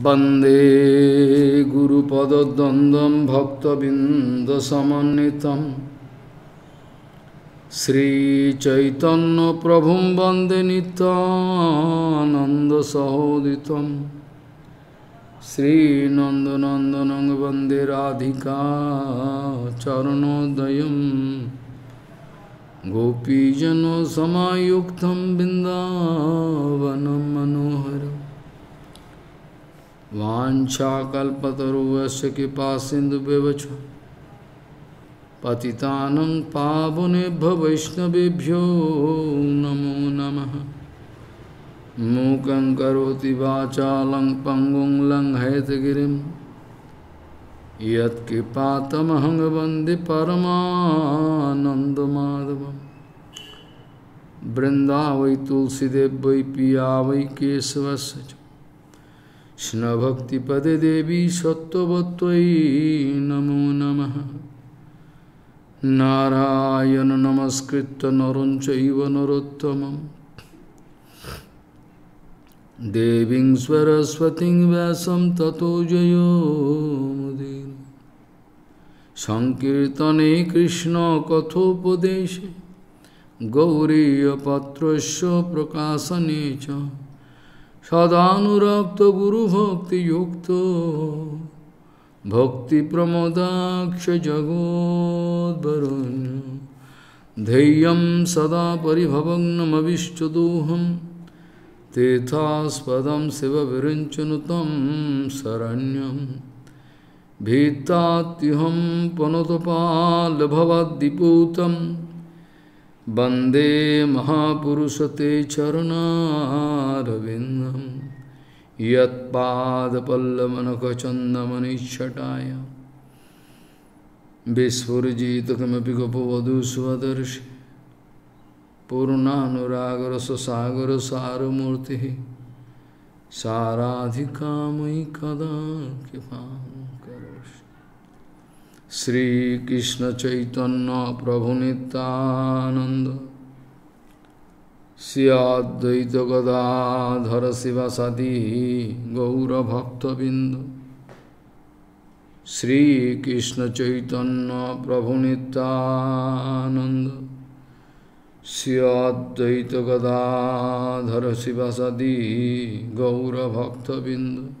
वंदे गुरुपदद्वन्द्वं भक्तबिन्दसमन्वितं। श्रीचैतन्यप्रभुं वंदे नित्यानन्दसहोदितं। श्रीनन्दनन्दनं वंदे राधिका चरणोदयं। गोपीजनसमायुक्तं बिन्दावनं मनोहरम्। वाञ्छाकल्पतरुवस्य कृपा सिन्धुव्यवच पतितानं पावनेभ्य वैष्णवेभ्यो नमो नमः। मूकं करोति वाचालं पङ्गुं लङ्घयतगिरिं यत्कृपातमहं वंदे तुलसीदेव वै पिया वै केशवस्य কৃষ্ণভক্তিপদে দেবী সত্যবত্যই নমো নম। নারায়ণ নমস্কৃত নরঞ্চ নরোত্তম দেবী সরস্বতী ব্যাসম ততো জয়োমুদীর সংকীর্তনে কৃষ্ণ কথোপদেশে গৌরীপত্র প্রকাশনে চ। सदानुरक्त गुरु भक्ति युक्त भक्ति प्रमोदाक्ष जगोदरुण्य धैय सदा परिभवग्नमीष्टदोहम तीर्थास्पदम शिव विरचन तम शरण्यम भीतातिहम पनुतपालभवदीपूत परिभवग्नमविष्टदोहं तीर्थास्पदं शिवविरिञ्चनुतं शरण्यं भीत्तात्युहं पुनतपालभवद्दिपूतम् वन्दे महापुरुषते चरणारविन्दं यत्पादपल्लवनखचन्दमनिच्छटाय विस्फुरजितकमपि गपवधू स्वदर्शि पूर्णानुरागरससागरसारमूर्तिः साराधिकामयि कदा कृपाम् श्रीकृष्ण चैतन्य प्रभु नित्यानंद सियाद्वैत गदाधर शिवसदी गौरभक्तबिंद श्रीकृष्ण चैतन्य प्रभु नित्यानंद सियाद्वैत गदाधर शिवसदी गौरभक्तबिंद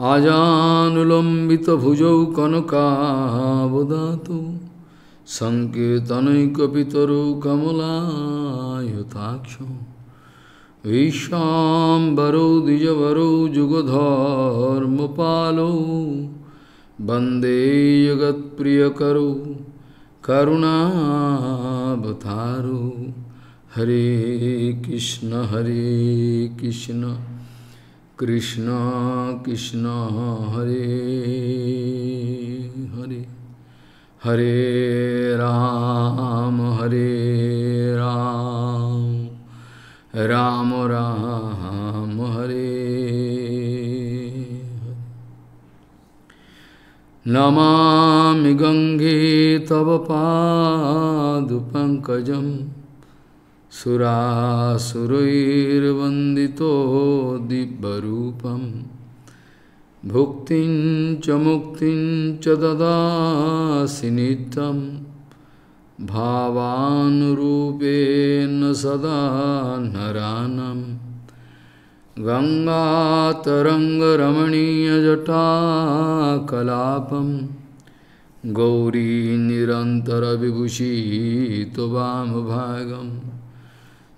আজানুলম্বিত ভুজৌ কনকাবদাত সংকীর্তনৈকিতর কমলায়তাক্ষ বিশ্বাম্বরৌ দ্বিজবরৌ, যুগধর্মপালৌ, বন্দে জগৎপ্রিয়করৌ, করুণাবতারৌ। হরে কৃষ্ণ হরে কৃষ্ণ। कृष्ण कृष्ण हरे हरे। हरे राम हरे राम। राम राम, हरे नमामि गङ्गे तव पादुपङ्कजम् सुरासुरैर्वन्दितो दिव्यरूपं भुक्तिं च मुक्तिं च ददासि भावानुरूपेण सदा नरानं गङ्गातरङ्गरमणीयजटाकलापं गौरी निरन्तरविभूषितवामभागम्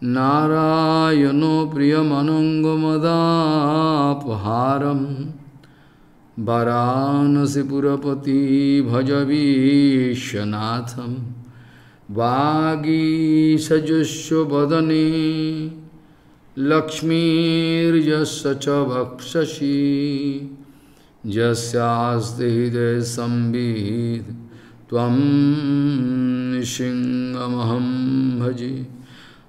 नारायणो प्रियमनङ्गमदापहारं वरानसिपुरपति भजवीशनाथं वागीसजस्वदने लक्ष्मीर्यस्य च वक्षसि यस्यास्ति हृदय संविद त्वं सिंहमहं भजे।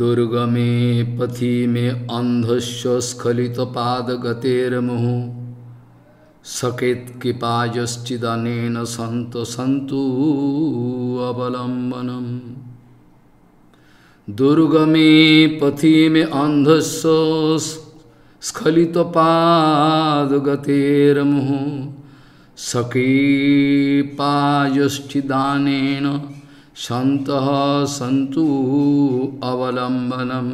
दुर्गमे पथि मे अंधस्व अंधस्य स्खलितपादगतेर्मुः सकेत्कृपायश्चिदनेन सन्तो सन्तु अवलम्बनम्। दुर्गमे पथि मे अंधस्व स्खलित पाद गतेर्मु स्खलितपादगतेर्मुः सकीपायश्चिदानेन সন্তহ সন্তু অবলম্বনম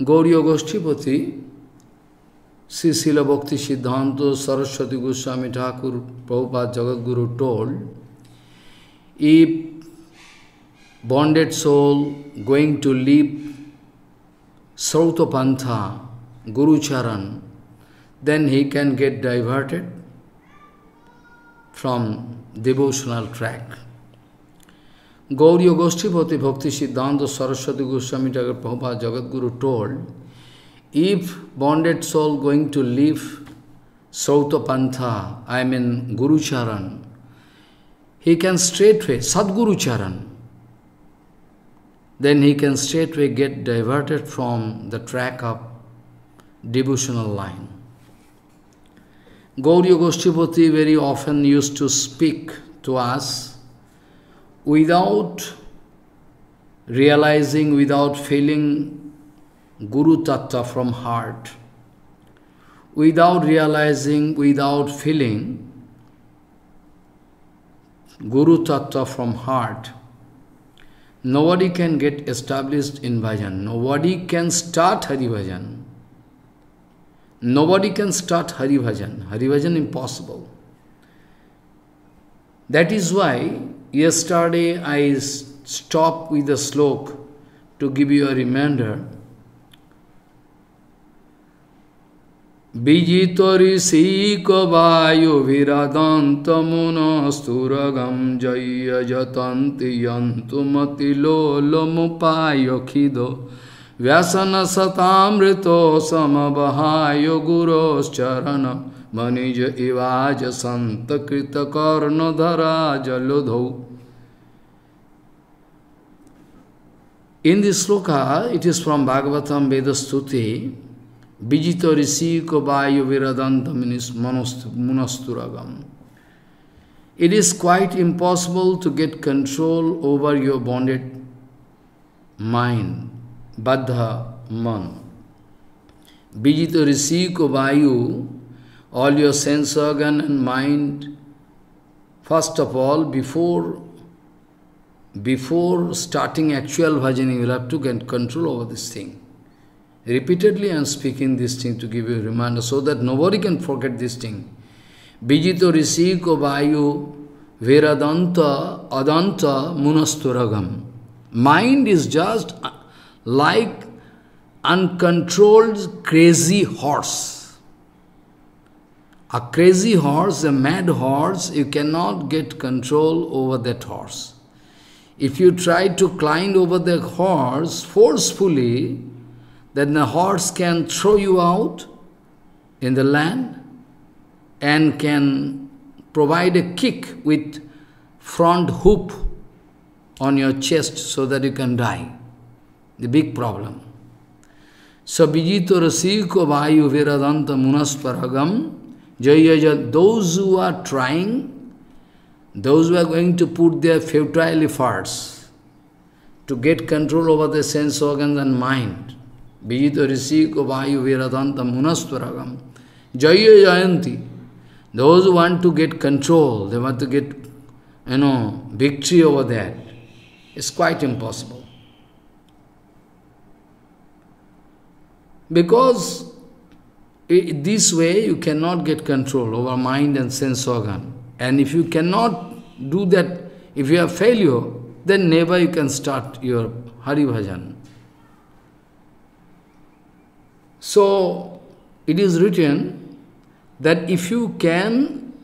গৌরীয় গোষ্ঠীপতি শ্রী শিল ভক্তি সিদ্ধান্ত সরস্বতী গোস্বামী ঠাকুর প্রভুপাত জগৎগুরু told if bonded soul going to live Sautapantha, Guru Charan, then he can get diverted from devotional track. Gauriya Goshtipati Bhakti Siddhanta Saraswati Goswami Thakur Prabhupada Jagadguru told, if bonded soul going to leave Sautapantha, I mean Guru Charan, he can straightway, Sadguru Charan, then he can straightway get diverted from the track of devotional line. Gauriya Goshtipati very often used to speak to us without realizing, without feeling Guru Tattva from heart, without realizing, without feeling, Guru Tattva from heart, nobody can get established in bhajan. Nobody can start Hari Bhajan. Nobody can start Hari Bhajan. Hari Bhajan impossible. That is why yesterday, I stopped with a slok to give you a reminder. विजितऋषिकवायुभिरदन्तमुनस्तुरगं जय्यजतन्ति यन्तुमतिलोलमुपायखिदो व्यसनसतामृतो समवहाय गुरोश्चरण मनीज इवाज संत कृत कर्ण धरा जलोध in दिश्लोका it is from Bhagavatam वेदस्तुति विजित ऋषि को वायु विरदंत मुनस्तुरगम it is quite impossible to get control over your bonded mind बद्ध मन विजित ऋषि को वायु all your sense organ and mind, first of all, before before starting actual bhajan, you will have to get control over this thing. Repeatedly I am speaking this thing to give you a reminder so that nobody can forget this thing. Vijito Rishi ko vayu veradanta adanta munasturagam. Mind is just uh, like uncontrolled crazy horse. A crazy horse, a mad horse, you cannot get control over that horse. If you try to climb over the horse forcefully, then the horse can throw you out in the land and can provide a kick with front hoop on your chest so that you can die. The big problem. So Vijito Rasiko Vayu Viradanta Munasparagam Jaya those who are trying, those who are going to put their futile efforts to get control over the sense organs and mind, Vijito Rishi Vayu Viradanta Munasturagam. Jaya Jayanti. Those who want to get control, they want to get, you know, victory over that. It's quite impossible. Because it, this way you cannot get control over mind and sense organ. And if you cannot do that If you have failure, then never you can start your Hari Bhajan. So, it is written that if you can,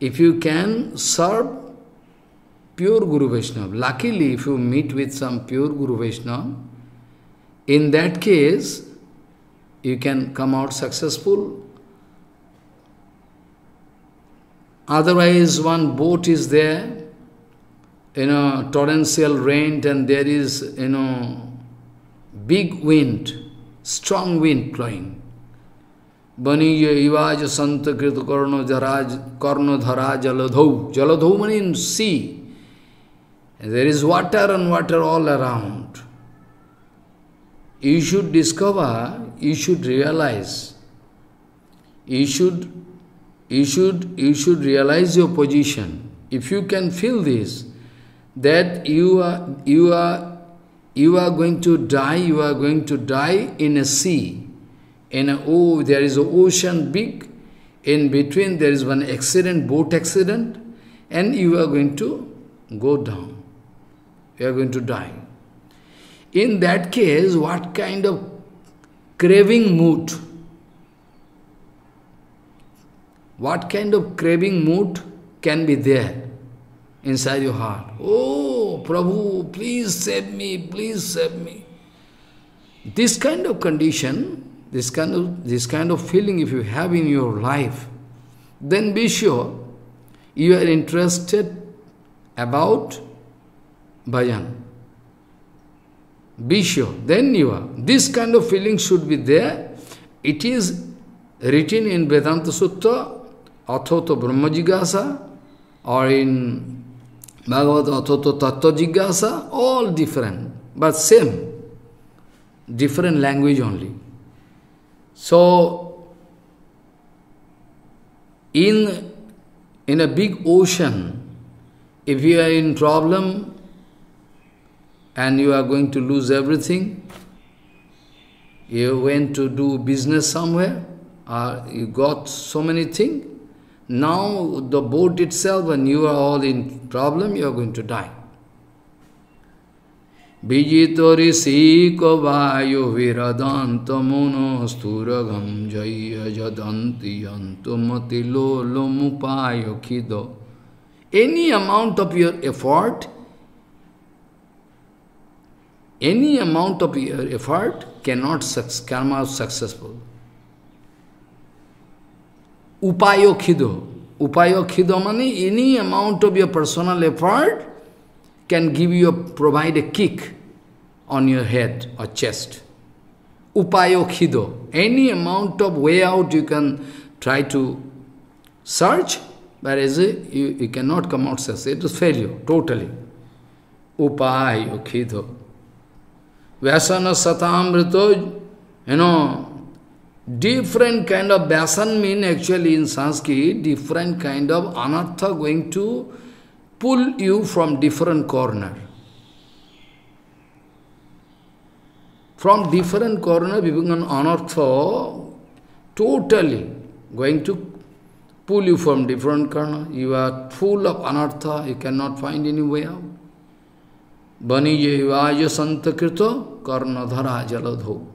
if you can serve pure Guru Vaishnava, luckily if you meet with some pure Guru Vaishnava, in that case, you can come out successful. Otherwise, one boat is there, you know, torrential rain and there is, you know, big wind, strong wind blowing. Baniya ivaj santa krita karno jaraj karno dhara jaladhau. Jaladhau means sea. There is water and water all around. You should discover, you should realize, you should, you should, you should realize your position. If you can feel this, that you are, you are, you are going to die, you are going to die in a sea. In a, oh, there is an ocean big, in between there is one accident, boat accident, and you are going to go down. You are going to die. In that case, what kind of craving mood? What kind of craving mood can be there? inside your heart. Oh, Prabhu, please save me, please save me. This kind of condition, this kind of, this kind of feeling if you have in your life, then be sure you are interested about bhajan. Be sure, then you are. This kind of feeling should be there. It is written in Vedanta Sutta, Athoto Brahma Jigasa, or in Bhagavad Athoto Tattva Jigyasa, all different, but same, different language only. So, in, in a big ocean, if you are in problem and you are going to lose everything, you went to do business somewhere, or you got so many things, now the boat itself, and you are all in problem, you are going to die. Vijito risiko vayu viradanta mono sturagam jaya jadanti kido. Any amount of your effort, any amount of your effort cannot out successful. Upayo khido. Upayo khido means any amount of your personal effort can give you, provide a kick on your head or chest. Upayo khido. Any amount of way out you can try to search, but as you, you cannot come out success. It is failure, totally. Upayo khido. Vyasana satamrito, you know, Different kind of basan mean actually in Sanskrit, different kind of anartha going to pull you from different corner. From different corner, Vivekan anartha totally going to pull you from different corner. You are full of anartha, you cannot find any way out. Bani Jevaja Santakrita Karnadhara Jaladho.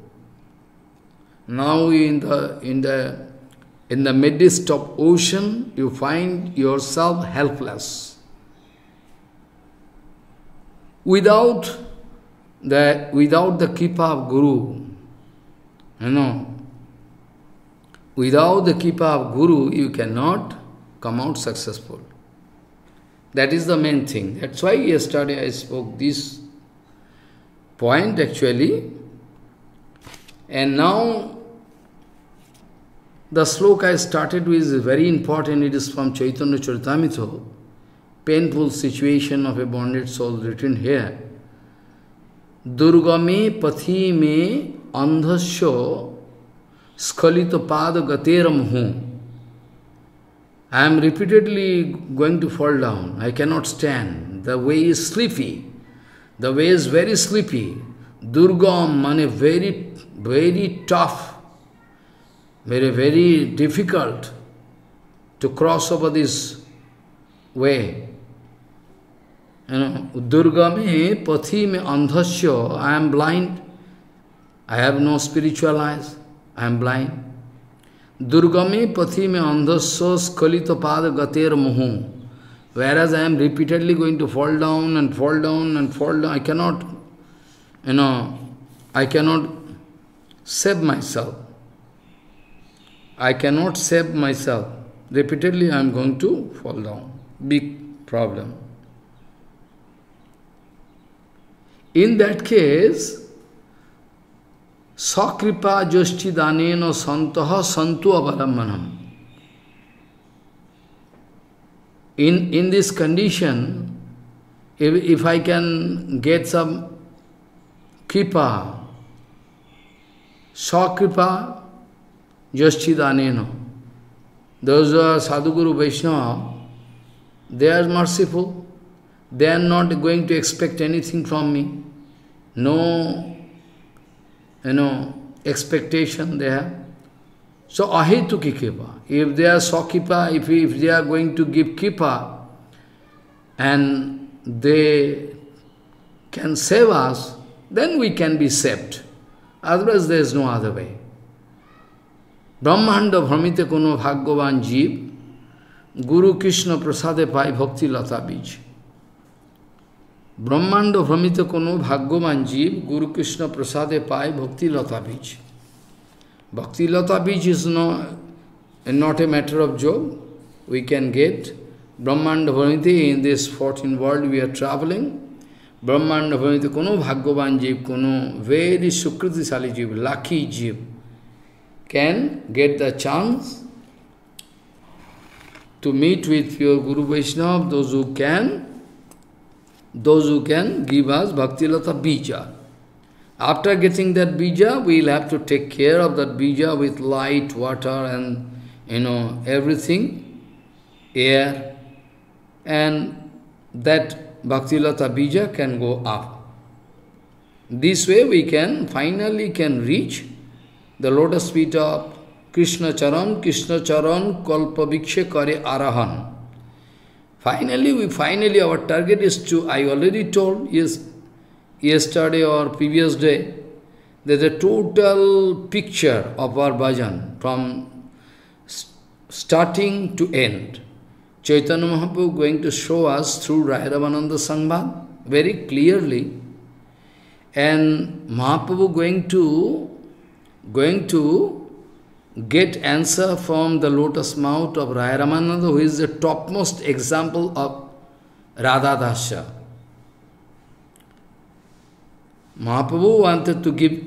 Now in the in the in the midst of ocean, you find yourself helpless. Without the without the kripa of Guru, you know, without the kripa of Guru, you cannot come out successful. That is the main thing. That's why yesterday I spoke this point actually. And now the sloka I started with is very important. It is from Chaitanya Charitamrita, painful situation of a bonded soul written here. Durgame pathi me andhasya skhalita pada gateram hum. I am repeatedly going to fall down. I cannot stand. The way is sleepy. The way is very sleepy. Durgam, mane very, very tough very, very difficult to cross over this way. you know, Durgame pathi me andhasya, I am blind. I have no spiritual eyes. I am blind. Durgame pathi me andhasya skalita pada gater mohu. Whereas I am repeatedly going to fall down and fall down and fall down, I cannot, you know, I cannot save myself. I cannot save myself. Repeatedly I am going to fall down. Big problem. In that case, Joshti Daneno Santaha Santu Avalammanam. In, in this condition, if, if I can get some kripa, Sakripa Joshti those are Sadhguru Vaishnava, they are merciful. They are not going to expect anything from me. No, you know, expectation they have. So ahetuki kipa. If they are sakipa, if, if they are going to give kipa, and they can save us, then we can be saved. Otherwise there is no other way. ব্রহ্মাণ্ড ভ্রমিতে কোনো ভাগ্যবান জীব গুরু কৃষ্ণ প্রসাদে পায় ভক্তি লতা বীজ ব্রহ্মাণ্ড ভ্রমিত কোনো ভাগ্যবান জীব গুরুকৃষ্ণ প্রসাদে পায় ভক্তিলতা বীজ। ভক্তিলতা বীজ is not a matter of job we can get ব্রহ্মাণ্ড ভ্রমিতে in this fourteen world we are travelling ব্রহ্মাণ্ড ভ্রমিত কোনো ভাগ্যবান জীব, কোনো ভেরি সুকৃতিশালী জীব, লাকি জীব can get the chance to meet with your guru Vaishnava those who can those who can give us Bhaktilata Bija. After getting that Bija, we will have to take care of that Bija with light, water and, you know, everything, air, and that Bhaktilata Bija can go up. This way we can, finally can reach the lotus feet of Krishna Charan, Krishna Charan Kalpa Vikshe Kare Arahan. Finally, we finally our target is to, I already told yes, yesterday or previous day, there's a total picture of our bhajan from starting to end. Chaitanya Mahaprabhu going to show us through Rai Ramananda Sangbad very clearly. And Mahaprabhu going to going to get answer from the lotus mouth of Raya Ramananda, who is the topmost example of Radha Dasya. Mahaprabhu wanted to give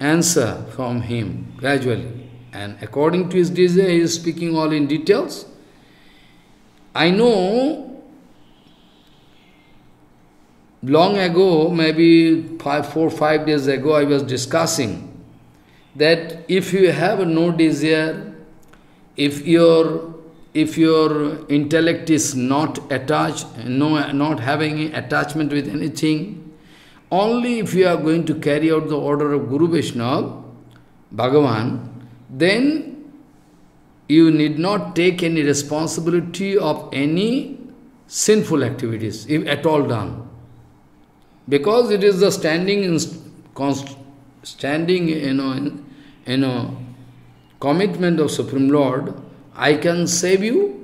answer from him gradually. And according to his desire, he is speaking all in details. I know long ago, maybe five, four, five days ago, I was discussing that if you have no desire, if your if your intellect is not attached, no, not having attachment with anything, only if you are going to carry out the order of Guru Vaishnava, Bhagavan, then you need not take any responsibility of any sinful activities, if at all done. Because it is the standing in standing, you know, in, you know, commitment of Supreme Lord, I can save you,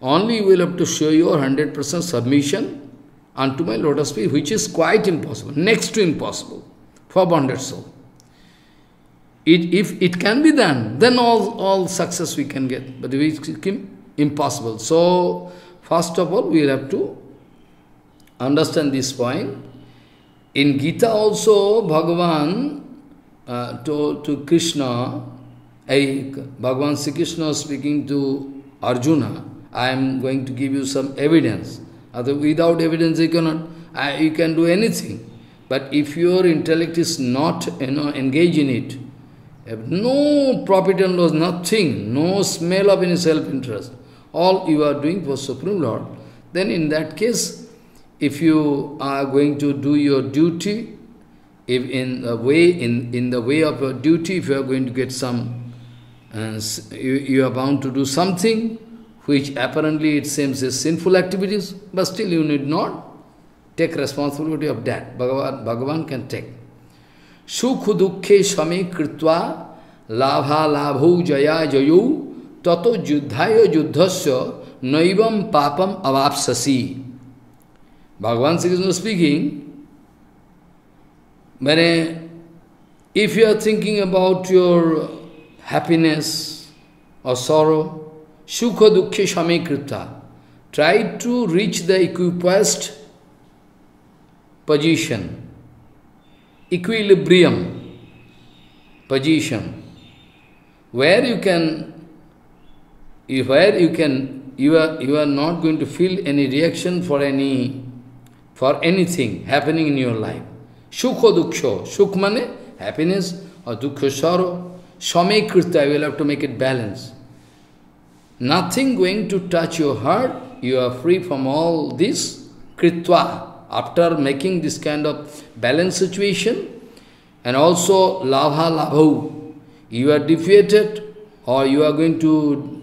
only you will have to show your 100% submission unto my lotus feet, which is quite impossible, next to impossible for bonded soul. It, if it can be done, then all, all success we can get, but it is impossible. So, first of all, we will have to understand this point. In Gita also, Bhagavan uh, to, to Krishna, I, Bhagavan Sri Krishna speaking to Arjuna, I am going to give you some evidence. Other, without evidence you cannot, I, you can do anything. But if your intellect is not you know, engaged in it, no profit and loss, nothing, no smell of any self-interest, all you are doing for Supreme Lord, then in that case, if you are going to do your duty if in the way in, in the way of your duty, if you are going to get some, uh, you, you are bound to do something which apparently it seems is sinful activities, but still you need not take responsibility of that. Bhagavan, Bhagavan can take. Sukhu dukkhe same kritva labha labho jaya jayu tato juddhaya juddhasya naivam papam avapsasi. Bhagavan Krishna speaking, when uh, if you are thinking about your happiness or sorrow, sukha dukkhe shame krita, try to reach the equipoised position, equilibrium position, where you can, where you can, you are, you are not going to feel any reaction for any, for anything happening in your life. Sukha dukkha, sukh mane happiness or dukkha sorrow, shame krita, you will have to make it balance. Nothing going to touch your heart, you are free from all this kritva. After making this kind of balanced situation, and also labha labhu, you are defeated or you are going to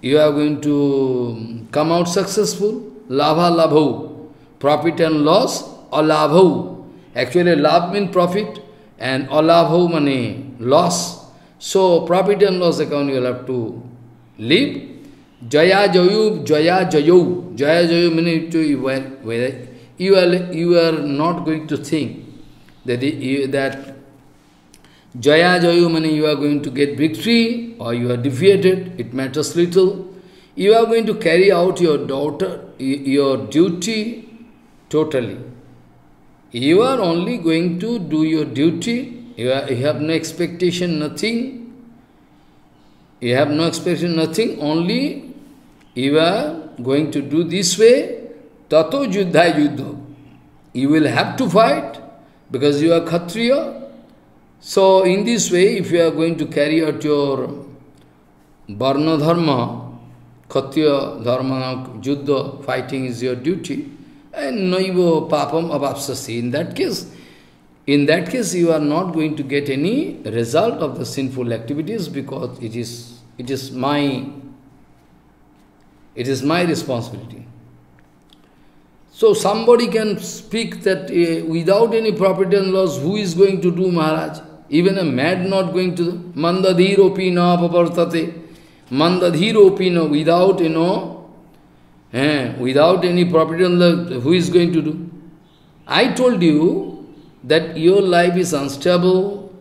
you are going to come out successful, labha labhu, profit and loss or labhu. Actually, labh means profit and alabhu money, loss. So, profit and loss account you will have to leave. Jaya Jayu, Jaya Jayu, Jaya Jayu means to you are you are not going to think that you, that Jaya Jayu means you are going to get victory or you are defeated, it matters little. You are going to carry out your daughter, your duty totally. You are only going to do your duty, you, are, you have no expectation, nothing. You have no expectation, nothing, only you are going to do this way, tato juddha yuddha. You will have to fight because you are Kshatriya. So in this way, if you are going to carry out your Varna Dharma, Kshatriya Dharma, Juddha, fighting is your duty, and noivo papam avapsasi. In that case, in that case, you are not going to get any result of the sinful activities because it is it is my it is my responsibility. So somebody can speak that uh, without any profit and loss, who is going to do Maharaj? Even a mad not going to do. Mandadhiropi na papartate. Mandadhiropi na, without, you know, eh, without any property and loss, who is going to do? I told you that your life is unstable,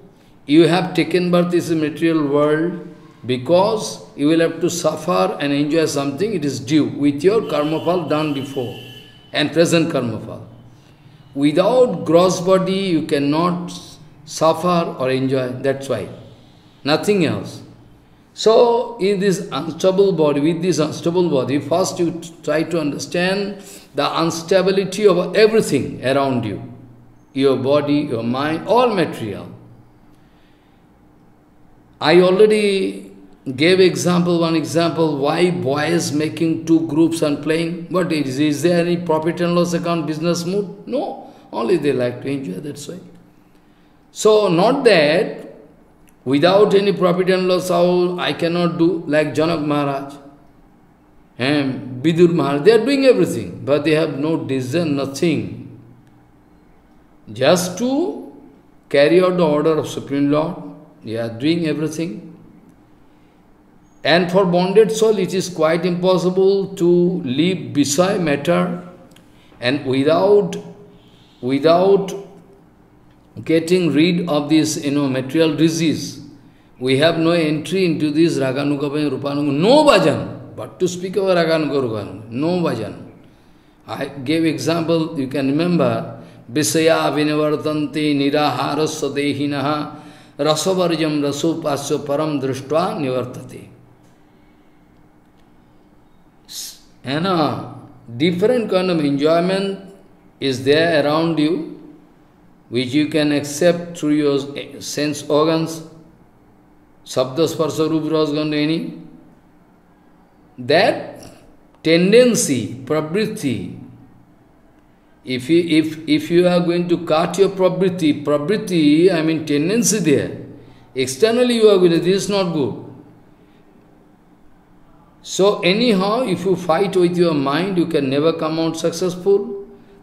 you have taken birth in this material world, because you will have to suffer and enjoy something, it is due with your karma fall done before and present karma fall. Without gross body, you cannot suffer or enjoy, that's why. Nothing else. So, in this unstable body, with this unstable body, first you try to understand the instability of everything around you. Your body, your mind, all material. I already gave example, one example, why boys making two groups and playing. But is, is there any profit and loss account business mood? No, only they like to enjoy, that's why. So, not that, without any profit and loss, how I cannot do, like Janak Maharaj, and Vidur Maharaj, they are doing everything, but they have no decision, nothing. Just to carry out the order of Supreme Lord, they are doing everything. And for bonded soul, it is quite impossible to live beside matter and without, without getting rid of this you know, material disease. We have no entry into this Raganuga Rupanuga, no bhajan. But to speak of Raganuga Rupanuga, no bhajan. I gave example, you can remember, Visaya Vinavartanti Niraharasya Dehinaha Rasavarjam Rasupasya Param Društva Nivartati. And a different kind of enjoyment is there around you, which you can accept through your eh, sense organs, Sabda Sparsa Rupa. That tendency, prabriti, if you, if, if you are going to cut your prabriti, prabriti, I mean tendency there, externally you are going to, this is not good. So anyhow, if you fight with your mind, you can never come out successful.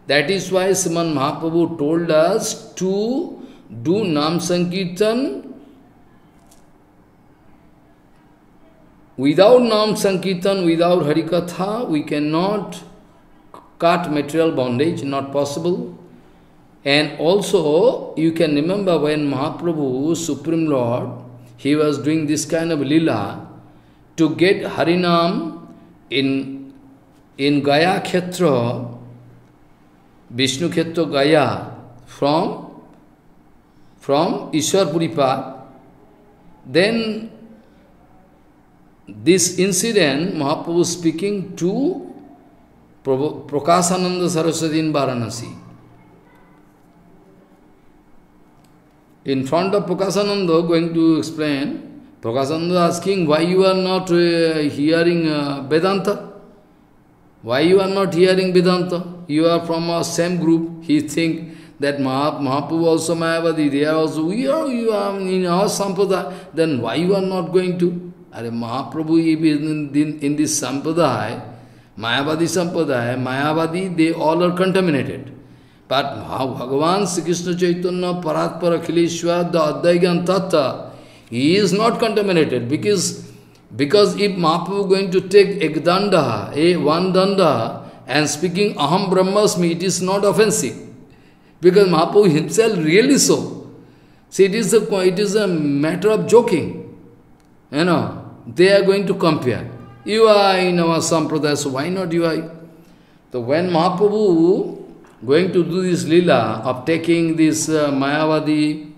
That is why Sriman Mahaprabhu told us to do Nam Sankirtan Without Nam Sankirtan, without Harikatha, we cannot cut material bondage, not possible. And also, you can remember when Mahaprabhu, Supreme Lord, he was doing this kind of lila to get Harinam in, in Gaya Khetra, Vishnu Khetra Gaya, from, from Ishwar Puripat, then this incident, Mahaprabhu speaking to Prakasananda Saraswati in Varanasi. In front of Prakasananda, going to explain, Prakasananda asking, why you are not uh, hearing uh, Vedanta? Why you are not hearing Vedanta? You are from our same group. He think that Mahaprabhu also Mayavadi, they are also, we are, you are in our sampradaya, then why you are not going to? Are Mahaprabhu in, in, in this sampradaya, Mayavadi sampradaya, Mayavadi, they all are contaminated. But Bhagavan Sri Krishna Chaitanya Paratpara Khileshwar, the Advaigan Tattva, he is not contaminated because because if Mahaprabhu going to take ekdanda, a one danda, and speaking Aham Brahmasmi, it is not offensive. Because Mahaprabhu himself really so. See, it is a, it is a matter of joking. You know, they are going to compare. You are in our sampradaya, so why not you are? So when Mahaprabhu going to do this lila of taking this uh, Mayavadi,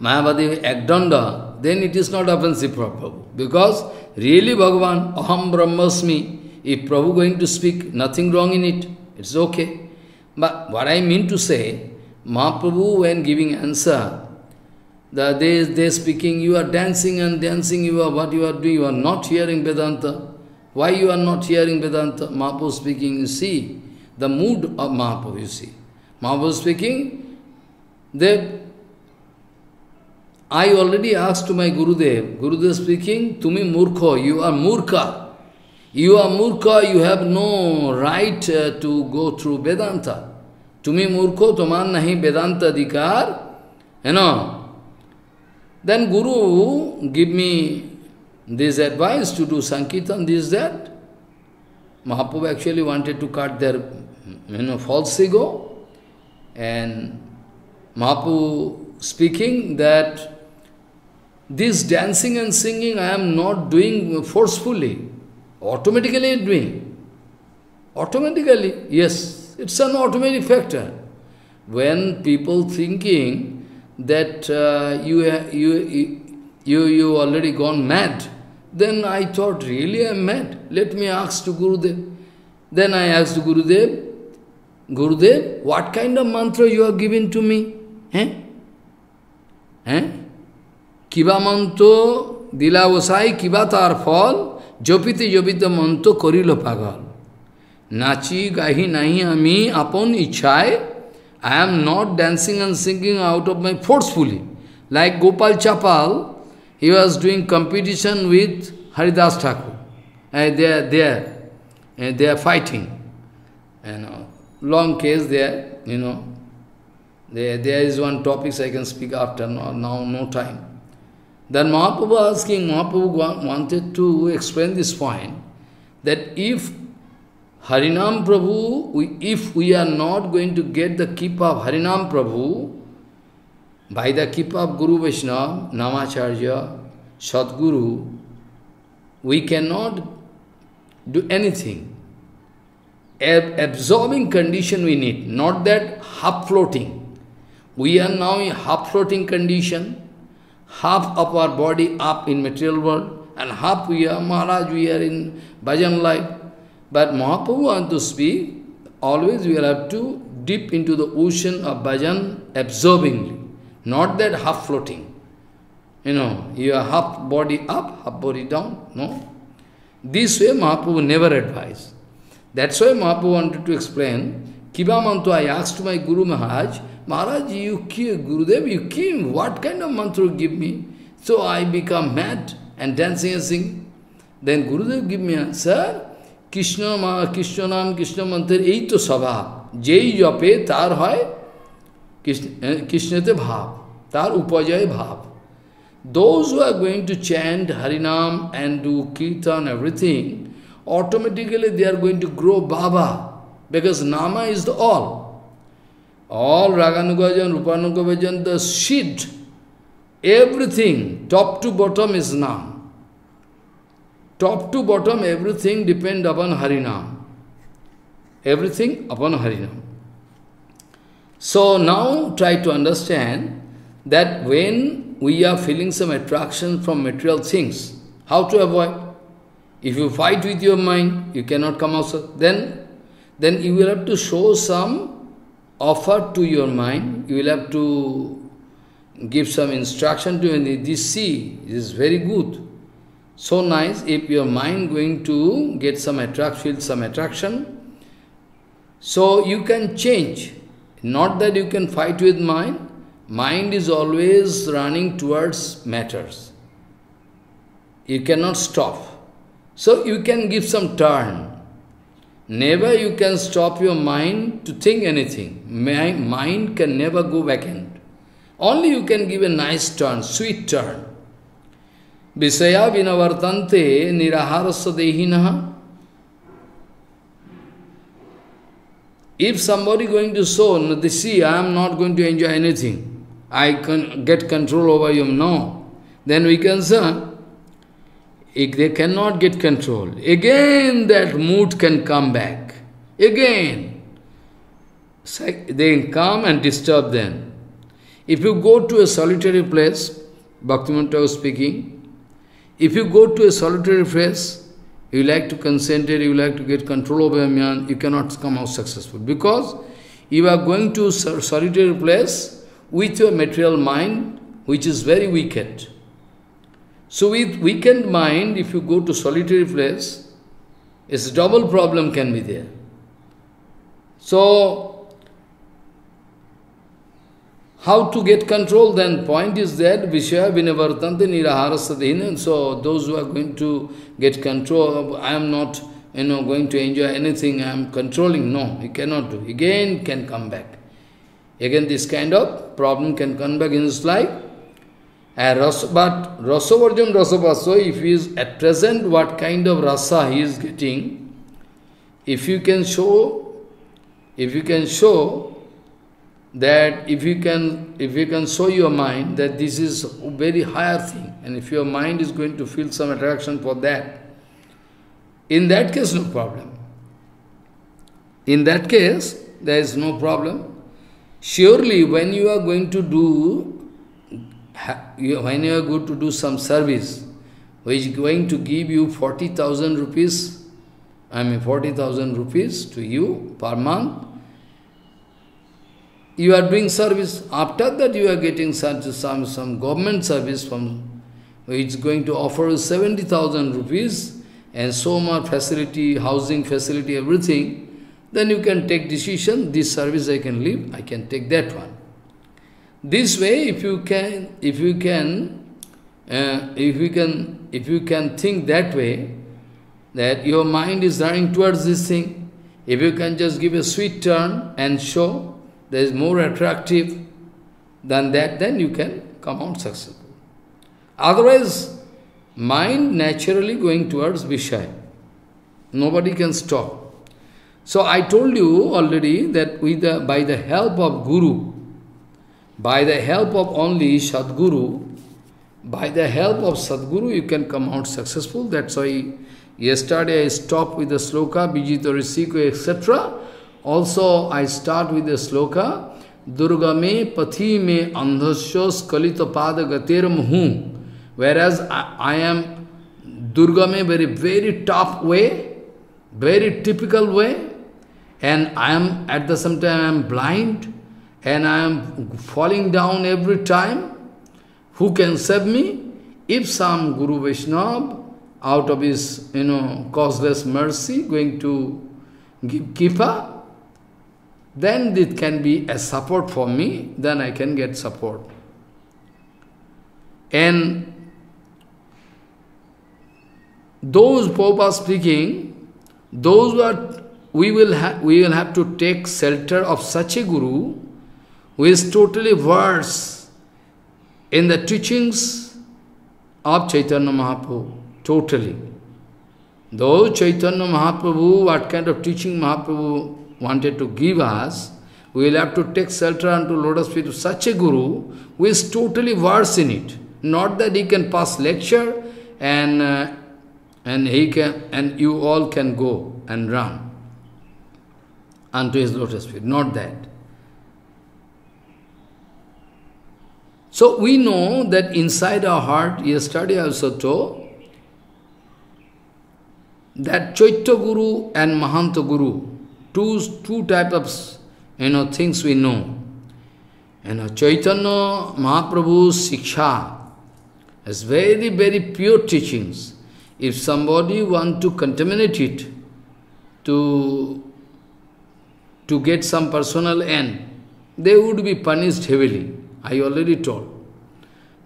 Mayavadi Agdanda, then it is not offensive for Prabhu. Because really Bhagavan, Aham Brahmasmi, if Prabhu going to speak, nothing wrong in it, it's okay. But what I mean to say, Mahaprabhu when giving answer, the, they, they speaking, you are dancing and dancing, you are what you are doing, you are not hearing Vedanta. Why you are not hearing Vedanta? Mahaprabhu speaking, you see, the mood of Mahaprabhu, you see. Mahaprabhu speaking, they, I already asked to my Gurudev, Gurudev speaking, Tumi Murkha, you are Murkha. You are Murkha, you have no right uh, to go through Vedanta. Tumi Murkho, Toman Nahi Vedanta Dikar. You know, then Guru give me this advice to do Sankirtan, this, that. Mahaprabhu actually wanted to cut their you know, false ego. And Mahaprabhu speaking that this dancing and singing I am not doing forcefully, automatically doing. Automatically, yes, it's an automatic factor. When people thinking that uh, you, you, you, you already gone mad. Then I thought, really I am mad. Let me ask to Gurudev. Then I asked Gurudev, Gurudev, what kind of mantra you are giving to me? Eh? Eh? Kiba manto dilavasai kiba tar fal jopite jopite manto korilo pagal. Nachi gahi nahi ami apon ichai I am not dancing and singing out of my forcefully. Like Gopal Chapal, he was doing competition with Haridas Thakur. And they are there. And they are fighting. You know, long case there, you know. There, there is one topic I can speak after, no, now no time. Then Mahaprabhu asking, Mahaprabhu wanted to explain this point, that if Harinam Prabhu, if we are not going to get the keep of Harinam Prabhu, by the keep of Guru Vaishnava, Namacharya, Sadguru, we cannot do anything. Ab absorbing condition we need, not that half floating. We are now in half floating condition, half of our body up in material world, and half we are, Maharaj, we are in bhajan life. But Mahaprabhu wants to speak, always we will have to dip into the ocean of bhajan absorbingly, not that half floating. You know, you are half body up, half body down, no? This way Mahaprabhu never advised. That's why Mahaprabhu wanted to explain, Kiba I asked my Guru Maharaj, Maharaj, you came, Gurudev, you came, what kind of mantra give me? So I become mad and dancing and singing. Then Gurudev give me answer, Krishna মা কৃষ্ণ নাম কৃষ্ণ মন্ত্রের এই তো স্বভাব যেই জপে তার হয় কৃষ্ণতে ভাব তার উপজয় ভাব Those who are going to chant Harinam and do Kirtan, everything, automatically they are going to grow Baba, because Nama is the all. All Raganugajan, Rupanugajan, the seed, everything, top to bottom is Nam. Top to bottom, everything depend upon Harinam. Everything upon Harinam. So now try to understand that when we are feeling some attraction from material things, how to avoid? If you fight with your mind, you cannot come out. Then, then you will have to show some offer to your mind. You will have to give some instruction to you. This see is very good. So nice if your mind going to get some attract, feel some attraction. So you can change. Not that you can fight with mind. Mind is always running towards matters. You cannot stop. So you can give some turn. Never you can stop your mind to think anything. My Mind can never go vacant. Only you can give a nice turn, sweet turn. Visaya vinavartante niraharasya dehinaha. If somebody going to show, they see, I am not going to enjoy anything, I can get control over you, no. Then we can say, if they cannot get control, again that mood can come back. Again. They come and disturb them. If you go to a solitary place, Bhaktivinoda was speaking, if you go to a solitary place, you like to concentrate, you like to get control over mind, you cannot come out successful. Because you are going to solitary place with your material mind, which is very wicked. So with weakened mind, if you go to solitary place, it's double problem can be there. So, how to get control then? Point is that Vishaya Vinavartante Niraharasathin. So those who are going to get control, I am not you know going to enjoy anything, I am controlling. No, he cannot do. Again can come back. Again this kind of problem can come back in his life. And ras, but Rasavarjam Rasapaso, if he is at present what kind of rasa he is getting, if you can show, if you can show that if you can if you can show your mind that this is a very higher thing, and if your mind is going to feel some attraction for that, in that case no problem. In that case, there is no problem. Surely when you are going to do when you are going to do some service which is going to give you 40,000 rupees, I mean 40,000 rupees to you per month, you are doing service. After that you are getting some, some, some government service from which is going to offer you 70,000 rupees and so much facility, housing facility, everything, then you can take decision, this service I can leave, I can take that one. This way, if you can, if you can, uh, if you can, if you can think that way, that your mind is running towards this thing, if you can just give a sweet turn and show, that is more attractive than that, then you can come out successful. Otherwise, mind naturally going towards Vishaya. Nobody can stop. So I told you already that with the, by the help of Guru, by the help of only Sadguru, by the help of Sadguru, you can come out successful. That's why yesterday I stopped with the sloka, Vijito Risiko, etc. Also, I start with the sloka, Durga me pathi me andhasya skalita pada gateram hu. Whereas I, I am Durga me very, very tough way, very typical way, and I am at the same time I am blind, and I am falling down every time. Who can save me? If some Guru Vaishnava, out of his, you know, causeless mercy, going to give kipa, then it can be a support for me, then I can get support. And those Popa speaking, those who are we will, we will have to take shelter of such a guru who is totally versed in the teachings of Chaitanya Mahaprabhu, totally. Though Chaitanya Mahaprabhu, what kind of teaching Mahaprabhu wanted to give us, we will have to take shelter unto lotus feet of such a guru who is totally versed in it. Not that he can pass lecture and uh, and he can and you all can go and run unto his lotus feet. Not that. So we know that inside our heart, yesterday I also told, that Chaitya Guru and Mahanta Guru, two, two types of you know, things we know. You know, Chaitanya Mahaprabhu's Siksha has very, very pure teachings. If somebody want to contaminate it, to, to get some personal end, they would be punished heavily. I already told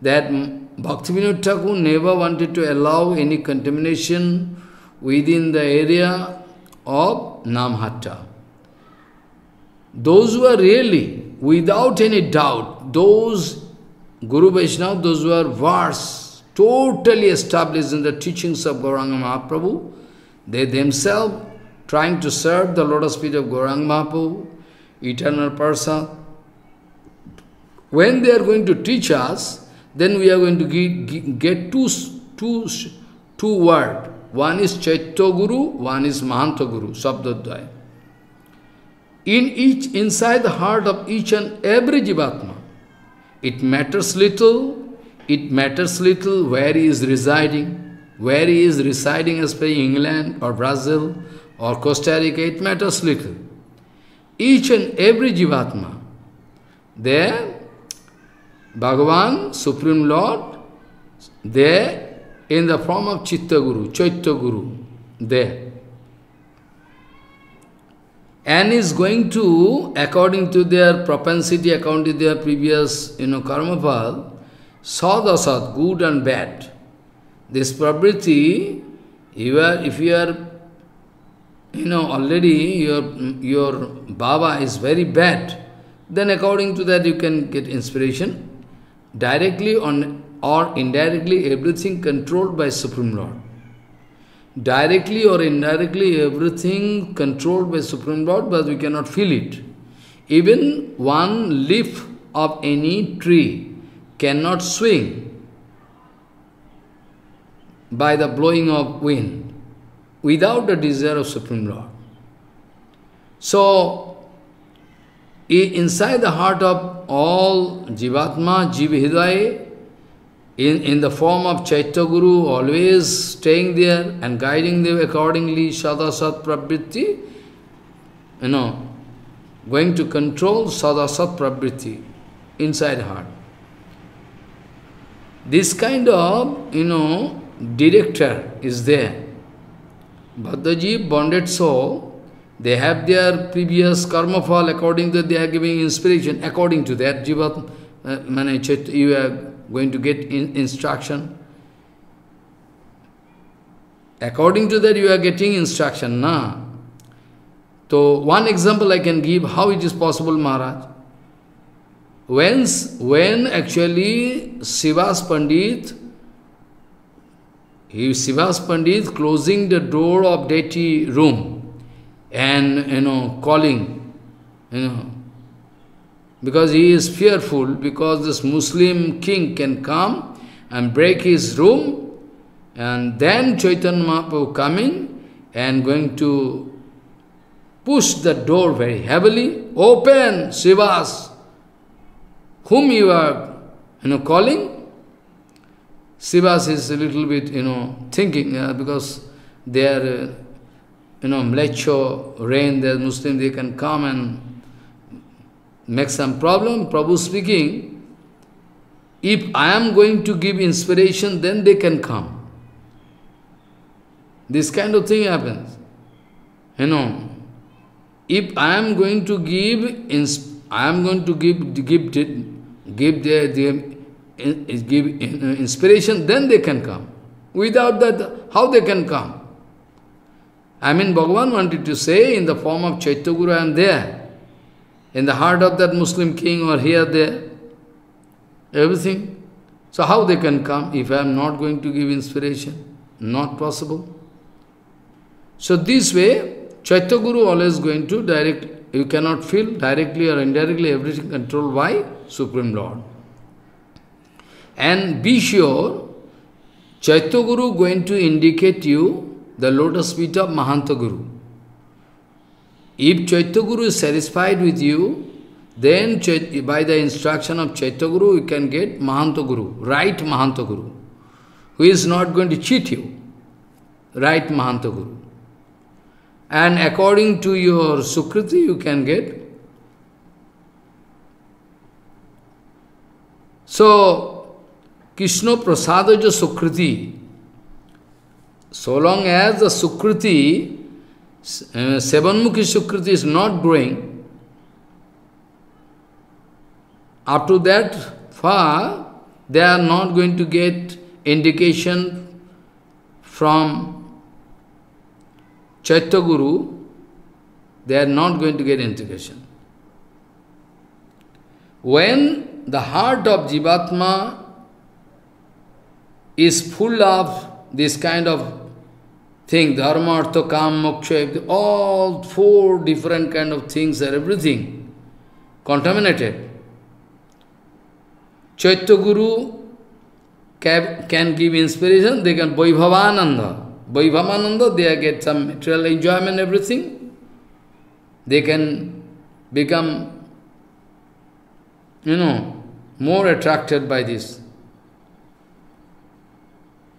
that Bhaktivinoda Thakur never wanted to allow any contamination within the area of Namhatta. Those who are really, without any doubt, those Guru Vaishnava, those who are versed, totally established in the teachings of Gauranga Mahaprabhu, they themselves trying to serve the lotus feet of Gauranga Mahaprabhu, eternal person, when they are going to teach us, then we are going to get two, two, two words. One is Chaitya Guru, one is Mahanta Guru, Sabdadvaya. In each, inside the heart of each and every Jivatma, it matters little, it matters little where he is residing, where he is residing as per England or Brazil or Costa Rica, it matters little. Each and every Jivatma, there Bhagavan, Supreme Lord, there in the form of Chitta Guru, Chaitya Guru, there. And is going to, according to their propensity, according to their previous, you know, karma pal, sadasat, good and bad. This prabriti, you are, if you are, you know, already your, your Baba is very bad, then according to that you can get inspiration directly on, or indirectly everything controlled by Supreme Lord. Directly or indirectly everything controlled by Supreme Lord, but we cannot feel it. Even one leaf of any tree cannot swing by the blowing of wind without the desire of Supreme Lord. So, inside the heart of all Jivatma, Jiva in, in the form of Chaitya Guru, always staying there and guiding them accordingly, Sadasat Prabriti, you know, going to control Sadasat Prabriti inside heart. This kind of, you know, director is there. Bhaddaji, bonded soul, they have their previous karma fall, according to that they are giving inspiration, according to that, jivat, uh, you are going to get in, instruction. According to that, you are getting instruction, na? So, one example I can give, how it is possible, Maharaj. When, when actually Srivas Pandit, he, Srivas Pandit closing the door of deity room, and, you know, calling, you know, because he is fearful, because this Muslim king can come and break his room, and then Chaitanya Mahaprabhu coming and going to push the door very heavily, open, Srivas, whom you are, you know, calling? Srivas is a little bit, you know, thinking, uh, because they are uh, you know, mlecho, rain, the Muslim, they can come and make some problem. Prabhu speaking, if I am going to give inspiration, then they can come. This kind of thing happens. You know, if I am going to give, I am going to give, give, give the, the give uh, inspiration, then they can come. Without that, how they can come? I mean, Bhagavan wanted to say, in the form of Chaitya I am there. In the heart of that Muslim king or here, there. Everything. So how they can come if I am not going to give inspiration? Not possible. So this way, Chaitya Guru always going to direct, you cannot feel directly or indirectly everything controlled by Supreme Lord. And be sure, Chaitya Guru going to indicate you the lotus feet of Mahanta Guru. If Chaitya Guru is satisfied with you, then by the instruction of Chaitya Guru, you can get Mahanta Guru, right Mahanta Guru, who is not going to cheat you, right Mahanta Guru. And according to your Sukriti, you can get. So, Krishna Prasadaja Sukriti, so long as the Sukriti, uh, Sevanmukhi Sukriti is not growing, up to that far, they are not going to get indication from Chaitya Guru, they are not going to get integration. When the heart of Jivatma is full of this kind of thing, dharma, artha, kam, moksha, all four different kind of things are everything contaminated. Chaitya Guru can give inspiration, they can Vaibhavananda. Vaibhavananda, they get some material enjoyment, everything. They can become, you know, more attracted by this.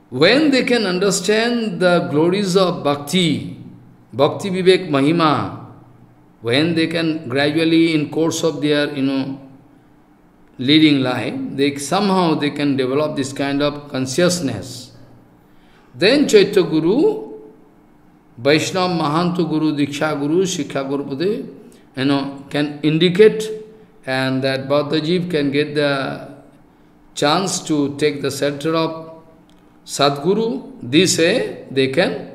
When they can understand the glories of bhakti, bhakti vivek mahima, when they can gradually, in course of their, you know, leading life, they somehow they can develop this kind of consciousness. Then Chaitya Guru, Vaishnava Mahantu Guru, Diksha Guru, Shikha Guru Pade, you know, can indicate and that Bauddhajiv can get the chance to take the center of Sadguru, this way they can,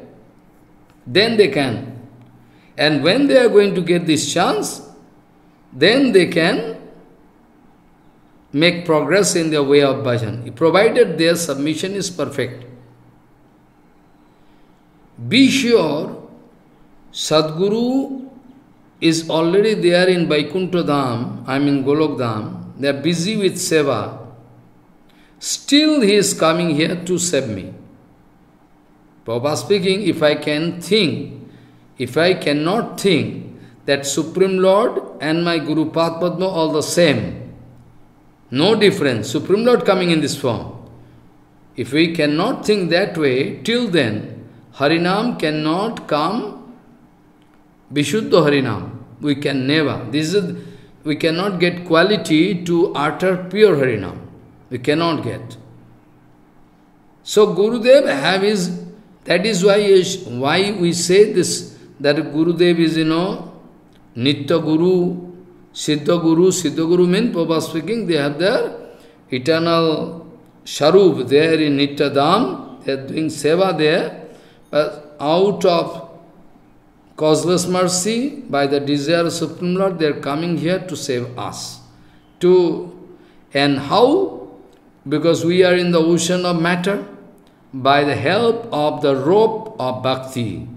then they can. And when they are going to get this chance, then they can make progress in their way of bhajan, provided their submission is perfect. Be sure Sadguru is already there in Vaikuntha Dham, I mean Golok Dham, they are busy with seva. Still he is coming here to save me. Prabhupada speaking, if I can think, if I cannot think that Supreme Lord and my Guru Padma all the same, no difference, Supreme Lord coming in this form. If we cannot think that way, till then, Harinam cannot come Vishuddha Harinam. We can never. This is we cannot get quality to utter pure Harinam. We cannot get. So Gurudev have his that is why why we say this that Gurudev is you know Nitya Guru, Siddha Guru, Siddha Guru means Prabhupada speaking, they have their eternal Sharup there in Nitya Dham, they are doing seva there. But out of causeless mercy, by the desire of Supreme Lord, they are coming here to save us. To And how? Because we are in the ocean of matter, by the help of the rope of bhakti.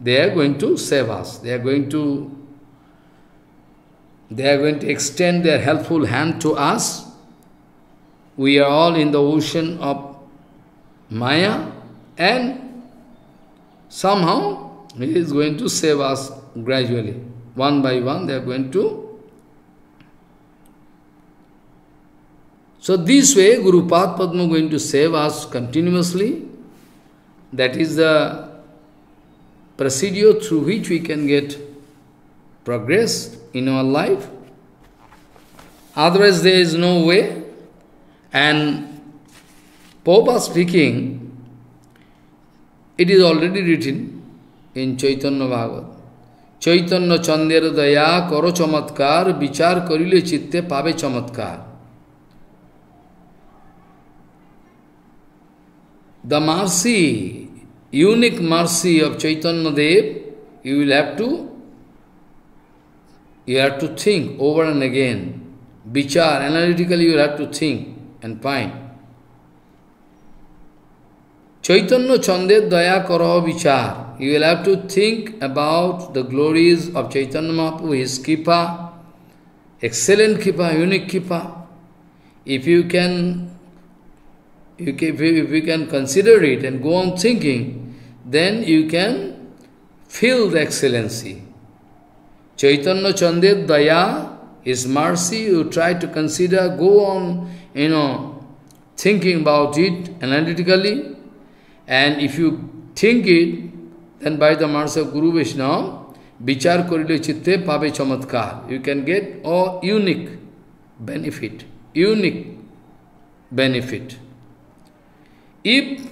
They are going to save us. They are going to they are going to extend their helpful hand to us. We are all in the ocean of Maya, and somehow he is going to save us gradually. One by one they are going to. So this way Guru Padma going to save us continuously. That is the procedure through which we can get progress in our life. Otherwise there is no way. And Popa speaking, it is already written in Chaitanya Bhagavat. Chaitanya চন্দ্রের দয়া করো চমৎকার বিচার করিলে চিত্তে পাবে চমৎকার The mercy unique mercy of Chaitanya Dev, you will have to you have to think over and again. Vichar, analytically you have to think and find. Chaitanya Chande Daya Karaha Vichar. You will have to think about the glories of Chaitanya Mahaprabhu, his Kripa, excellent Kripa, unique Kipa. If you can, you, if you can consider it and go on thinking, then you can feel the excellency. Chaitanya Chandit Daya, His mercy, you try to consider, go on, you know, thinking about it analytically, and if you think it, then by the mercy of Guru Vishnu, Vichar korile chitte pabe chamatkar. You can get a unique benefit, unique benefit. If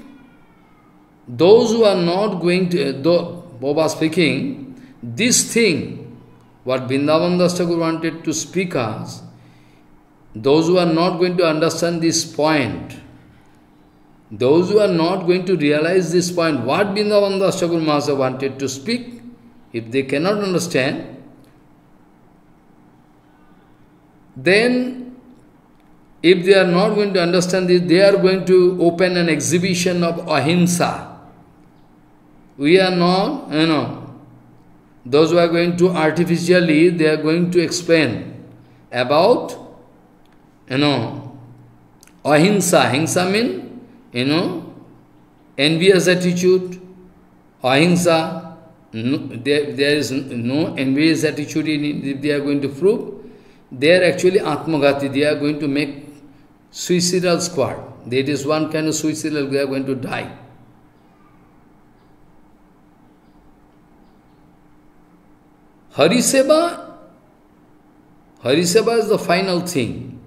those who are not going to, uh, though Boba speaking, this thing what Vrindavan Das Thakur wanted to speak us, those who are not going to understand this point, those who are not going to realize this point, what Vrindavan Das Thakur Mahasa wanted to speak, if they cannot understand, then if they are not going to understand this, they are going to open an exhibition of ahimsa. We are not, you know, those who are going to artificially, they are going to explain about, you know, ahimsa. Ahimsa means, you know, envious attitude. Ahimsa, no, there, there is no envious attitude in it, if they are going to prove. They are actually Atmagati, they are going to make suicidal squad. That is one kind of suicidal, they are going to die. Hariseva, Hariseva is the final thing.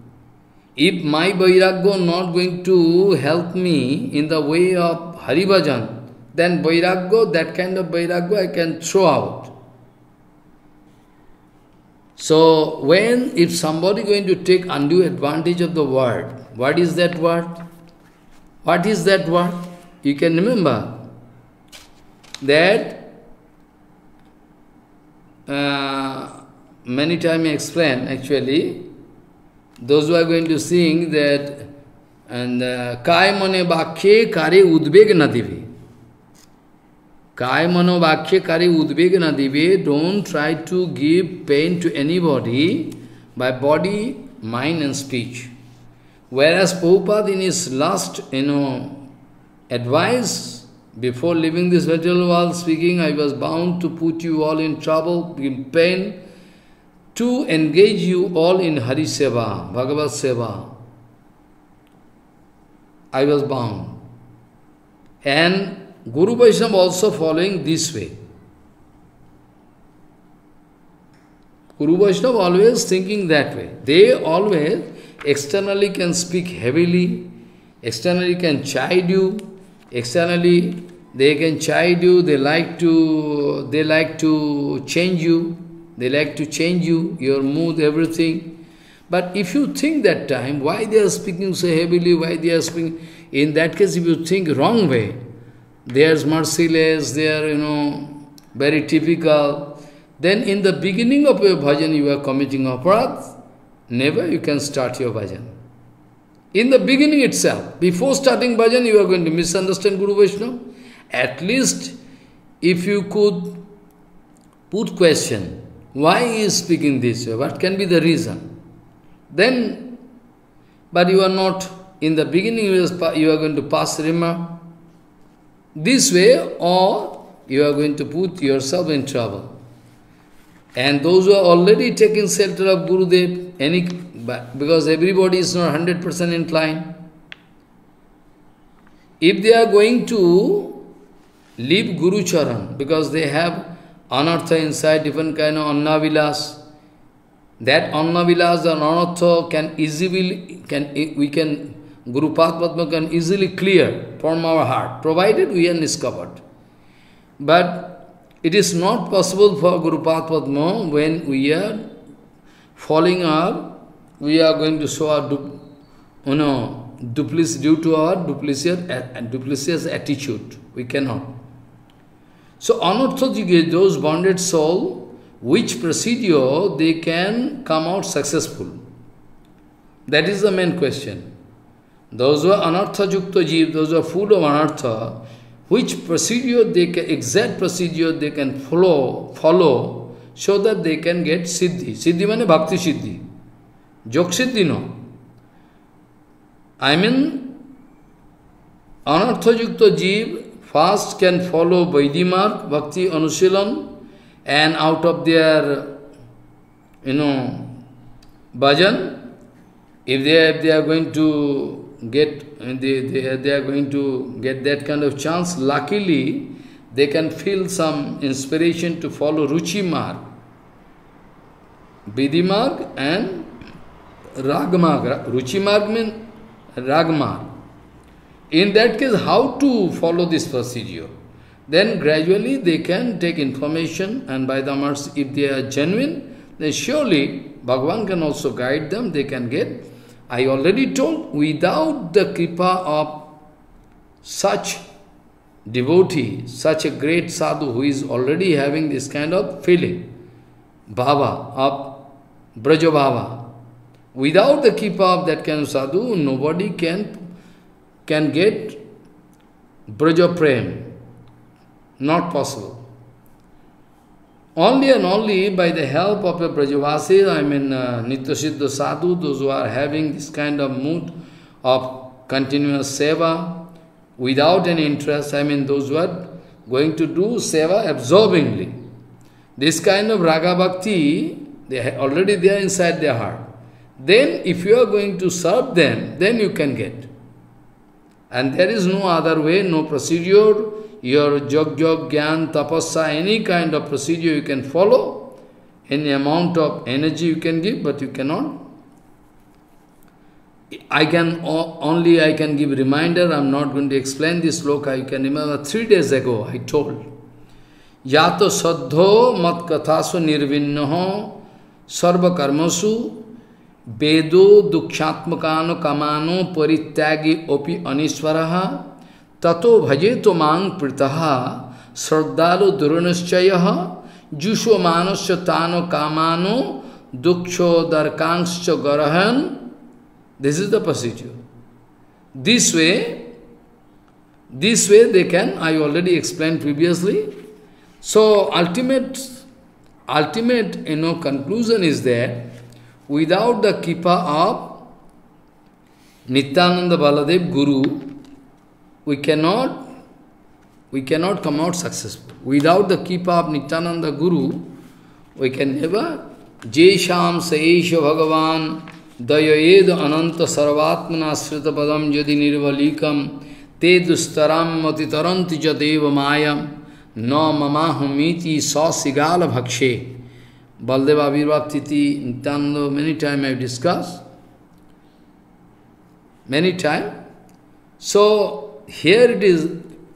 If my Vairagya not going to help me in the way of Haribhajan, then Vairagya, that kind of Vairagya I can throw out. So, when, if somebody going to take undue advantage of the word, what is that word? What is that word? You can remember that uh, many times I explain actually, those who are going to sing that and काय मने वाक्य कार्य उद्वेग न दिवे Kaya manovakhya kari udvegna dive, don't try to give pain to anybody by body, mind and speech. Whereas Prabhupada in his last, you know, advice, before leaving this material while speaking, I was bound to put you all in trouble, in pain, to engage you all in Hari Seva, Bhagavad Seva. I was bound. And Guru Vaishnava also following this way. Guru Vaishnava always thinking that way. They always externally can speak heavily, externally can chide you, externally they can chide you, they like to they like to change you, they like to change you, your mood, everything. But if you think that time, why they are speaking so heavily, why they are speaking, in that case if you think wrong way, they are merciless, they are, you know, very typical, then in the beginning of your bhajan you are committing aparadh, never you can start your bhajan. In the beginning itself, before starting bhajan, you are going to misunderstand Guru Vaishnava. At least, if you could put question, why he is speaking this way, what can be the reason? Then, but you are not, in the beginning you are going to pass remark this way, or you are going to put yourself in trouble. And those who are already taking shelter of Gurudev, any because everybody is not 100% inclined. If they are going to leave Guru Charan, because they have anartha inside, different kind of annavilas, that annavilas and anartha can easily, can we can, Guru Padma can easily clear from our heart, provided we are discovered. But it is not possible for Guru Padma when we are falling our we are going to show our, you know, duplicity due to our duplicitous, duplicitous attitude. We cannot. So anartha those bonded soul, which procedure they can come out successful? That is the main question. Those who are anartha yukta jeev, those who are full of anartha, which procedure they can, exact procedure they can follow, follow, so that they can get siddhi. Siddhi means bhakti siddhi. Jog siddhi no. I mean, anartha yukta jeev first can follow Vaidhi Bhakti Anusilan, and out of their, you know, bhajan, if they, if they are going to get they, they, they are going to get that kind of chance, luckily they can feel some inspiration to follow Ruchi Marg, Vidhi Marg and Ragmarg. Ruchi Marg means Ragmarg. In that case, how to follow this procedure? Then gradually they can take information and by the mercy, if they are genuine, then surely Bhagavan can also guide them, they can get I already told, without the kripa of such devotee, such a great sadhu who is already having this kind of feeling, bhava, of braja without the kripa of that kind of sadhu, nobody can, can get braja prem. Not possible. Only and only by the help of a Brajavasi, I mean uh, Nityasiddha sadhu, those who are having this kind of mood of continuous seva, without any interest, I mean those who are going to do seva absorbingly. This kind of raga bhakti, they are already there inside their heart. Then if you are going to serve them, then you can get. And there is no other way, no procedure, your jog, gyan, tapasya, any kind of procedure you can follow, any amount of energy you can give, but you cannot. I can only I can give reminder, I'm not going to explain this sloka, you can remember three days ago I told. Yato saddho mat kathasu nirvinnaho sarva karmasu vedo dukhyatmakano kamano parityagi opi aniswaraha ततो भजे तो मांग प्रतः श्रद्धालु दुर्निश्चय, जुषो मानस तानो कामानो दुक्षो दर्कांश गरहन। This is the procedure this way this way they can I already explain previously so ultimate ultimate, you know, conclusion is that without the kipa of Nityananda Baladev Guru we cannot we cannot come out successful. Without the keeper of Nityananda Guru, we can never Jesham Saesha Bhagavan Dayayed Ananta Sarvatmana Srita Padam Jadi Nirvalikam Te Dustaram Matitaranti Jadeva Mayam No Mamahumiti Sa Sigala Bhakshe Baldeva Virvaptiti Nityananda many times I have discussed. Many times. So, here it is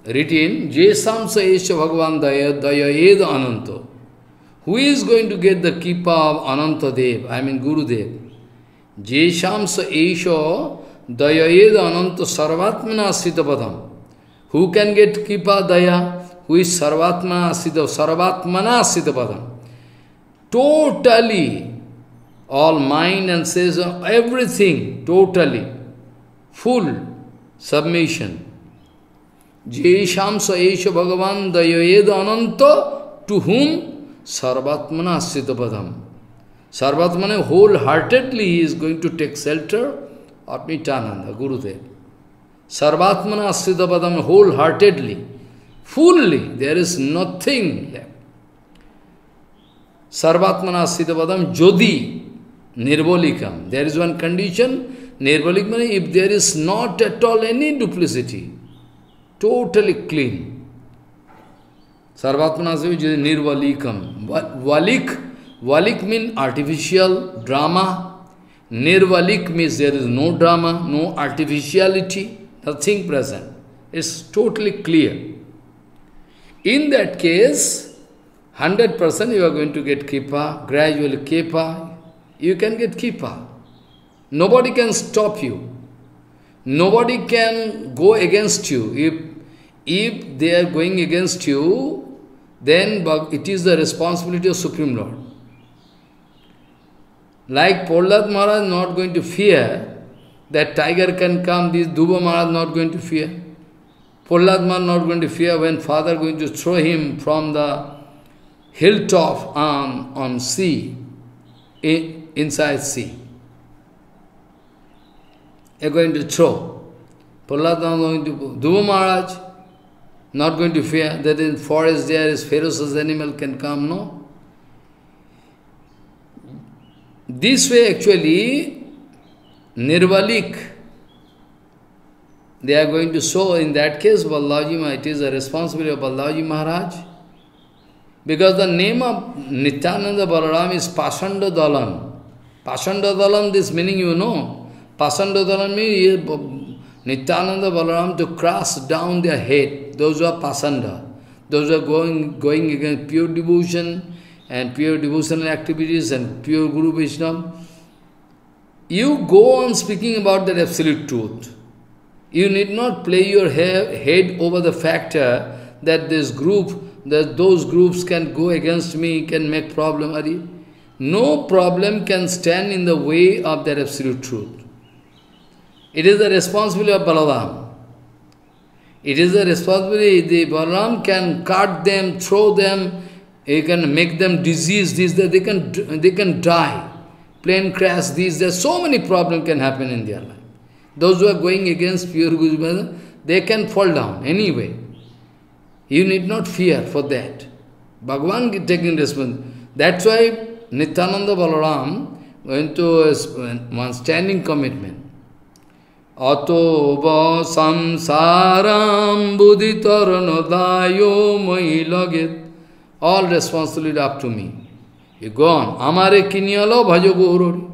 written, Jesamsa Esha Bhagavan Daya Daya Eda Ananta. Who is going to get the kippa of Ananta Dev? I mean Guru Dev. Jeshamsa Daya Eda Ananta Sarvatmana Siddhapadam. Who can get kippa Daya? Who is Sarvatmana Siddha, Sarvatmana Siddhapadam. Totally, all mind and says everything, totally, full submission. Jesham Saesha Bhagavan Dayayed Ananta, to whom Sarvatmana Siddhapadam. Sarvatmana wholeheartedly is going to take shelter of Nityananda, Gurudev. Sarvatmana Siddhapadam wholeheartedly, fully, there is nothing left. Sarvatmana Siddhapadam Jodi Nirvolikam. There is one condition, Nirvolikam, if there is not at all any duplicity, totally clean. Sarvatmana is nirvalikam. Valik, valik means artificial drama. Nirvalik means there is no drama, no artificiality, nothing present. It's totally clear. In that case, 100% you are going to get kipa, gradually kipa, you can get kipa. Nobody can stop you. Nobody can go against you. If, if they are going against you, then it is the responsibility of Supreme Lord. Like Prahlad Maharaj is not going to fear that tiger can come, this Dhruva Maharaj is not going to fear. Prahlad Maharaj not going to fear when father going to throw him from the hilltop on, on sea, in, inside sea. They are going to throw. Prahlad Maharaj going to, Dhruva Maharaj not going to fear that in forest there is ferocious animal can come, no. This way actually, Nirvalik, they are going to show in that case Ballaji, it is a responsibility of Ballaji Maharaj. Because the name of Nityananda Balaram is Pasanda Dalan. Pasanda Dalan, this meaning you know. Pasanda Dalan means Nityananda Balaram to crush down their head. Those who are Pasanda. Those who are going, going against pure devotion, and pure devotional activities and pure Guru Vaishnava, you go on speaking about that absolute truth. You need not play your head over the factor that this group, that those groups can go against me, can make problem. No problem can stand in the way of that absolute truth. It is the responsibility of Balaram. It is the responsibility, the Balaram can cut them, throw them, you can make them disease, this, that, they can, they can die. Plane crash, these, that, so many problems can happen in their life. Those who are going against pure Guru, they can fall down anyway. You need not fear for that. Bhagavan taking responsibility. That's why Nityananda Balaram went to one standing commitment. Ato va samsaram buddhitarnadayo mai laget all responsibility up to me. You go on. Amare kinyalo bhajo gaurori.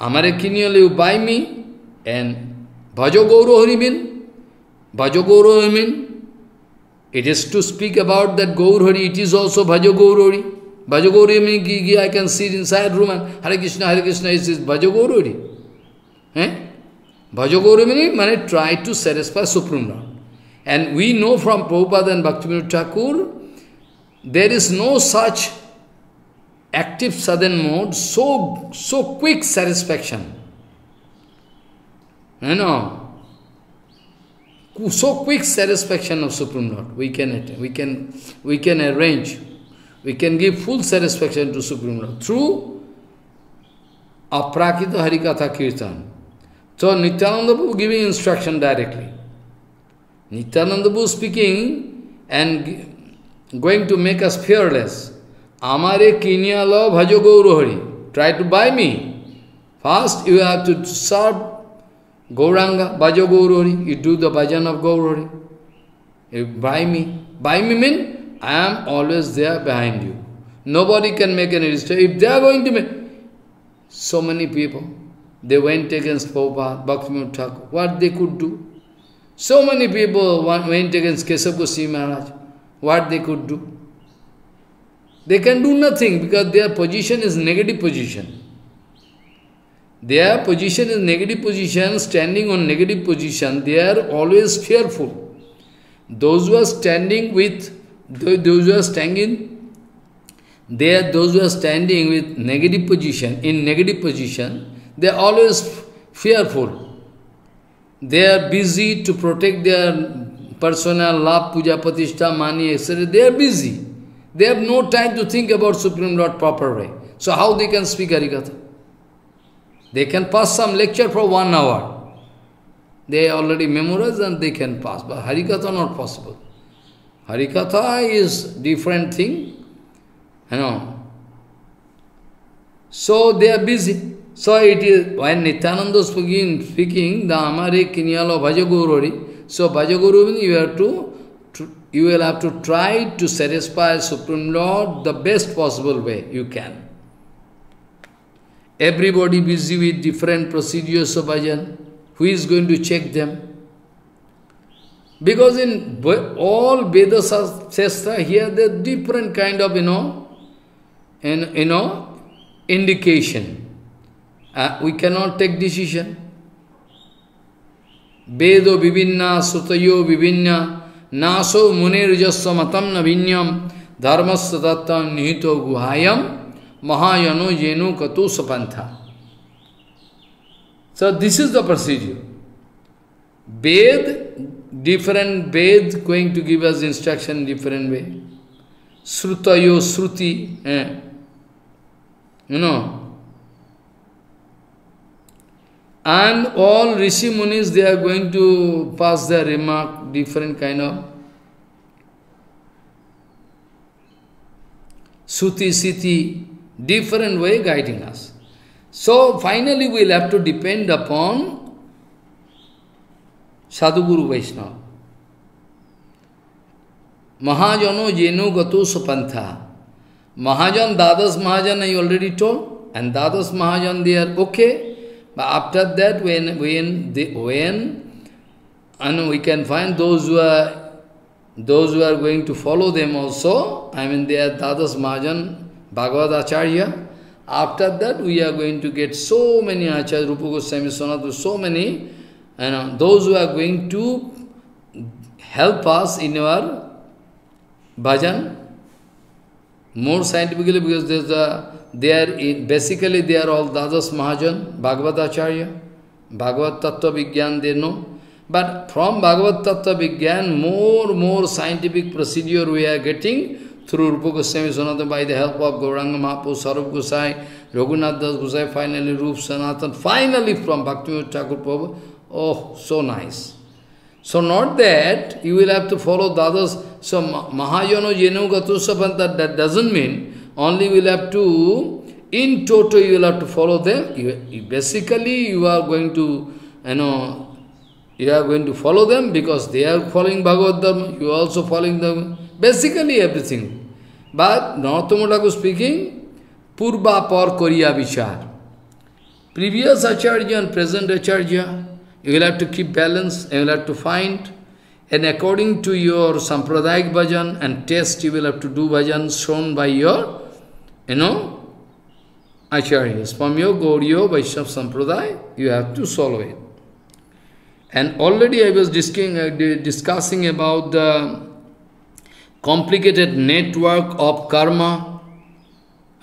Amare kinyalo, you buy me, and bhajo gaurori mean, bhajo gaurori mean, it is to speak about that gaurori, it is also bhajo gaurori. Bhajo gaurori mean, I can sit inside room and Hare Krishna, Hare Krishna, it is bhajo gaurori. Eh? Bhajo gaurori mean, try to satisfy Supreme Lord. And we know from Prabhupada and Bhaktivinoda Thakur, there is no such active sadhana mode, so, so quick satisfaction. You know, so quick satisfaction of Supreme Lord. We can, we can, we can arrange, we can give full satisfaction to Supreme Lord through aprakita harikatha kirtan. So Nityananda Prabhu giving instruction directly. Nityananda Prabhu speaking and going to make us fearless. Amare kinya lo bhajo gaurohari. Try to buy me. First you have to serve Gauranga, bhajo gaurohari. You do the bhajan of gaurohari. You buy me. Buy me mean I am always there behind you. Nobody can make any mistake. If they are going to make... So many people, they went against Prabhupada, Bhaktivinoda Thakur. What they could do? So many people went against Kesava Goswami Maharaj what they could do? They can do nothing because their position is negative position. Their position is negative position, standing on negative position, they are always fearful. Those who are standing with, those who are standing, they are those who are standing with negative position, in negative position, they are always fearful. They are busy to protect their personal love, puja, patishta, money, etc. They are busy. They have no time to think about Supreme Lord proper way. So how they can speak Harikatha? They can pass some lecture for one hour. They already memorized and they can pass. But Harikatha not possible. Harikatha is different thing. You know. So they are busy. So it is, when Nityananda speaking, speaking the Amare Kinyalo Bhajagurori, so Bhajaguru you have to, you will have to try to satisfy Supreme Lord the best possible way you can. Everybody busy with different procedures of bhajan. Who is going to check them? Because in all Veda Shastra, here there are different kind of, you know, and, you know, indication. Uh, we cannot take decision. Vedo vivinna sutayo vivinna naso munirjasya matam navinyam dharmasya tattam nihito guhayam mahayano yenu katu sapantha. So this is the procedure. Ved, different Ved going to give us instruction different way. Srutayo, Sruti, eh? you know. And all Rishi Munis, they are going to pass their remark, different kind of Suti, Siti, different way guiding us. So finally we'll have to depend upon Sadhguru Vaishnava. Mahajano Jenu Gatu Supantha. Mahajan, Dadas Mahajan I already told, and Dadas Mahajan they are okay. But after that, when when they, when and we can find those who are those who are going to follow them also, I mean they are Dadas Mahajan, Bhagavad Acharya. After that, we are going to get so many Acharya, Rupa Goswami, so many, and uh, those who are going to help us in our bhajan, more scientifically because there's a, they are in, basically they are all Dadas Mahajan, Bhagavad Acharya, Bhagavad Tattva Vigyan they know. But from Bhagavad Tattva Vigyan, more, more scientific procedure we are getting through Rupa Goswami Sanatan by the help of Gauranga Mahaprabhu, Sarup Gosai, Raghunath Das Gosai, finally Rup Sanatan, finally from Bhaktivinoda Thakur Prabhu. Oh, so nice. So not that you will have to follow others. So Mahayano Jenu Gatusapanta, that doesn't mean only you will have to, in total you will have to follow them. You, basically you are going to, you know, you are going to follow them because they are following Bhagavad Dharma, you are also following them. Basically everything. But Narottam speaking, Purva Par Koriya Vichar. Previous Acharya and present Acharya, you will have to keep balance, you will have to find, and according to your Sampradayak bhajan and test, you will have to do bhajan shown by your, you know, Acharyas. From your Gauriya Vaishnav Sampradaya, you have to solve it. And already I was discussing, uh, discussing about the complicated network of karma.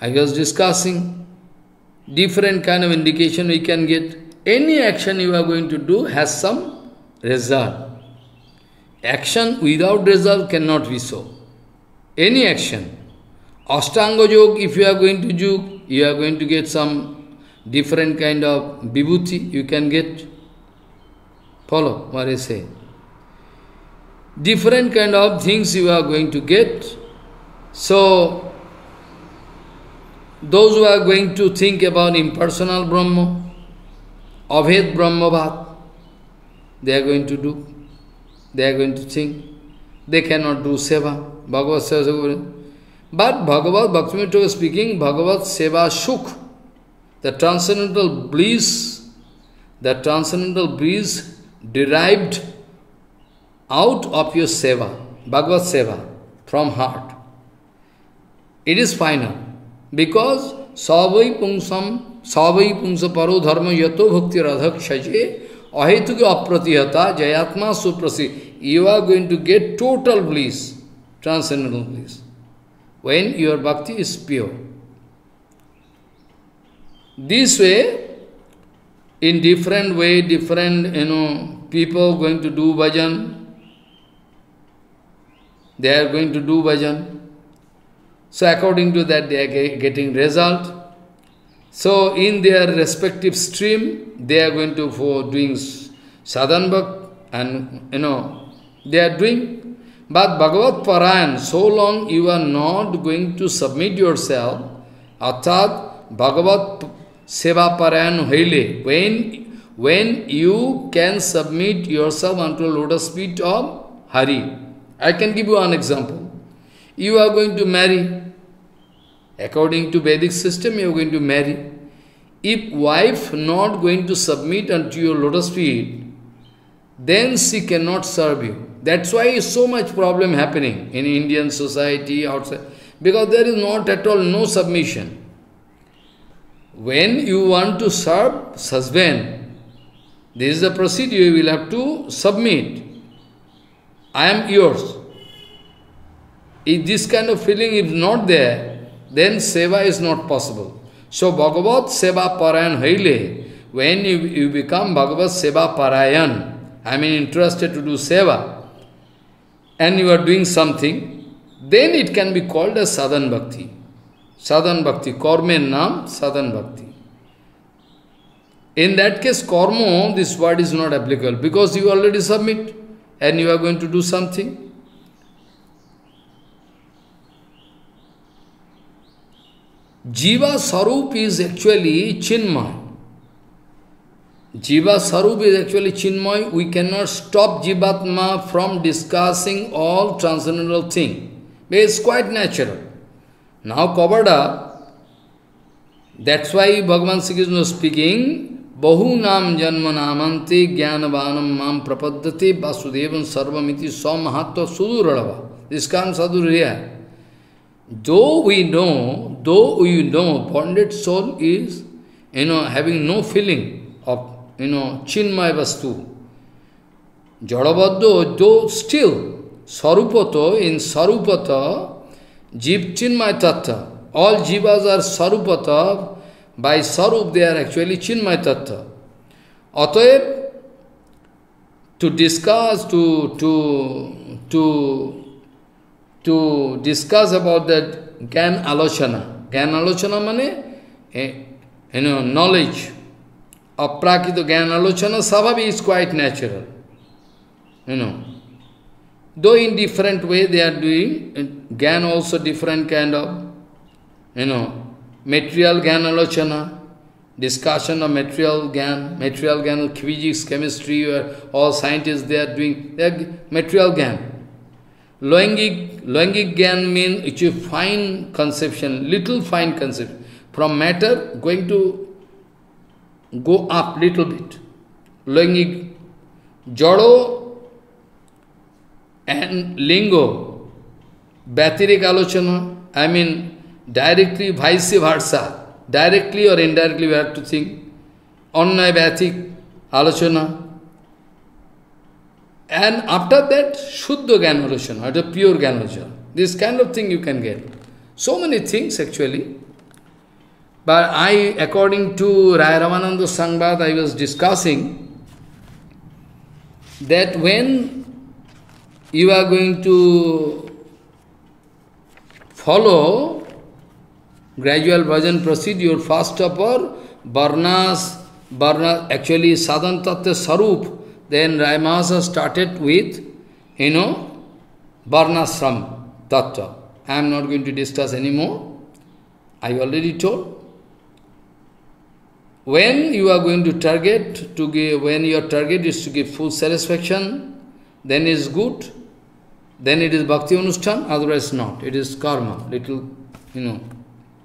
I was discussing different kind of indication we can get any action you are going to do has some result. Action without result cannot be so. Any action. Ashtanga yoga, if you are going to do, you are going to get some different kind of vibhuti, you can get. Follow what I say. Different kind of things you are going to get. So, those who are going to think about impersonal Brahma, Abhed Brahmavad, they are going to do, they are going to think. They cannot do seva. Bhagavad says, but Bhagavad, Bhaktivinoda was speaking, Bhagavad Seva Shuk, the transcendental bliss, the transcendental bliss derived out of your seva, Bhagavad Seva, from heart. It is final. Because Savai Pungsam सवै पुंस परो धर्म यतो भक्ति राधक शजे अहेतु के अप्रतिहता जयात्मा सुप्रसी you are going to get total bliss transcendental bliss When your bhakti is pure. This way, in different way, different, you know, people going to do bhajan, they are going to do bhajan. So according to that, they are getting result. So in their respective stream, they are going to for doing sadhan and you know they are doing. But Bhagavad Parayan, so long you are not going to submit yourself, Arthat Bhagavad Seva Parayan Haile, when, when you can submit yourself unto lotus feet of Hari. I can give you an example. You are going to marry, According to Vedic system, you are going to marry. If wife not going to submit unto your lotus feet, then she cannot serve you. That's why so much problem happening in Indian society, outside. Because there is not at all no submission. When you want to serve husband, this is the procedure you will have to submit. I am yours. If this kind of feeling is not there, then seva is not possible. So Bhagavat Seva Parayan Haile, when you, you become Bhagavat Seva Parayan, I mean interested to do seva, and you are doing something, then it can be called as sadhan bhakti. Sadhan bhakti, kormen nam, sadhan bhakti. In that case, karma, this word is not applicable because you already submit and you are going to do something. Jiva Sarup is actually Chinmay. Jiva Sarup is actually Chinmay. We cannot stop Jivatma from discussing all transcendental things. It's quite natural. Now covered up, that's why Bhagavan Sri Krishna is speaking, Bahunam janma namante jnanavanam mam prapaddate vasudevam sarvamiti samahatva sudurava. This comes sadurya. Though we know, though we know, bonded soul is, you know, having no feeling of, you know, chinmay vastu. Jadabaddo, though still, sarupato, in sarupata, jiv chinmay tattva. All jivas are sarupata, by sarup they are actually chinmay tattva. Ataev, to discuss, to, to, to to discuss about that Gyan Alochana. Gyan Alochana eh, you know, knowledge of Prakita Gyan Alochana, Savavi is quite natural. You know. Though in different way they are doing, Gyan also different kind of, you know, material Gyan Alochana, discussion of material Gyan, material Gyan, physics, chemistry, all scientists they are doing, they are material Gyan. Loingic, loingic gyan means it's a fine conception, little fine conception. From matter going to go up little bit. Loingic, jado and lingo, Bhatirik alochana, I mean directly vice versa, directly or indirectly we have to think. Onnay Bhatik alochana, and after that, Shuddha Gyanalocana, or the pure Gyanalocana. This kind of thing you can get. So many things actually. But I, according to Raya Ramananda Sangbad, I was discussing that when you are going to follow gradual bhajan procedure, first of all, Varnas, Varnas, actually Sadhan Sarup, then Ramasa started with, you know, Varnasram Tattva. I am not going to discuss anymore. I already told. When you are going to target to give, when your target is to give full satisfaction, then is good. Then it is bhakti anushthan, otherwise not. It is karma, little, you know,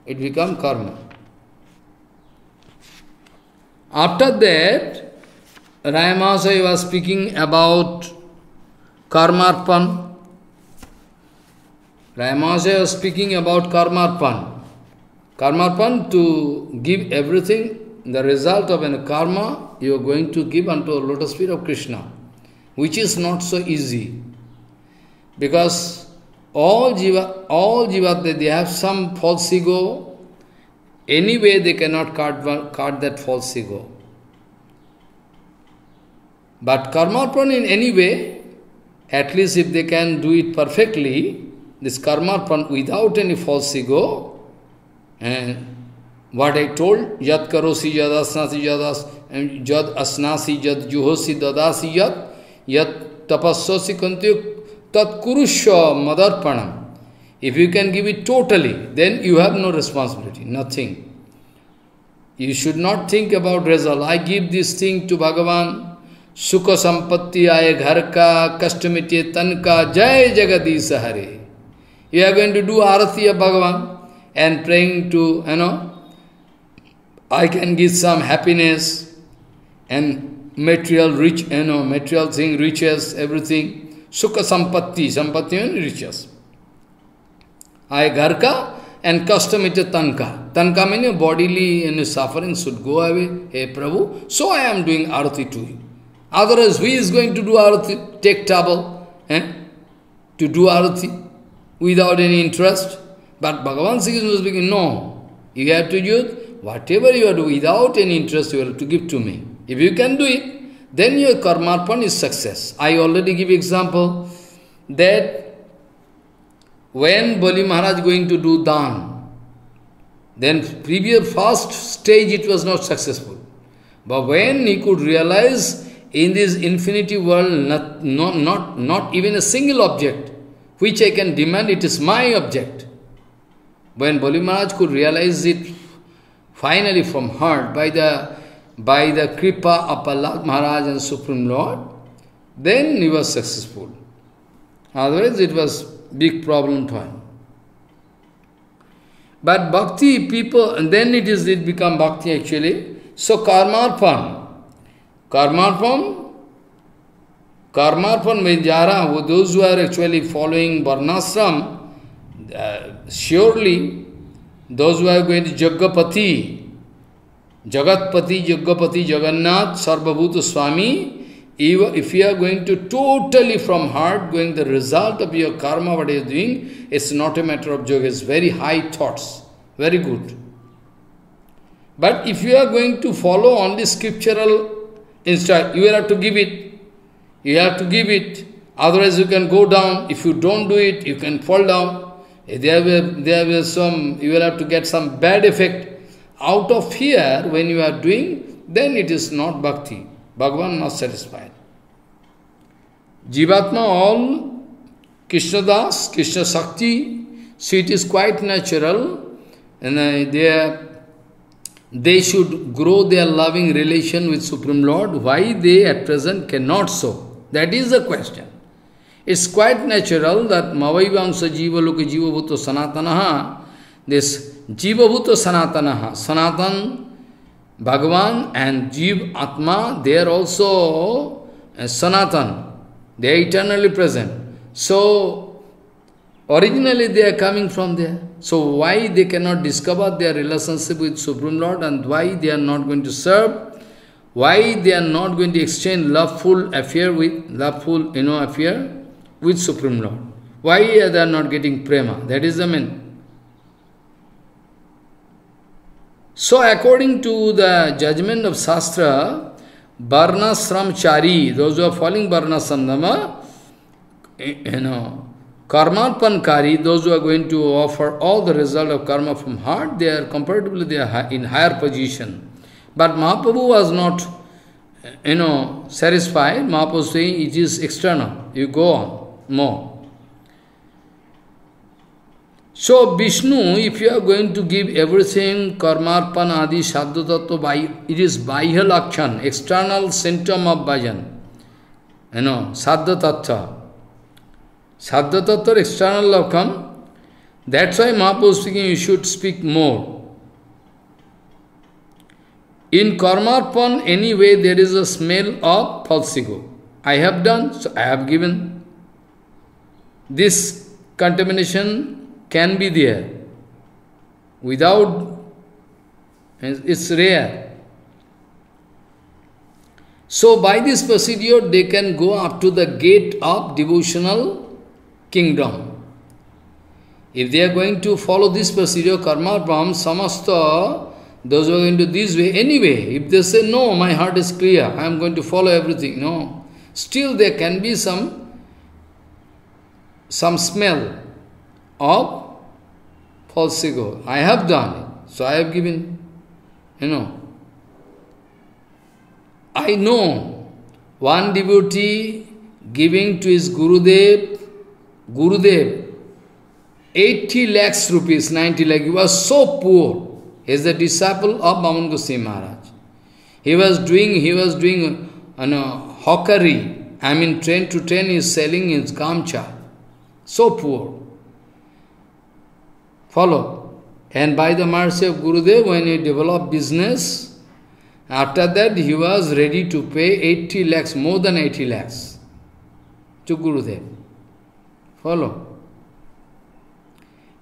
it become karma. After that, Rayamasa was speaking about karmarpan. Rayamasa was speaking about karmarpan. Karmarpan to give everything, the result of a karma, you are going to give unto the lotus feet of Krishna, which is not so easy. Because all jiva, all jiva, they have some false ego. Anyway, they cannot cut, cut that false ego. But karmarpan in any way, at least if they can do it perfectly, this karmarpan without any false ego, and what I told यद करोसी यद असना यद यद असना यद जुहोसी ददासी यद यद तपस्वी कंतु तत्कुरुष्व मदर्पणम if you can give it totally then you have no responsibility nothing you should not think about result I give this thing to Bhagavan सुख संपत्ति आए घर का कष्ट मिटे तन का जय जगदीश हरे you are going to do aarti Bhagavan and praying to you know I can give some happiness and material rich, you know, material thing, riches, everything. Sukha sampatti, sampatti means riches. I garka and custom it tanka. Tanka means bodily and suffering should go away. Hey Prabhu, so I am doing arati to you. Otherwise, who is going to do arati? Take trouble eh? to do arati without any interest. But Bhagavan Sikh is speaking, no. You have to use whatever you are doing without any interest, you have to give to me. If you can do it, then your karmarpan is success. I already give example that when Bali Maharaj going to do dan, then previous first stage it was not successful. But when he could realize in this infinity world not, not, not, not even a single object which I can demand, it is my object. When Bali Maharaj could realize it finally from heart by the by the kripa of Allah Maharaj and Supreme Lord, then he was successful. Otherwise it was big problem to him. But bhakti people, and then it is it become bhakti actually. So karmarpan, karmarpan, karmarpan Vijara, those who are actually following Varnasram, uh, surely those who are going to Jaggapati, Jagatpati, Jaggapati, Jagannath, Sarvabhuta Swami, if you are going to totally from heart, going the result of your karma, what you are doing, it's not a matter of yoga, it's very high thoughts, very good. But if you are going to follow only scriptural instruct, you have to give it. You have to give it. Otherwise you can go down. If you don't do it, you can fall down. There will, there will some, you will have to get some bad effect. Out of fear, when you are doing, then it is not bhakti. Bhagavan not satisfied. Jivatma all Krishna Das, Krishna Shakti, so it is quite natural and uh, they, they should grow their loving relation with Supreme Lord. Why they at present cannot so? That is the question. It's quite natural that मवैवांश जीवलोक जीवभूत सनातन this जीवभूत सनातन सनातन भगवान and जीव आत्मा they are also Sanatan they are eternally present so originally they are coming from there so why they can not discover their relationship with supreme lord and why they are not going to serve why they are not going to exchange loveful affair with loveful you affair with Supreme Lord? Why are they not getting prema? That is the main. So according to the judgment of Shastra, Varnasramchari, those who are following Varnasramdama, eh, you know, Karmarpankari, those who are going to offer all the result of karma from heart, they are comparatively they are in higher position. But Mahaprabhu was not, eh, you know, satisfied. Mahaprabhu saying it is external. You go on more. So Vishnu, if you are going to give everything, karmarpan adi sadhu by it is bahya lakshan, external symptom of bhajan. You know, sadhu tattva. Sadhu tattva external lakshan. That's why Mahaprabhu speaking, you should speak more. In karmarpan, anyway, there is a smell of false ego. I have done, so I have given. This contamination can be there. Without, it's rare. So by this procedure, they can go up to the gate of devotional kingdom. If they are going to follow this procedure, karma brahma, samasta, those who are going to this way, anyway, if they say, no, my heart is clear, I am going to follow everything, no. Still there can be some, some smell of false ego. I have done it, so I have given, you know. I know one devotee giving to his Gurudev, Gurudev, 80 lakhs rupees, 90 lakhs. He was so poor. He is the disciple of Bhaman Goswami Maharaj. He was doing, he was doing you know, hawkery. I mean, train to train, he is selling his gamcha. So poor. Follow. And by the mercy of Gurudev, when he developed business, after that he was ready to pay 80 lakhs, more than 80 lakhs to Gurudev. Follow.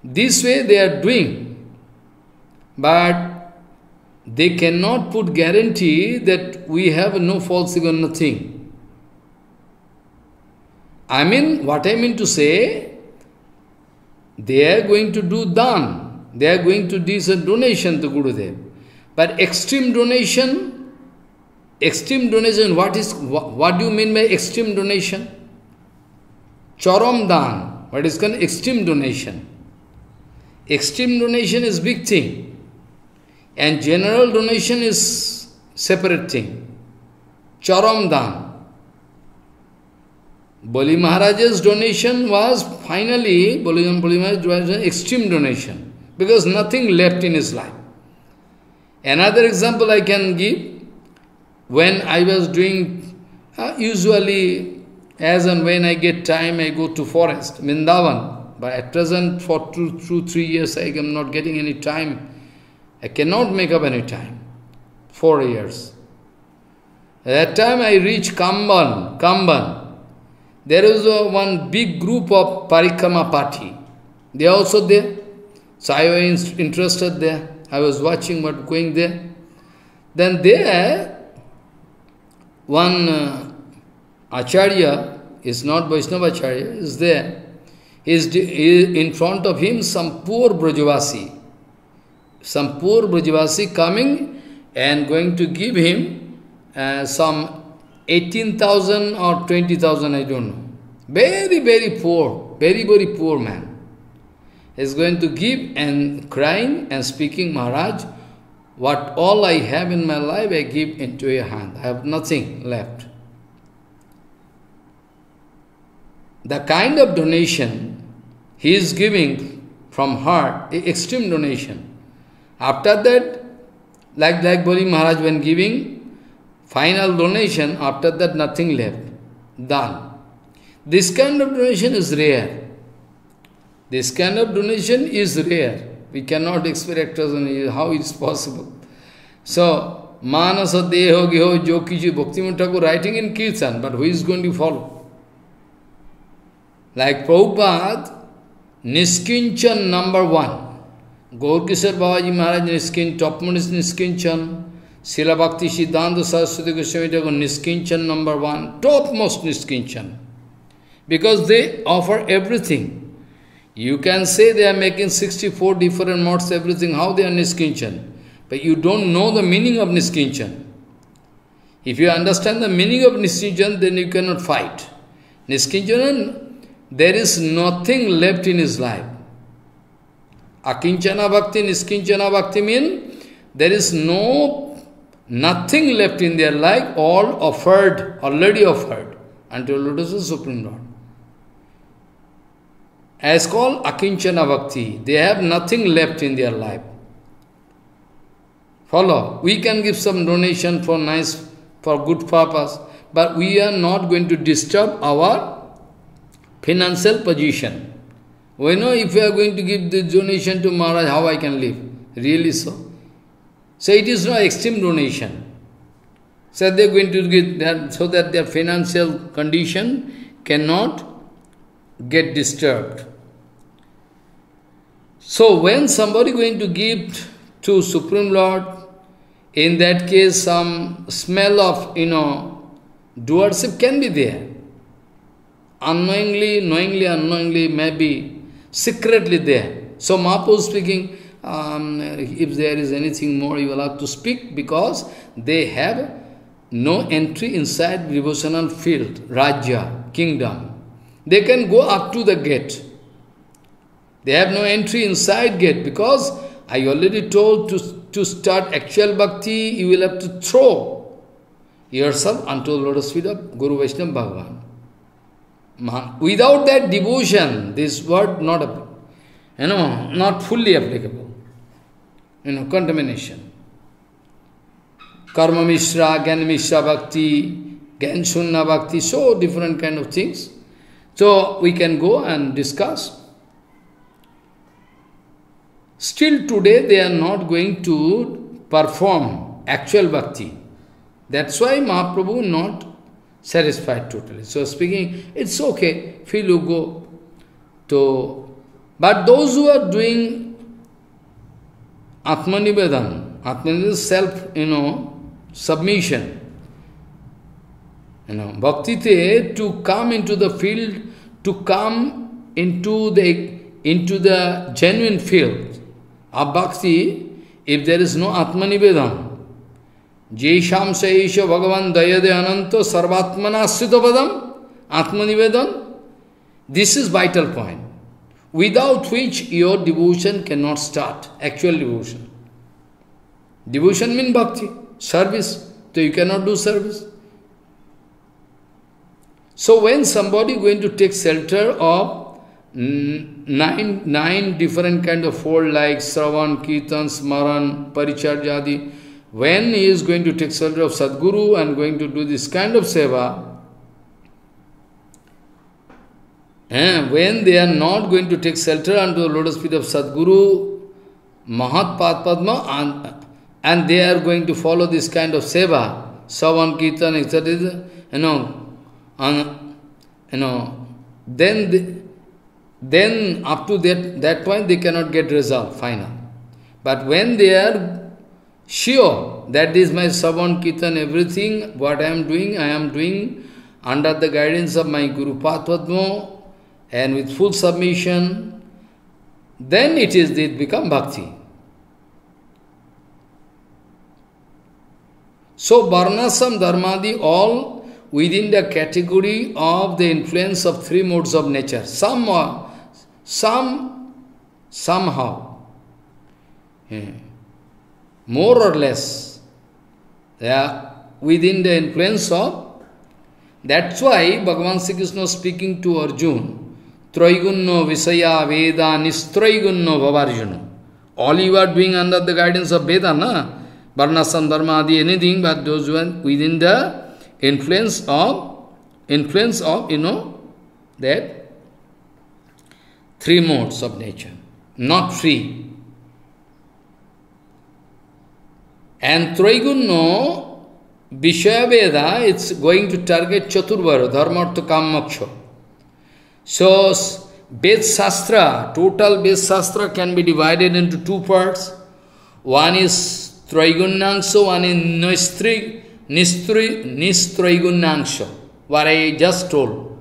This way they are doing, but they cannot put guarantee that we have no false ego, nothing. I mean, what I mean to say, they are going to do dan, they are going to do a donation to Gurudev. But extreme donation, extreme donation, what is what, what do you mean by extreme donation? Charam dan, what is called extreme donation? Extreme donation is big thing, and general donation is separate thing. Charam dan. Bali Maharaj's donation was finally, Bali Maharaj was an extreme donation, because nothing left in his life. Another example I can give, when I was doing, uh, usually as and when I get time, I go to forest, Vrindavan. But at present, for two, two, three years, I am not getting any time. I cannot make up any time. Four years. At that time, I reach Kamban, Kamban. There is a, one big group of Parikrama party. They are also there. So I was interested there. I was watching what going there. Then there, one uh, Acharya, is not Vaishnava Acharya, is there. He. Is in front of him some poor Brajavasi. Some poor Brajavasi coming and going to give him uh, some 18,000 or 20,000, I don't know. Very, very poor, very, very poor man is going to give and crying and speaking, Maharaj, what all I have in my life I give into your hand. I have nothing left. The kind of donation he is giving from heart, extreme donation. After that, like, like Bali Maharaj when giving final donation, after that nothing left. Done. This kind of donation is rare. This kind of donation is rare. We cannot expect how it is possible. So, Manasa Deho Geho Jokiji Bhakti Thakur writing in Kirtan, but who is going to follow? Like Prabhupada, Niskinchan number one. Gaur Kishore Babaji Maharaj Niskin, topmost Niskinchan. Srila Bhakti Siddhanta Saraswati Goswami Thakur Niskinchan number one, topmost Niskinchan. Because they offer everything. You can say they are making 64 different modes, everything, how they are Niskinchan. But you don't know the meaning of Niskinchan. If you understand the meaning of Niskinchan, then you cannot fight. Niskinchanan, there is nothing left in his life. Akinchana Bhakti, Niskinchana Bhakti mean there is no, nothing left in their life, all offered, already offered, until Lotus is Supreme Lord as called akinchana bhakti. They have nothing left in their life. Follow. We can give some donation for nice, for good purpose, but we are not going to disturb our financial position. We know if we are going to give the donation to Maharaj, how I can live. Really so. So it is no extreme donation. So they are going to give that so that their financial condition cannot get disturbed. So when somebody going to give to Supreme Lord, in that case some smell of, you know, doership can be there. Unknowingly, knowingly, unknowingly, maybe secretly there. So Mahaprabhu speaking, um, if there is anything more, you will have to speak because they have no entry inside devotional field, Rajya, kingdom. They can go up to the gate. They have no entry inside gate because I already told to, to start actual bhakti, you will have to throw yourself unto the lotus feet of Guru Vaishnava Bhagavan. Without that devotion, this word not, you know, not fully applicable. You know, contamination. Karma Mishra, Gyan Mishra Bhakti, Gyan Shunna Bhakti, so different kind of things. So we can go and discuss. Still today they are not going to perform actual bhakti. That's why Mahaprabhu not satisfied totally. So speaking, it's okay, feel you go to... But those who are doing आत्मनिवेदन आत्मनिवेदन self you know submission you know bhakti they to come into the field to come in to the in to the genuine field अब bhakti if there is no आत्मनिवेदन जेषाम से ईश भगवान दयादे अनंत सर्वात्मनाश्रित पदम आत्मनिवेदन this is vital point without which your devotion cannot start, actual devotion. Devotion means bhakti, service, so you cannot do service. So when somebody going to take shelter of nine, nine different kind of fold like Sravan, Kirtan, Smaran, Paricharjadi, when he is going to take shelter of Sadguru and going to do this kind of seva, and when they are not going to take shelter under the lotus feet of Sadguru, Mahat Padma, and, and they are going to follow this kind of seva, Savan, Kirtan, etc., you know, and, you know, then, the, then up to that, that point they cannot get result, final. But when they are sure that is my Savan, Kirtan, everything, what I am doing, I am doing under the guidance of my Guru Padma and with full submission, then it is, it become bhakti. So Varnasam, Dharmadi, all within the category of the influence of three modes of nature. Some, some, somehow, yeah, more or less, they are within the influence of. That's why Bhagavan Sri Krishna speaking to Arjun, त्रैगुण्य विषया वेदा निस्त्रैगुण्य भवार्जुन। All you are doing under the guidance of Veda ना वर्णासन धर्म आदि anything but those with in the influence of influence of you know that three modes of nature not free and त्रैगुण्यो विषय वेदा it's going to target चतुर्वर धर्म अर्थ काम मक्ष So, Ved Sastra, total Ved Sastra can be divided into two parts. One is Traigunnangsha, one is Noistri, Nistraigunnangsha, what I just told.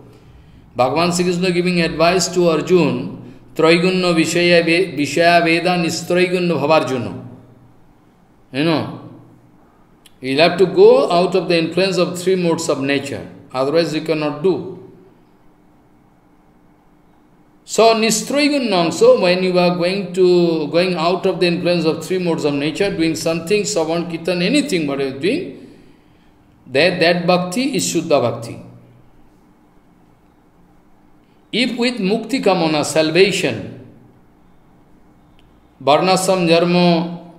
Bhagavan Sri Krishna giving advice to Arjun, Traigunna Vishaya, Vishaya Veda Nistraigunna Bhavarjuna. You know, you'll have to go out of the influence of three modes of nature, otherwise you cannot do. So Nistraigun so when you are going to going out of the influence of three modes of nature, doing something, Savan, Kirtan, anything what you are doing, that, that bhakti is Shuddha bhakti. If with mukti kamana, salvation, varnasam jarmo,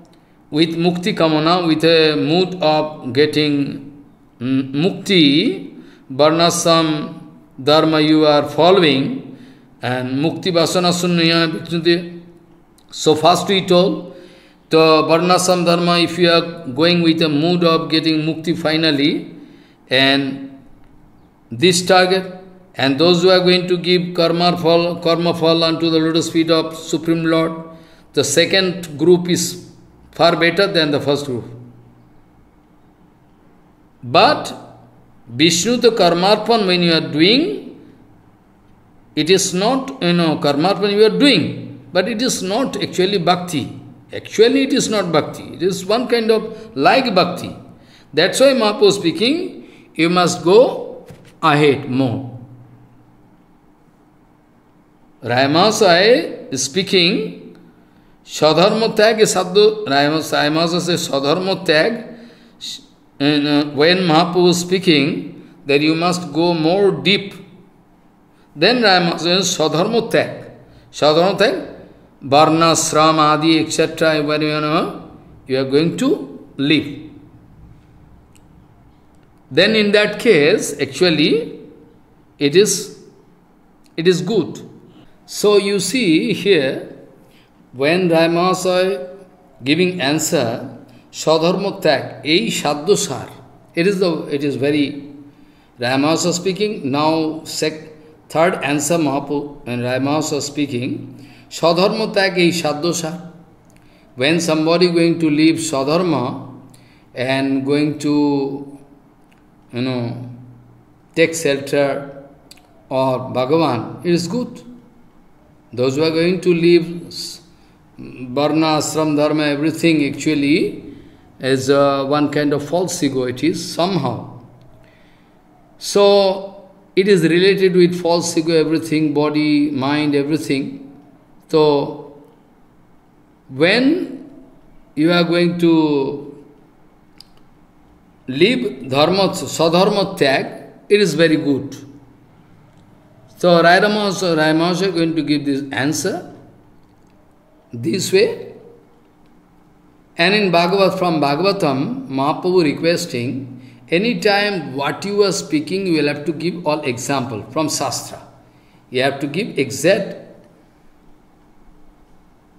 with mukti kamana, with a mood of getting mukti, varnasam dharma you are following, and mukti vasana sunnaya, so fast we told, the Varnasam Dharma, if you are going with a mood of getting mukti finally, and this target, and those who are going to give karma fall, karma fall unto the lotus feet of Supreme Lord, the second group is far better than the first group. But Vishnu the karmarpan when you are doing, it is not, you know, karmarpan you are doing, but it is not actually bhakti. Actually, it is not bhakti. It is one kind of like bhakti. That's why Mahaprabhu speaking, you must go ahead more. Rayamasa is speaking, Sadharma tag is Sadhu, Rayamasa says Sadharma tag, and uh, when Mahaprabhu speaking, that you must go more deep. Then says Sadharma tag. Sadharma tag, Varna, Sram, Adi, etc., where you know, you are going to live. Then in that case, actually, it is, it is good. So you see here, when Raimasai giving answer, Sadharma Tag, A Shaddosar, it is the it is very Ramasa speaking, now sec, third answer महापु रायमास speaking स्वधर्म त्याग ही साधोसा when somebody going to leave स्वधर्म and going to you know take shelter और Bhagavan it is good those are going to leave वर्ण आश्रम धर्म everything actually is one kind of false ego it is somehow so it is related with false ego, everything, body, mind, everything. So, when you are going to leave dharma, sadharma tag, it is very good. So Rayamaharaj is going to give this answer this way. And in Bhagavat, from Bhagavatam, Mahaprabhu requesting, anytime what you are speaking, you will have to give all example from Shastra. You have to give exact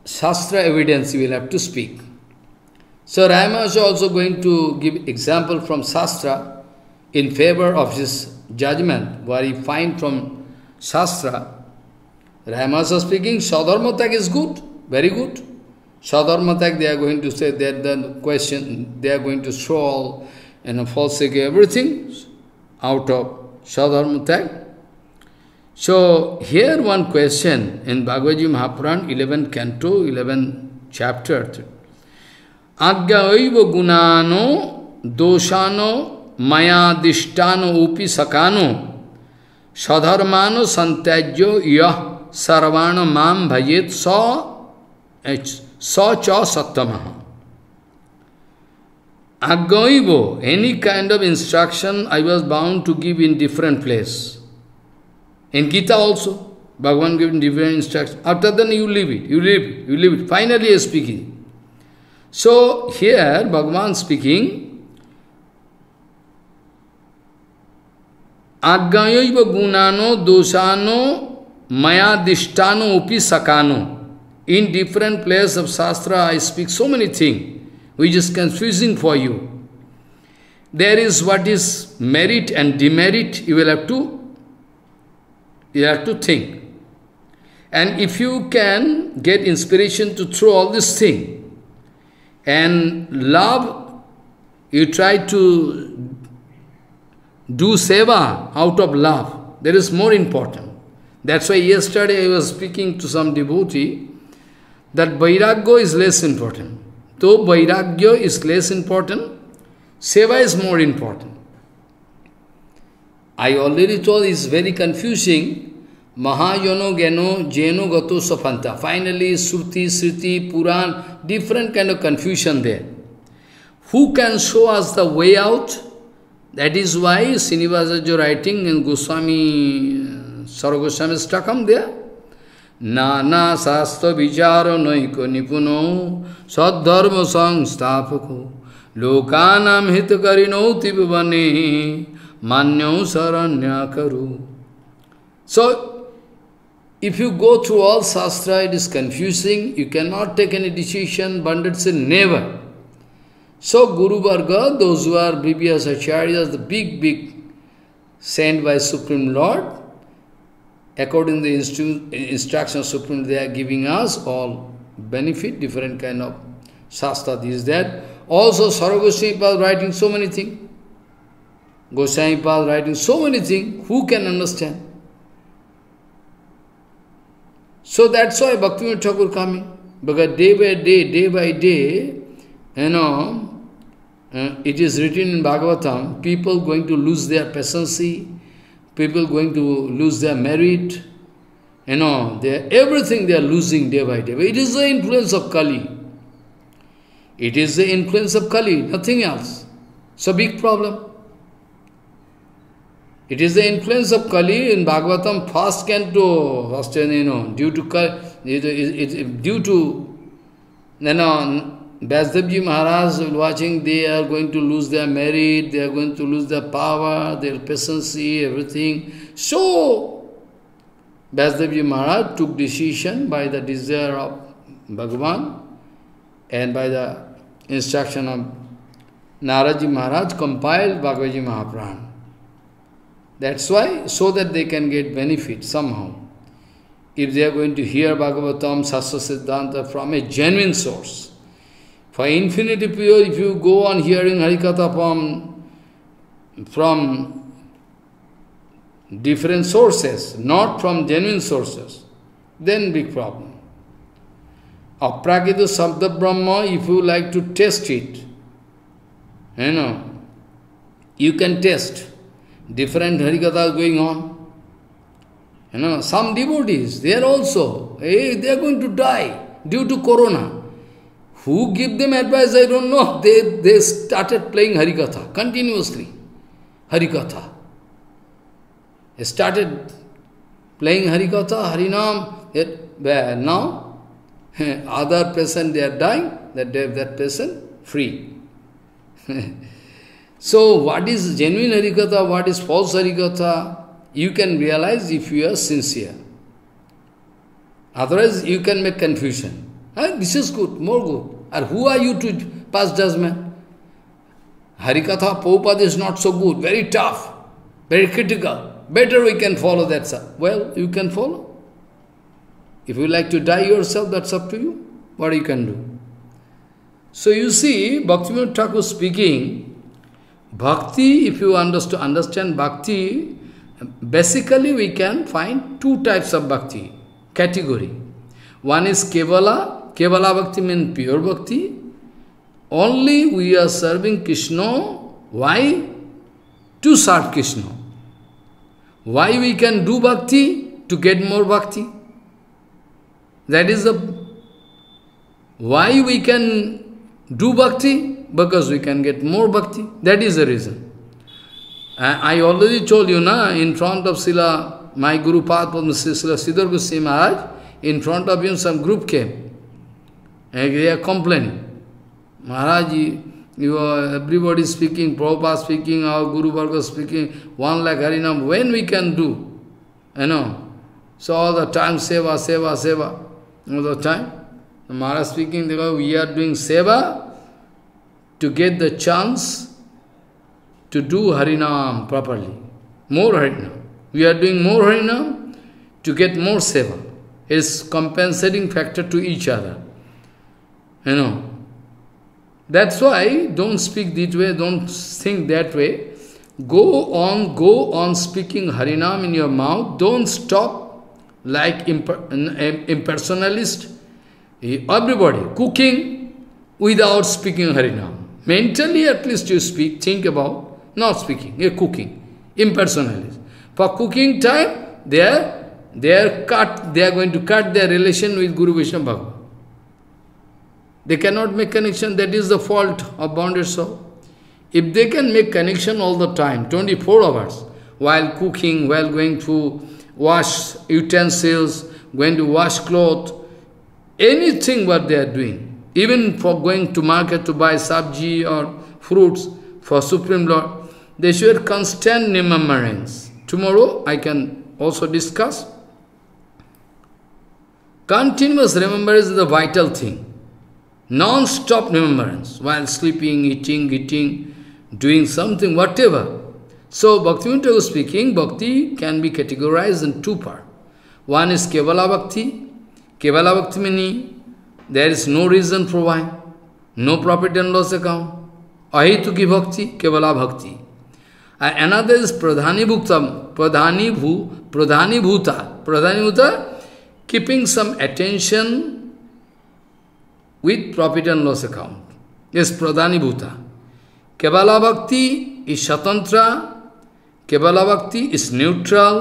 Shastra evidence you will have to speak. So Rama is also going to give example from Shastra in favor of his judgment, where he find from Shastra. Is speaking, Sadharmatak is good, very good. Sadharmatak, they are going to say that the question, they are going to show all you know, everything out of Sadharmatak. So here one question in Bhagavad Gita Mahapuran, 11 canto, 11 chapter. Agya oiva gunano doshano mayadishtano upi sakano sadharmano santajyo yah sarvana mam bhajet sa sa cha sattamaha. Agaivo, any kind of instruction I was bound to give in different place. In Gita also, Bhagavan given different instructions. After that you leave it, you leave it, you leave it. Finally he speaking. So here Bhagavan speaking, Agayaiva gunano dosano maya dishtano upi sakano. In different place of Shastra I speak so many things, which is confusing for you. There is what is merit and demerit, you will have to you have to think. And if you can get inspiration to throw all this thing, and love, you try to do seva out of love, that is more important. That's why yesterday I was speaking to some devotee that Vairagya is less important. तो वैराग्य is less important seva is more important I already told is very confusing महायोनो गेनो जेनो गतो सफलता finally shruti shruti Purana different kind of confusion there who can show us the way out that is why Srinivas जो writing in Goswami सर्व गोस्वामी स्टकम देर नाना शास्त्र विचार नैक निपुण, सद्धर्म संस्थापको, लोकाना हितकरिणौ तिबने मान्यौ शरण्य करु so if you go through all शास्त्र it is confusing you can not take any decision banded in never so गुरुवर्ग those are BBS Acharya big big send by supreme lord according to the instru instruction Supreme, they are giving us all benefit, different kind of Shastra, this, that. Also, Sarvagoswami Pad writing so many things. Goswami Pad writing so many things. Who can understand? So that's why Bhaktivinoda Thakur coming. Because day by day, day by day, you know, uh, it is written in Bhagavatam, people going to lose their patience, people going to lose their merit, you know, everything they are losing day by day. It is the influence of Kali. It is the influence of Kali, nothing else. It's a big problem. It is the influence of Kali in Bhagavatam, first canto, first, you know, due to Kali, it, due to, you know, Vyasdevji Maharaj watching, they are going to lose their merit, they are going to lose their power, their patience, everything. So, Vyasdevji Maharaj took decision by the desire of Bhagavan and by the instruction of Naradji Maharaj compiled Bhagavata Mahapurana. That's why, so that they can get benefit somehow. If they are going to hear Bhagavatam, Sastra Siddhanta from a genuine source. For infinity pure, if you go on hearing Harikatha from, from different sources, not from genuine sources, then big problem. Aprakita Sabda Brahma, if you like to test it, you know, you can test. Different Harikatha going on. You know, some devotees, they are also, hey, they are going to die due to corona. Who give them advice, I don't know. They, they started playing Harikatha continuously. Harikatha. They started playing Harikatha, Harinam. Now, other person they are dying, that, that person free. so, what is genuine Harikatha, what is false Harikatha, you can realize if you are sincere. Otherwise, you can make confusion. This is good, more good. And who are you to pass judgment? Harikatha, Prabhupada is not so good, very tough, very critical. Better we can follow that. Well, you can follow. If you like to die yourself, that's up to you. What you can do. So you see, Bhaktivinoda Thakur speaking, Bhakti, if you understand, understand Bhakti, basically we can find two types of Bhakti, category. One is Kevala, Kewla bhakti mean pure bhakti only we are serving Krishna why to serve Krishna why we can do bhakti to get more bhakti that is why we can do bhakti because we can get more bhakti that is the reason I already Chola you ना in front of शिला my guru पाद पद्म Shri Shri गुस्सी Maharaj in front of you some group के And they are complaining. Maharaj, you are, everybody speaking, Prabhupada speaking, our Guru Varga speaking, one lakh Harinam, when we can do? You know. So all the time, seva, seva, seva, all the time. The Maharaj speaking, because we are doing seva to get the chance to do Harinam properly. More Harinam. We are doing more Harinam to get more seva. It's compensating factor to each other. You know. That's why don't speak this way, don't think that way. Go on, go on speaking Harinam in your mouth. Don't stop like imper impersonalist. Eh, everybody cooking without speaking Harinam. Mentally at least you speak, think about not speaking, you're cooking. Impersonalist. For cooking time, they are, they are cut, they are going to cut their relation with Guru Vishnu Bhagavan. They cannot make connection, that is the fault of bonded soul. If they can make connection all the time, 24 hours, while cooking, while going to wash utensils, going to wash clothes, anything what they are doing, even for going to market to buy sabji or fruits for Supreme Lord, they should constant remembrance. Tomorrow I can also discuss. Continuous remembrance is the vital thing. Non-stop remembrance while sleeping, eating, eating, doing something, whatever. So, Bhaktivinoda was speaking, bhakti can be categorized in two parts. One is Kevala Bhakti. Kevala Bhakti meaning there is no reason for why, no profit and loss account. Ahituki Bhakti, Kevala Bhakti. And another is Pradhani Bhuktam, Pradhani Bhu, Pradhani Bhuta. Pradhani Bhuta, keeping some attention with profit and loss account is प्रधानी भूता केवला bhakti is स्वतंत्र केवला bhakti is neutral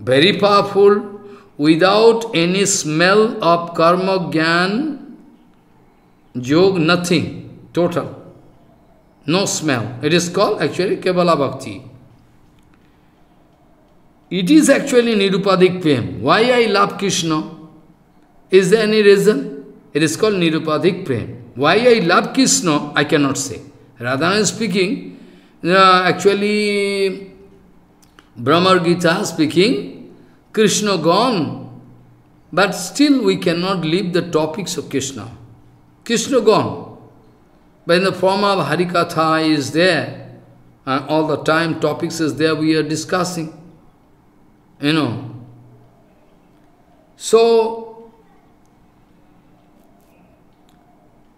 very powerful without any smell of karma gyan yoga nothing total no smell it is called actually केवला भक्ति it is actually निरुपाधिक prem why I love Krishna is any reason It is called Nirupadhik Prem. Why I love Krishna, I cannot say. Radhana is speaking, uh, actually, Brahma Gita speaking, Krishna gone, but still we cannot leave the topics of Krishna. Krishna gone, but in the form of Harikatha is there, and all the time topics is there we are discussing. You know. So,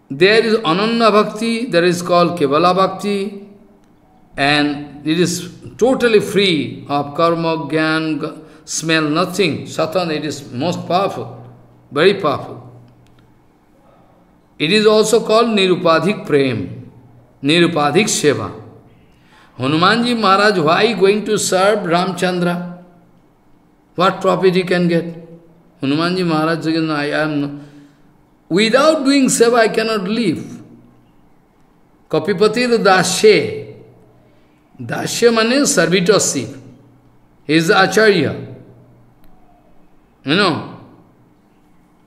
There is Ananya Bhakti, that is called Kevala Bhakti, and it is totally free of karma, gyan, smell, nothing. Satan, it is most powerful, very powerful. It is also called Nirupadhik Prem, Nirupadhik Seva. Hanumanji Maharaj, why going to serve Ramchandra? What profit he can get? Hanumanji Maharaj says, I am, without doing seva I cannot live. Kapipati Dashe, Dasya means servitorship. He is the Acharya. You know,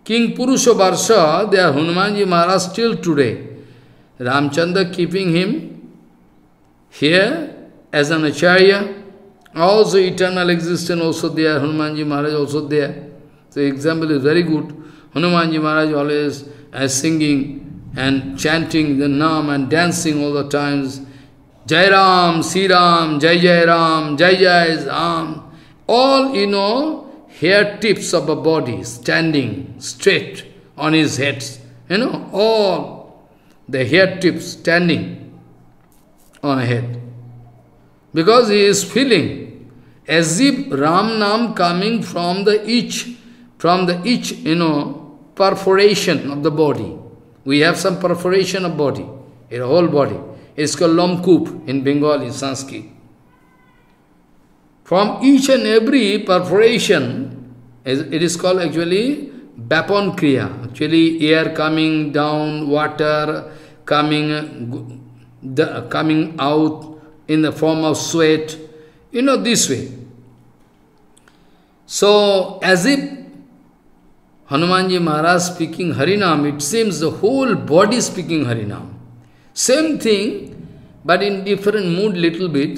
King Purusha Varsha, they are Hanumanji Maharaj still today. Ramchandra keeping him here as an Acharya. Also eternal existence also there, Hanumanji Maharaj also there. The example is very good. Hanumanji Maharaj always uh, singing and chanting the Nam and dancing all the times. Jai Ram, Sri Ram, Jai Jai Ram, Jai Jai Ram. All, you know, hair tips of a body standing straight on his head. You know, all the hair tips standing on a head. Because he is feeling as if Ram Nam coming from the each, from the each, you know, perforation of the body. We have some perforation of body, in whole body. It's called lomkup in Bengali, in Sanskrit. From each and every perforation, it is called actually Bapon Kriya. Actually, air coming down, water coming, the, coming out in the form of sweat. You know, this way. So, as if Hanuman ji Maharaj speaking Harinam it seems the whole body speaking Harinam. Same thing but in different mood little bit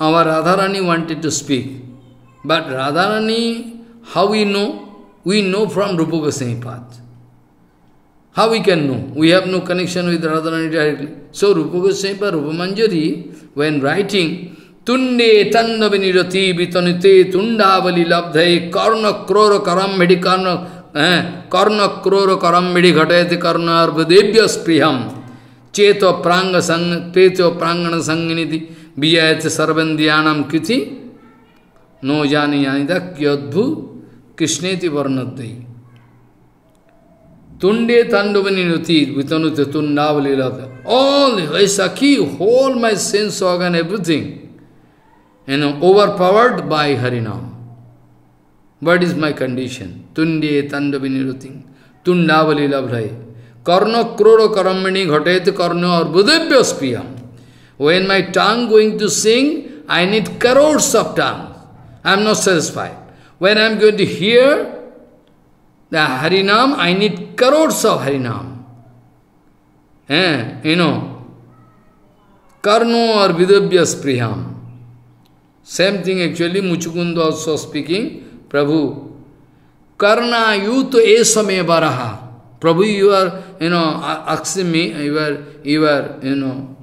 Radha Rani wanted to speak but Radha Rani how you know we know from रूपो path how we can know we have no connection with Radharani directly so रूपो गोस्वीपा रूप मंजरी when writing तुंडे तंडव निरति वितनिते तुंडावली लब्ध कर्ण क्रोर करम मेडि कर्ण कर्ण क्रोर करम मेडि घटयत कर्ण अर्भदेव्य स्प्रियम चेत प्रांग संग तेत प्रांगण संगनिधि बीयत सर्वेन्द्रियाणाम कृति नो जानी यानिदा क्योद्भु कृष्णेति वर्णद्वयी Tunde Tandavaninati तुंडावली Tundavali All I Saki, hold my sense organ, everything. You know, overpowered by Harinam. What is my condition? Tunde Tandavinirati Tundavali Labdhai. Karna kroro karamani ghatet karna arbudebhya spiyam. When my tongue going to sing, I need crores of tongues. I am not satisfied. When I am going to hear the Harinam, I need crores of Harinam. Eh, you know, Karno or Vidabhya Spriham. Same thing actually, Muchukunda also speaking, Prabhu. Karna yuto esame baraha. Prabhu, you are, you know, asking me, you are, you are, you know,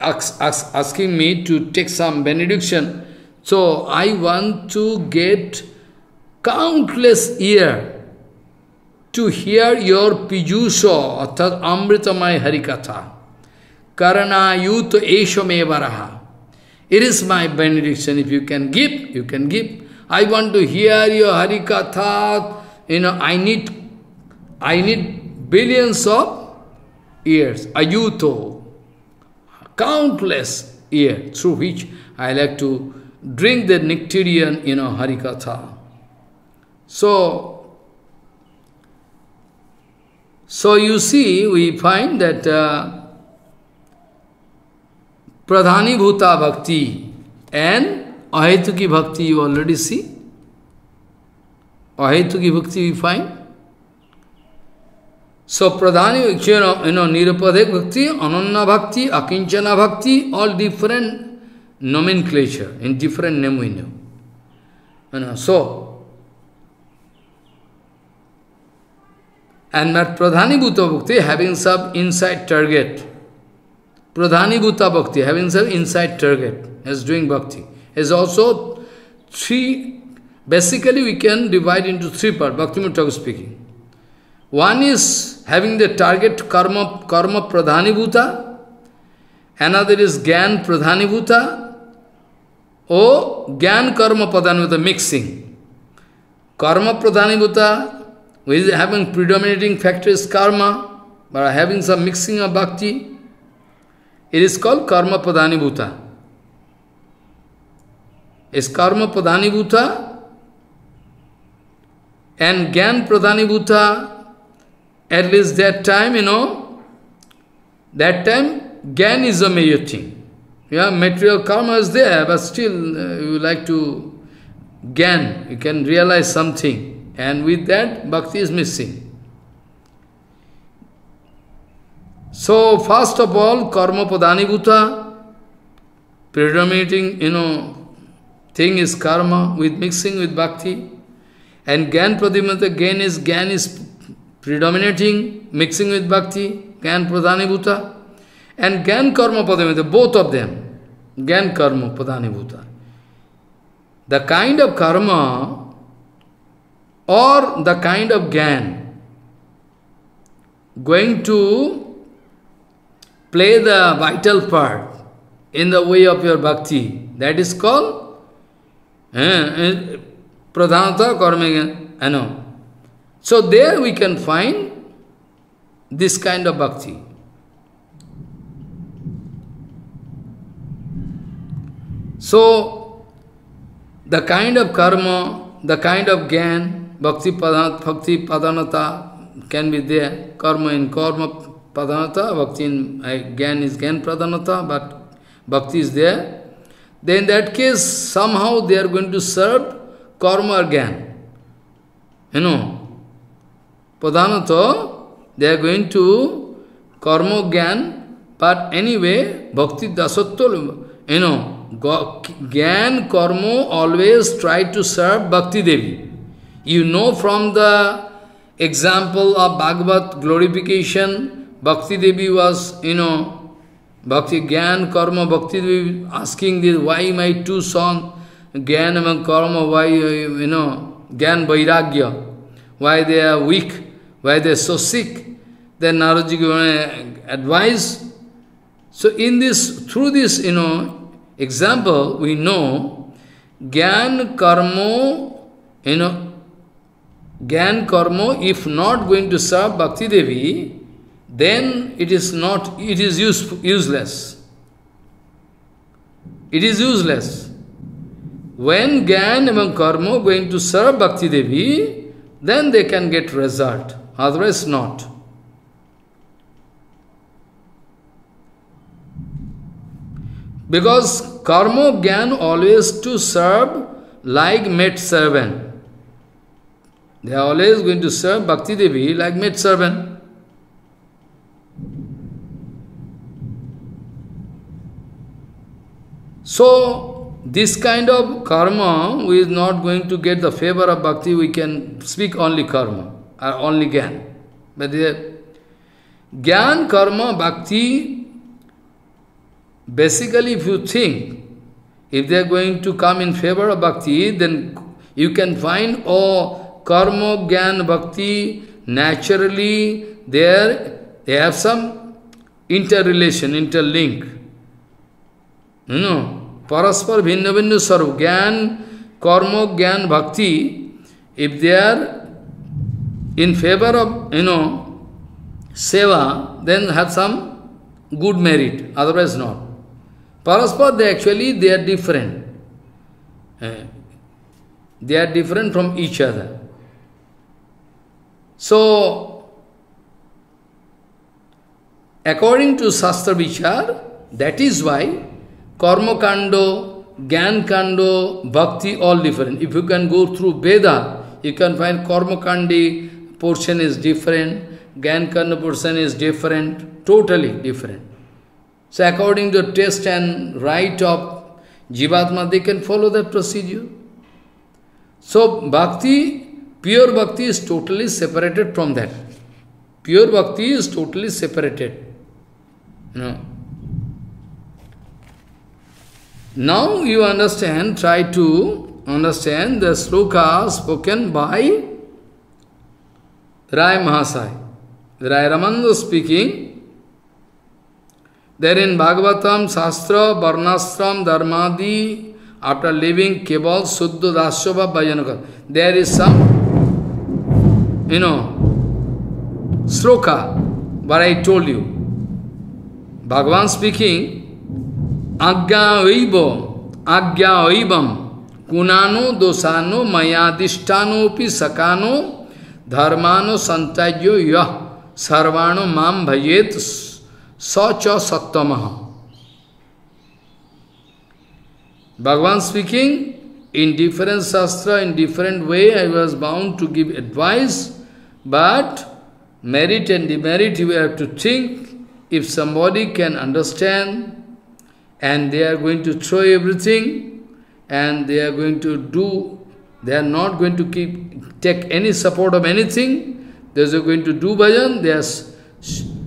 ask, ask, asking me to take some benediction. So I want to get countless year to hear your pijusho, arthat amritamay harikatha. Karana yuto esho varaha. It is my benediction. If you can give, you can give. I want to hear your harikatha. You know, I need, I need billions of years. Ayuto. Countless years through which I like to drink the nectarian, you know, harikatha. So, so you see, we find that uh, प्रधानी भूता भक्ति and अहेतु की भक्ति you already सी अहेतु की भक्ति we fine so प्रधान निरपदेक भक्ति, अनन्ना bhakti अकिंचना bhakti all different nomenclature in different name we know so and mat प्रधानी भूत bhakti having सब inside target target Pradhani Bhuta Bhakti having some inside target as doing bhakti. Is also three, basically we can divide into three parts, Bhakti Thakur speaking. One is having the target karma, karma Pradhani Bhuta, Another is Gyan Pradhanibhuta or Gyan Karma Pradhanibhuta mixing. Karma Pradhanibhuta, which is having predominating factor is karma, but having some mixing of bhakti, it is called Karma Pradhanibhuta. Is Karma Pradhanibhuta and Gyan Pradhanibhuta, at least that time, you know, that time Gyan is a major thing. Yeah, material karma is there, but still uh, you like to gain, you can realize something. And with that, bhakti is missing. So, first of all, karma padhanibhuta, predominating, you know, thing is karma with mixing with bhakti. And Gyan Pradimata, gain is Gyan is predominating, mixing with bhakti, Gyan Pradhanibhuta. And Gyan Karma Padamita, both of them, Gyan Karma Padanibhuta. The kind of karma or the kind of Gyan going to play the vital part in the way of your bhakti, that is called eh, Pradhanata Karma, I know. So there we can find this kind of bhakti. So, the kind of karma, the kind of gyan, bhakti, padanata, bhakti padanata can be there. Karma in karma padanata, bhakti in gyan is gyan padanata, but bhakti is there. Then in that case, somehow they are going to serve karma gyan. You know, padanata, they are going to karma gyan, but anyway, bhakti dasatya, you know, Gyan Karma always try to serve Bhakti Devi. You know from the example of Bhagavat glorification, Bhakti Devi was, you know, Bhakti Gyan Karma, Bhakti Devi asking this, why my two sons, Gyan and Karma, why, you know, Gyan Vairagya, why they are weak, why they are so sick. Then Naradji gave advice. So in this, through this, you know, Example, we know Gyan Karma, you know, Gyan Karma, if not going to serve Bhakti Devi, then it is not, it is use, useless. It is useless. When Gyan and Karma going to serve Bhakti Devi, then they can get result, otherwise not. Because karma gyan always to serve like maid servant. They are always going to serve Bhakti Devi like maid servant. So, this kind of karma, who is not going to get the favor of bhakti, we can speak only karma, or only gyan. But the gyan, karma, bhakti, Basically, if you think, if they are going to come in favor of bhakti, then you can find, oh, karma, gyan, bhakti, naturally, there they have some interrelation, interlink. No, परस्पर भिन्न भिन्न स्वरूप, jnana, karma, jnana, bhakti if they are in favour of you know seva then have some good merit otherwise not परस्पर they actually they are different they are different from each other so according to shastra विचार that is why karmakanda jnana kanda bhakti all different if you can go through Veda you can find कर्मकांडी portion is different jnana kanda portion is different totally different so according to taste and right of जीवात्मा they can follow that procedure so bhakti pure bhakti is totally separated from that pure bhakti is totally separated Now you understand, try to understand the sloka spoken by Rai Mahasai. Rai Ramananda speaking, There in Bhagavatam, Shastra, Varnastram, Dharmadi, after leaving Keval, Suddha, Dasyava, Bhajanaka, there is some, you know, sloka, what I told you. Bhagavan speaking, Agya Aiva, Agya Aivam, Kunano, Dosano, Mayadishtano, Pi Sakano, Dharmano, Santajyo, Yah, Sarvano, Mam, Bhajet, Sacha Sattamaha. Bhagavan speaking, in different shastra, in different way, I was bound to give advice, but merit and demerit you have to think. If somebody can understand, and they are going to throw everything, and they are going to do, they are not going to keep take any support of anything, they are going to do bhajan, they are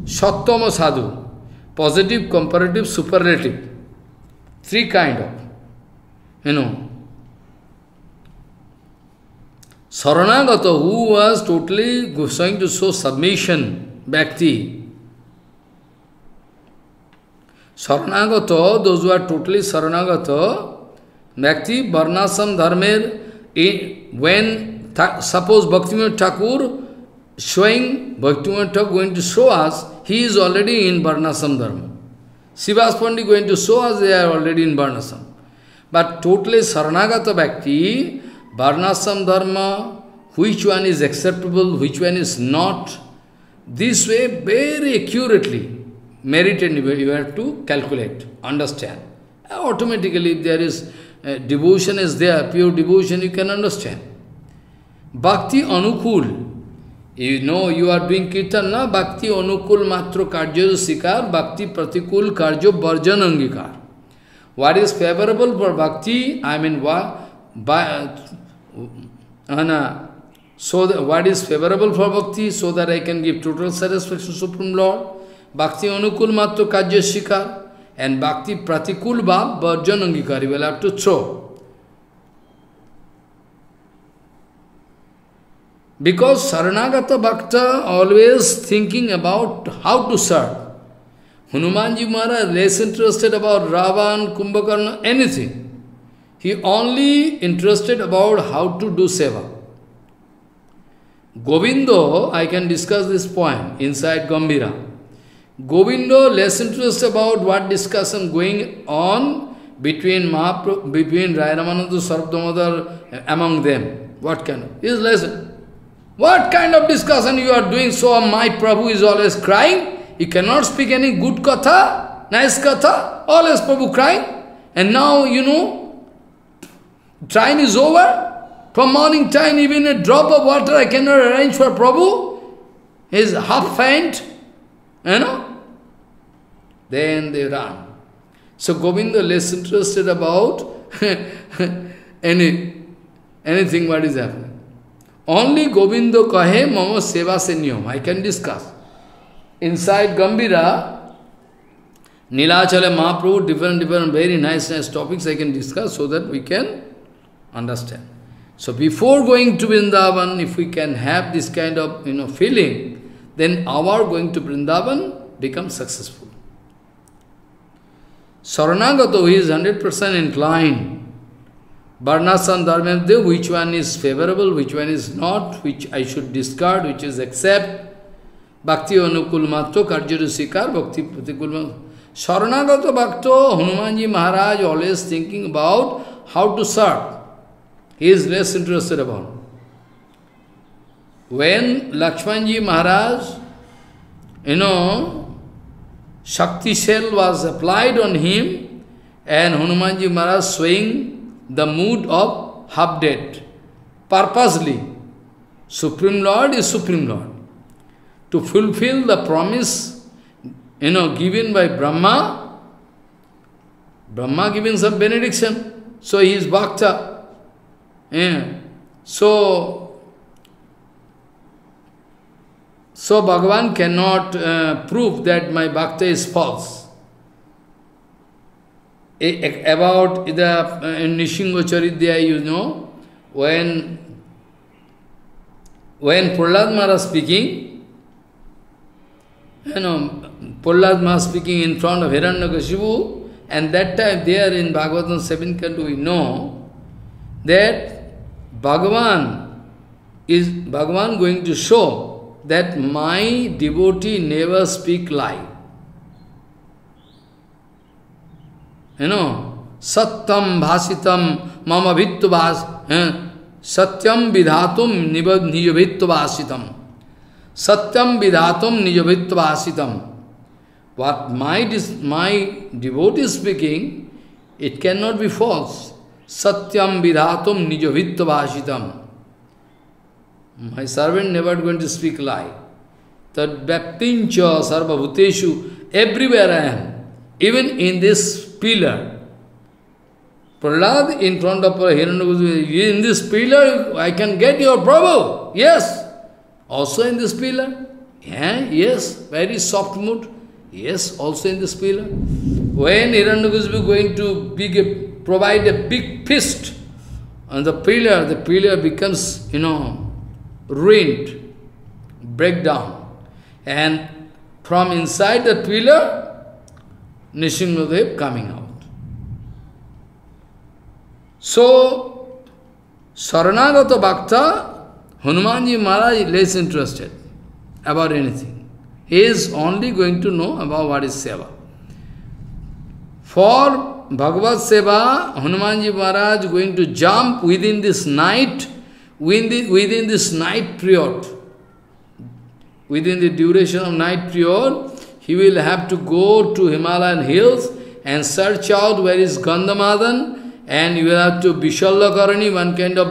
Sattama sadhu, positive, comparative, superlative. Three kind of, you know. Saranagata, who was totally going to show submission, bhakti. शरणागत those are totally शरणागत व्यक्ति वर्णाश्रम धर्मे when suppose Bhaktivinod Thakur स्वयं Bhaktivinod Thakur going to show as he is already in varnashrama dharma. Shivas Pandit going to show as they are already in varnashrama but totally शरणागत व्यक्ति varnashrama dharma which one is acceptable which one is not this way very accurately merit and you have to calculate, understand. Automatically if there is, uh, devotion is there, pure devotion, you can understand. Bhakti Anukul, you know you are doing kirtan, na? Bhakti anukul matro karjo sikar, bhakti pratikul karjo varjan angikar. What is favorable for bhakti? I mean, what? By, uh, so that, what is favorable for bhakti? So that I can give total satisfaction to Supreme Lord. Bhakti anukul matro karjo sikar. And bhakti pratikul bhav varjan angikar. You will have to throw. Because Saranagata Bhakta always thinking about how to serve. Hanumanji Maharaj less interested about Ravan, Kumbhakarna, anything. He only interested about how to do seva. Govindo, I can discuss this point inside Gambhira. Govindo less interested about what discussion going on between Mahapra between Rayanamanda Sarvdamadar among them. What kind of? Is less what kind of discussion you are doing? So my Prabhu is always crying. He cannot speak any good katha, nice katha. Always Prabhu crying. And now, you know, time is over. From morning time, even a drop of water I cannot arrange for Prabhu. He is half faint. You know? Then they run. So Govinda less interested about any anything what is happening. Only Govindo kahe mama seva se niyam. I can discuss. Inside Gambhira, Nilachala Mahaprabhu, different, different, very nice, nice topics I can discuss so that we can understand. So before going to Vrindavan, if we can have this kind of you know feeling, then our going to Vrindavan becomes successful. Saranagato, is 100% inclined Varnasam Dharmendya, which one is favorable, which one is not, which I should discard, which is accept. Bhakti Anukul Karjuru Sikar, Bhakti Pratikul Saranagata Bhakto, Hanumanji Maharaj always thinking about how to serve. He is less interested about. When Lakshmanji Maharaj, you know, Shakti shell was applied on him, and Hanumanji Maharaj swaying the mood of half dead, purposely. Supreme Lord is Supreme Lord. To fulfill the promise, you know, given by Brahma, Brahma giving some benediction, so he is Bhakta. Yeah. So, so Bhagavan cannot uh, prove that my bhakti is false. About the uh, in Nishingo Charidya, you know, when when Prahlad Maharaj speaking, you know, Prahlad Maharaj speaking in front of Hiranyakashipu, and that time there in Bhagavatam 7 canto we know that Bhagavan is Bhagavan going to show that my devotee never speak lie. You know, satyam bhasitam mama vittuvas, eh? satyam vidhatum nijavittuvasitam. Satyam vidhatum nijavittuvasitam. What my, my devotee speaking, it cannot be false. Satyam vidhatum nijavittavashitam. My servant never going to speak lie. That bhaktincha sarva bhuteshu, everywhere I am. Even in this pillar. Prahlad in front of Hiranyakasipu, in this pillar I can get your Prabhu. Yes. Also in this pillar. Yeah, yes, very soft mood. Yes, also in this pillar. When Hiranyakasipu going to big provide a big feast on the pillar, the pillar becomes, you know, ruined, break down. And from inside the pillar, Nrsimhadev coming out. So, Saranagata Bhakta, Hanumanji Maharaj less interested about anything. He is only going to know about what is Seva. For Bhagavad Seva, Hanumanji Maharaj going to jump within this night, within, the, within this night period. Within the duration of night period, he will have to go to Himalayan hills and search out where is Gandhamadan and you will have to Vishalyakarani, one kind of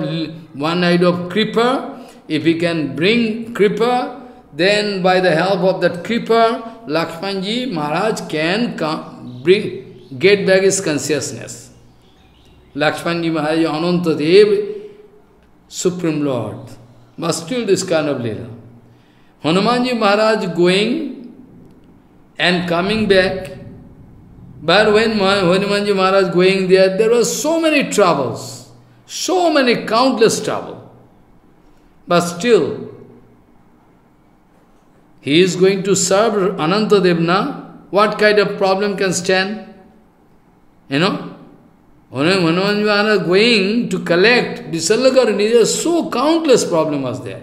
one kind of creeper. If he can bring creeper, then by the help of that creeper, Lakshmanji Maharaj can come, bring, get back his consciousness. Lakshmanji Maharaj, Anantadev, Supreme Lord. But still this kind of lila. Hanumanji Maharaj going and coming back. But when Hanumanji Maharaj going there, there were so many troubles. So many countless trouble. But still, he is going to serve Anantadevna, what kind of problem can stand? You know? When Hanuman going to collect Vishalyakarani, there so countless problem was there.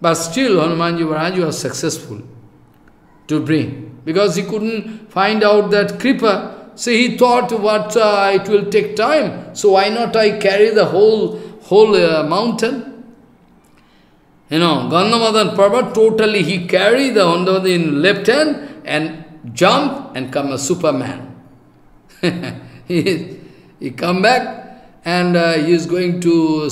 But still Hanumanji Maharaj was successful to bring. Because he couldn't find out that Kripa. So he thought what uh, it will take time. So why not I carry the whole whole uh, mountain? You know, Gandhamadan Parvat, totally he carry the Gandhamadan in left hand and jump and come a Superman. he, he come back and uh, he is going to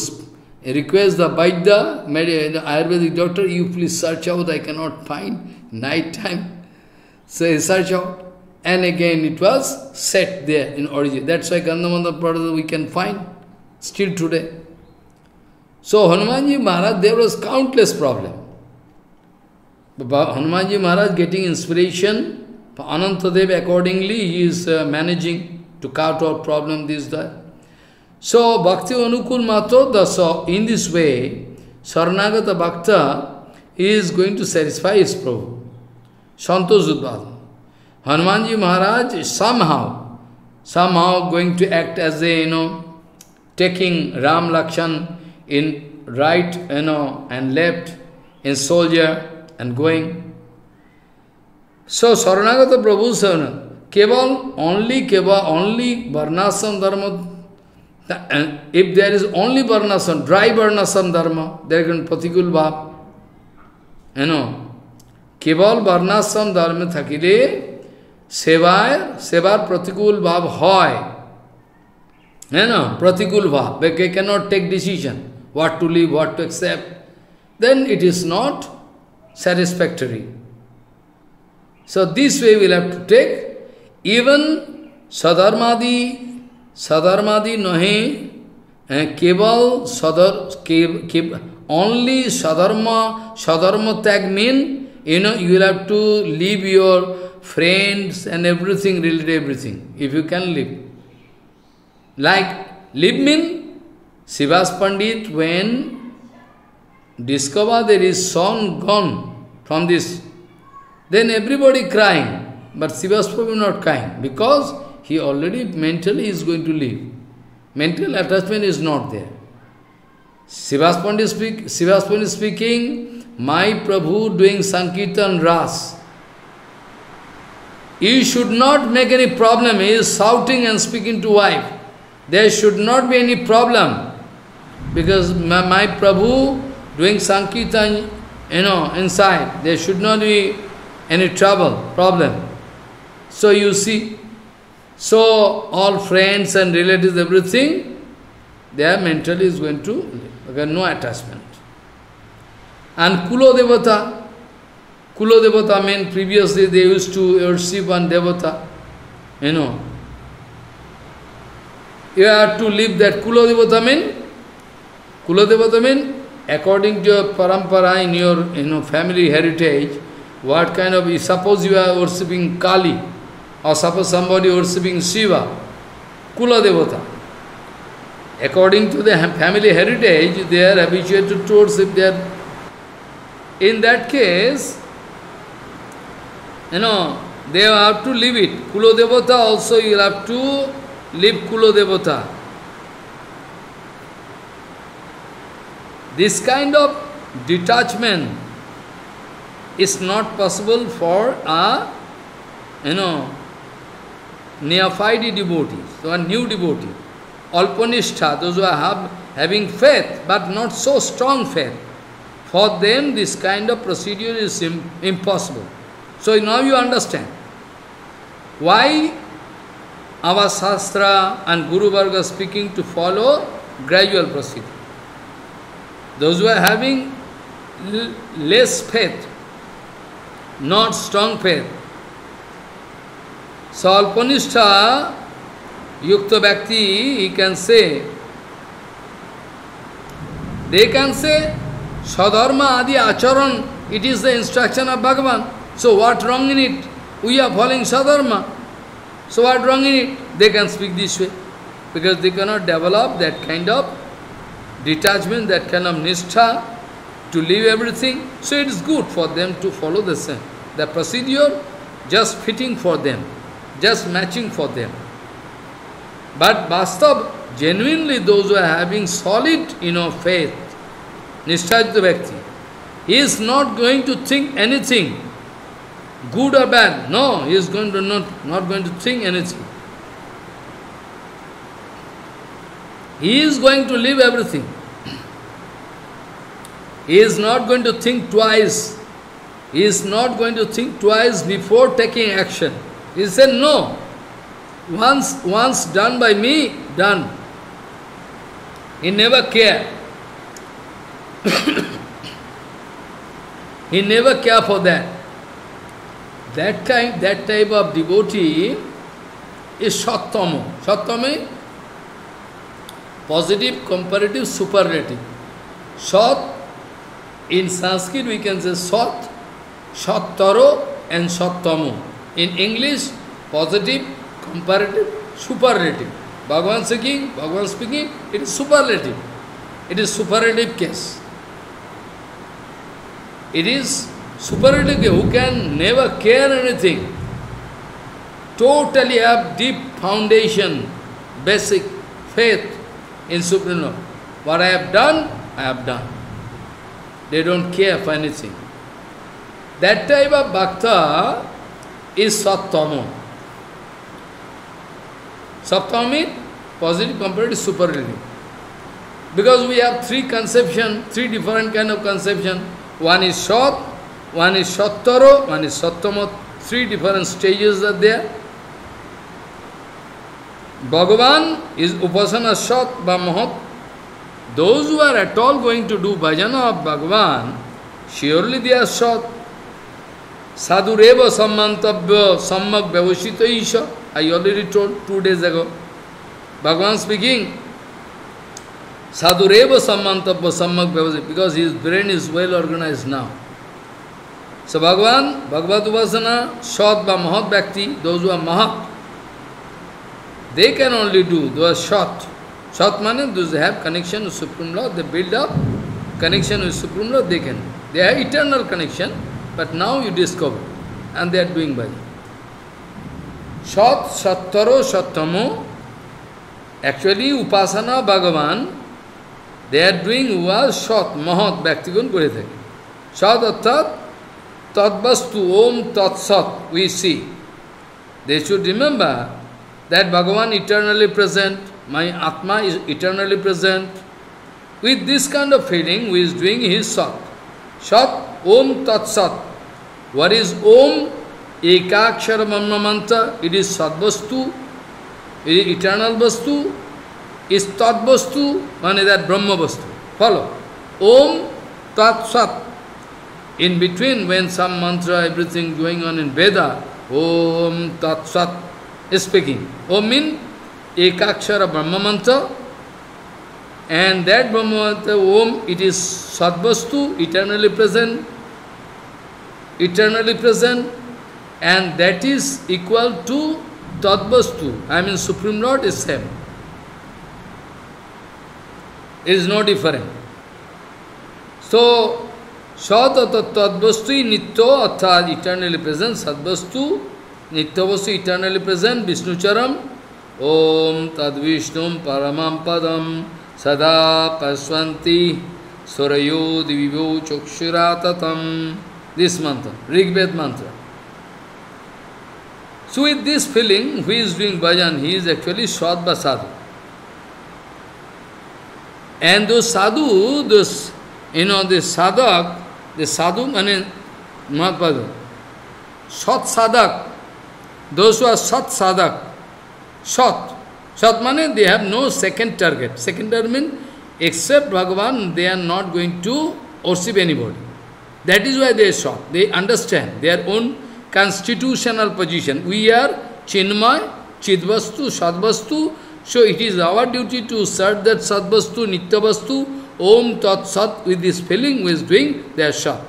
request the Vaidya, the Ayurvedic doctor, you please search out, I cannot find, night time. So he search out. And again it was set there in origin. That's why Gandhamadan Parvat we can find still today. So Hanumanji Maharaj, there was countless problem. But Hanumanji Maharaj getting inspiration, Anantadev accordingly he is uh, managing to cut out problem this, that. So Bhakti Anukul Mato Dasa, in this way, Saranagata Bhakta is going to satisfy his Prabhu. Santosh Udvada. Hanumanji Maharaj is somehow, somehow going to act as a, you know, taking Ram Lakshan in right, you know, and left, in soldier and going. So শরণাগত প্রভু শোন কেবল only cable only varnashrama dharma if there is only varnashrama dry varnashrama dharma দেখুন প্রতিকূল ভাব হেন কেবল বর্ণাশ্রম ধর্মে থাকিলে সেবায় সেবার প্রতিকূল ভাব হয় হ্যাঁ না প্রতিকূল ভাব কে can not take decision what to leave what to accept then it is not satisfactory So this way we'll have to take, even sadharmadi, sadharmadi nahe, eh, keval sadhar, only sadharma, sadharma tag mean, you know, you will have to leave your friends and everything, related everything, if you can live. Like, live mean Srivas Pandit, when discover there is son gone from this then everybody crying. But Srivas Prabhu not crying because he already mentally is going to leave. Mental attachment is not there. Srivas Pandit speak, Srivas Pandit speaking, my Prabhu doing Sankirtan Ras. You should not make any problem. He is shouting and speaking to wife. There should not be any problem. Because my, my Prabhu doing Sankirtan, you know, inside, there should not be any trouble, problem. So you see, so all friends and relatives, everything, their mentally is going to, because no attachment. And Kulo Devata, Kulo Devata mean previously they used to worship one Devata, you know. You have to live that Kulo Devata mean, Kulo Devata mean, according to your parampara in your you know, family heritage, what kind of, suppose you are worshipping Kali, or suppose somebody worshipping Shiva, Kula Devata. According to the family heritage, they are habituated to worship their... In that case, you know, they have to leave it. Kulo Devata also you have to leave Kulo Devata. This kind of detachment is not possible for a, you know, neophyte devotee, so a new devotee. Alpanistha, those who have having faith, but not so strong faith. For them, this kind of procedure is Im impossible. So now you understand why our Shastra and Guru Varga speaking to follow gradual procedure. Those who are having less faith, not strong faith. So Alpanistha, Yukta Bhakti, he can say, they can say, Sadharma Adi Acharan, it is the instruction of Bhagavan. So what wrong in it? We are following Sadharma. So what wrong in it? They can speak this way. Because they cannot develop that kind of detachment, that kind of nishtha, to leave everything. So it is good for them to follow the same. The procedure just fitting for them, just matching for them. But Vastav, genuinely those who are having solid, you know, faith, Nishtha Bhakti, he is not going to think anything, good or bad. No, he is going to not, not going to think anything. He is going to leave everything. He is not going to think twice. He is not going to think twice before taking action. He said, no. Once, once done by me, done. He never care. he never care for that. That type, that type of devotee is Sattama. Sattama positive, comparative, superlative. Sat, in Sanskrit we can say Sat, Sattaro and Sattamo. In English, positive, comparative, superlative. Bhagavan speaking, Bhagavan speaking, it is superlative. It is superlative case. It is superlative who can never care anything. Totally have deep foundation, basic faith in Supreme Lord. What I have done, I have done. They don't care for anything. That type of bhakta is sattama. Sattva means positive, comparative, superlative. Because we have three conception, three different kind of conception. One is sat, one is sattaro, one is sattama. Three different stages are there. Bhagavan is upasana sat mahat. Those who are at all going to do bhajana of Bhagavan, surely they are sat. Sadhureva sammantavya sammak vyavashita isha. I already told two days ago. Bhagavan speaking, Sadhureva sammantavya sammak vyavashita, because his brain is well organized now. So Bhagavan, Bhagavad Upasana, Shat বা Mahat Bhakti, those who are Mahat, they can only do, those. Shat means those who have connection with Supreme Lord, they build up connection with Supreme Lord, they can. They have eternal connection, but now you discover. and they are doing bhajan. Sat, Sattaro, Sattamo, actually Upasana Bhagavan, they are doing was Sat, Mahat, Bhaktigun করে থাকে Sat অর্থাৎ Om Tat Sat, we see. They should remember that Bhagavan eternally present, my Atma is eternally present. With this kind of feeling, who is doing his Sat. Sat, Om Tat Sat. What is Om? Ekakshara Brahma Mantra, it is Sadvastu, it is eternal Vastu, is Tat Vastu, is that Brahma Vastu. Follow. Om Tat Sat. In between, when some mantra, everything going on in Veda, Om Tat Sat speaking. Om means Ekakshara Brahma Mantra, and that Brahma Mantra, Om, it is Sadvastu, eternally present, eternally present, and that is equal to Tadvastu, I mean Supreme Lord is same. It is no different. So, Satata Tadvastu Nitya Athad eternally present, Sadvastu Nityavastu eternally present, Vishnu Charam, Om Tadvishnum Paramam Padam Sada Paswanti Surayo Divivo Chokshiratatam. This mantra, Rigbed mantra. So with this feeling, who is doing bhajan, he is actually Swadva sadhu. And those sadhu, those, you know, the sadhak, the sadhu, means Mahaprabhu, Sat sadhak, those who are Sat sadhak, Sat, Sat means they have no second target. Second target means, except Bhagavan, they are not going to worship anybody. That is why they are Sat. They understand their own constitutional position. We are Chinmay, Chidvastu, Sadvastu, so it is our duty to serve that Sadvastu, Nityavastu, Om Tat Sat, with this feeling who doing their Sat.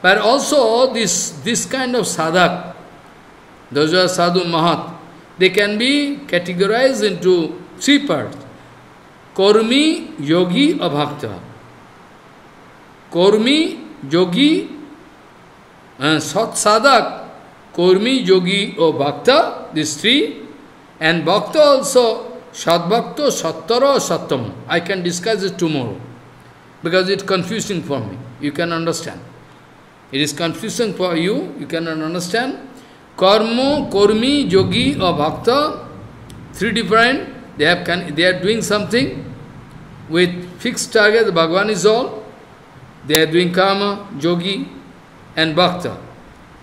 But also this, this kind of sadhak, those who are sadhu mahat, they can be categorized into three parts. Kormi, yogi, or bhakta. Kormi, yogi, uh, Sat Sadak, Kormi, Yogi or Bhakta, these three, and Bhakta also, Sat Bhakta, Sattara, Sattam. I can discuss it tomorrow, because it's confusing for me. You can understand. It is confusing for you, you cannot understand. Karma, Kormi, Yogi or Bhakta, three different, they, have can, they are doing something with fixed target, Bhagavan is all. They are doing karma, yogi, and bhakta.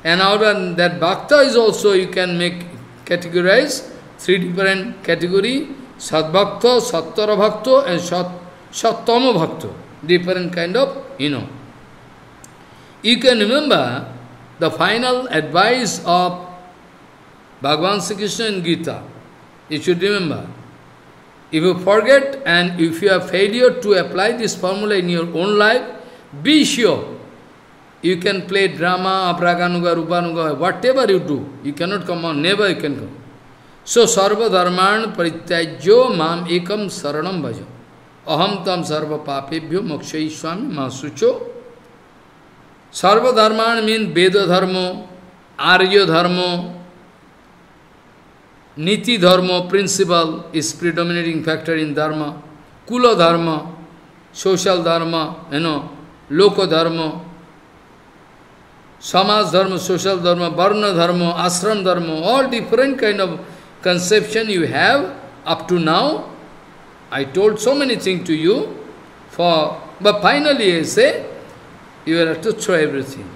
And out of that bhakta is also you can make categorize three different category, sadbhakta, sattara bhakta and sat, sattama bhakta. Different kind of, you know. You can remember the final advice of Bhagavan Sri Krishna in Gita. You should remember. If you forget and if you have failure to apply this formula in your own life, be sure you can play drama, apraganuga, rupanuga, whatever you do, you cannot come on, never you can come. So, sarva dharman parityajyo mam ekam saranam bhaja. Aham tam sarva papebhyo mokshai swami masucho. सर्वधर्माण mean Veda dharma आर्य धर्म नीति dharma principle is predominating factor in dharma कुल धर्म social धर्म है no लोक धर्म समाज धर्म सोशल धर्म varna dharma ashrama dharma all different kind of conception you have up to now I told so many thing to you for finally ऐसे you have to throw everything.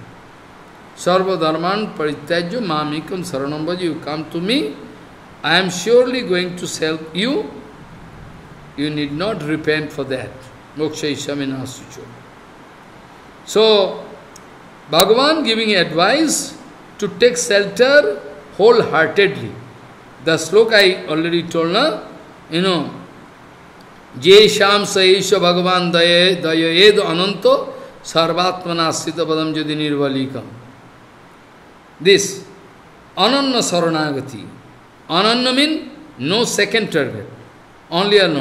Sarva dharman parityajya mamikam saranam you come to me, I am surely going to help you. You need not repent for that. Moksha Ishamina Sucho. So, Bhagavan giving advice to take shelter wholeheartedly. The sloka I already told, na? you know, Je Sham Saisha Bhagavan Daye Dayayed Ananto सर्वात्मना स्थित पदम यदि निर्वलिकम this अनन्न शरणागति अनन्न mean no second target only an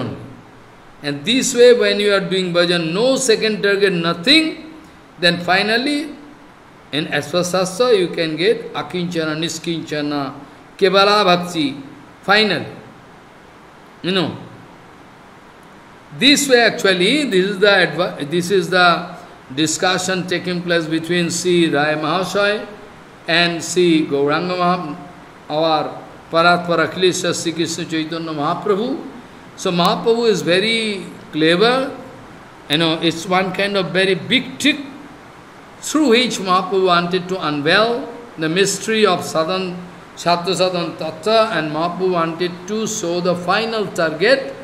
end this way when you are doing bhajan no second target nothing then finally in एस्वशास्त्र you can get अकिंचन निष्किंचन केवला bhakti final you know this way actually this is the एडवा this is the discussion taking place between Sri Rai Mahasaya and Sri Gauranga our Paratpara Akhilesh Sri Krishna Chaitanya Mahaprabhu. So Mahaprabhu is very clever, you know, it's one kind of very big trick through which Mahaprabhu wanted to unveil the mystery of Sadhan, Shatra Sadhan Tattva and Mahaprabhu wanted to show the final target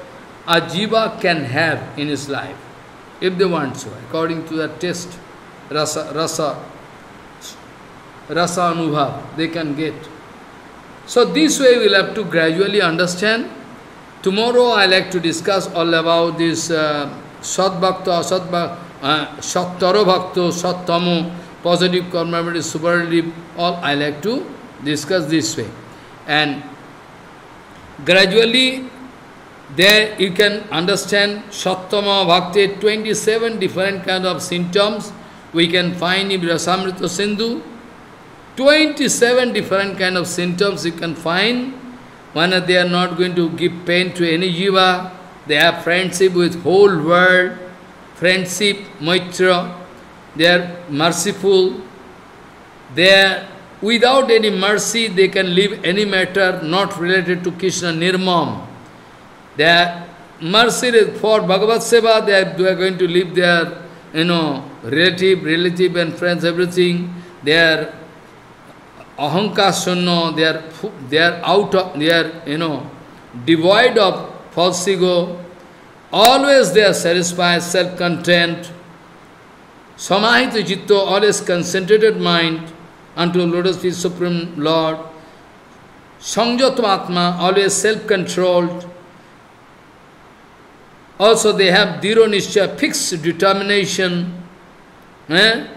a jiva can have in his life, if they want so, according to the test, rasa, rasa, rasa anubhav, they can get. So this way we'll have to gradually understand. Tomorrow I like to discuss all about this uh, Sadbhakta, Sadbhakta, uh, Sattara Bhakta, positive karma, superlative, all I like to discuss this way. And gradually there you can understand Sattama Bhakti, 27 different kind of symptoms we can find in Rasamrita Sindhu. 27 different kind of symptoms you can find. One, they are not going to give pain to any jiva. They have friendship with whole world friendship, maitra, they are merciful, they are, without any mercy, they can leave any matter not related to Krishna, nirmam. They are mercy for Bhagavad Seva, they are, they are going to leave their, you know, relative, relative and friends, everything. They are ahankar they are, they are out of, they are, you know, devoid of false ego, Always they are satisfied, self-content. Samahita Jitto, always concentrated mind unto lotus feet Supreme Lord. Sangjatmatma, always self-controlled. Also they have Dhiro Nishcha, fixed determination. Eh?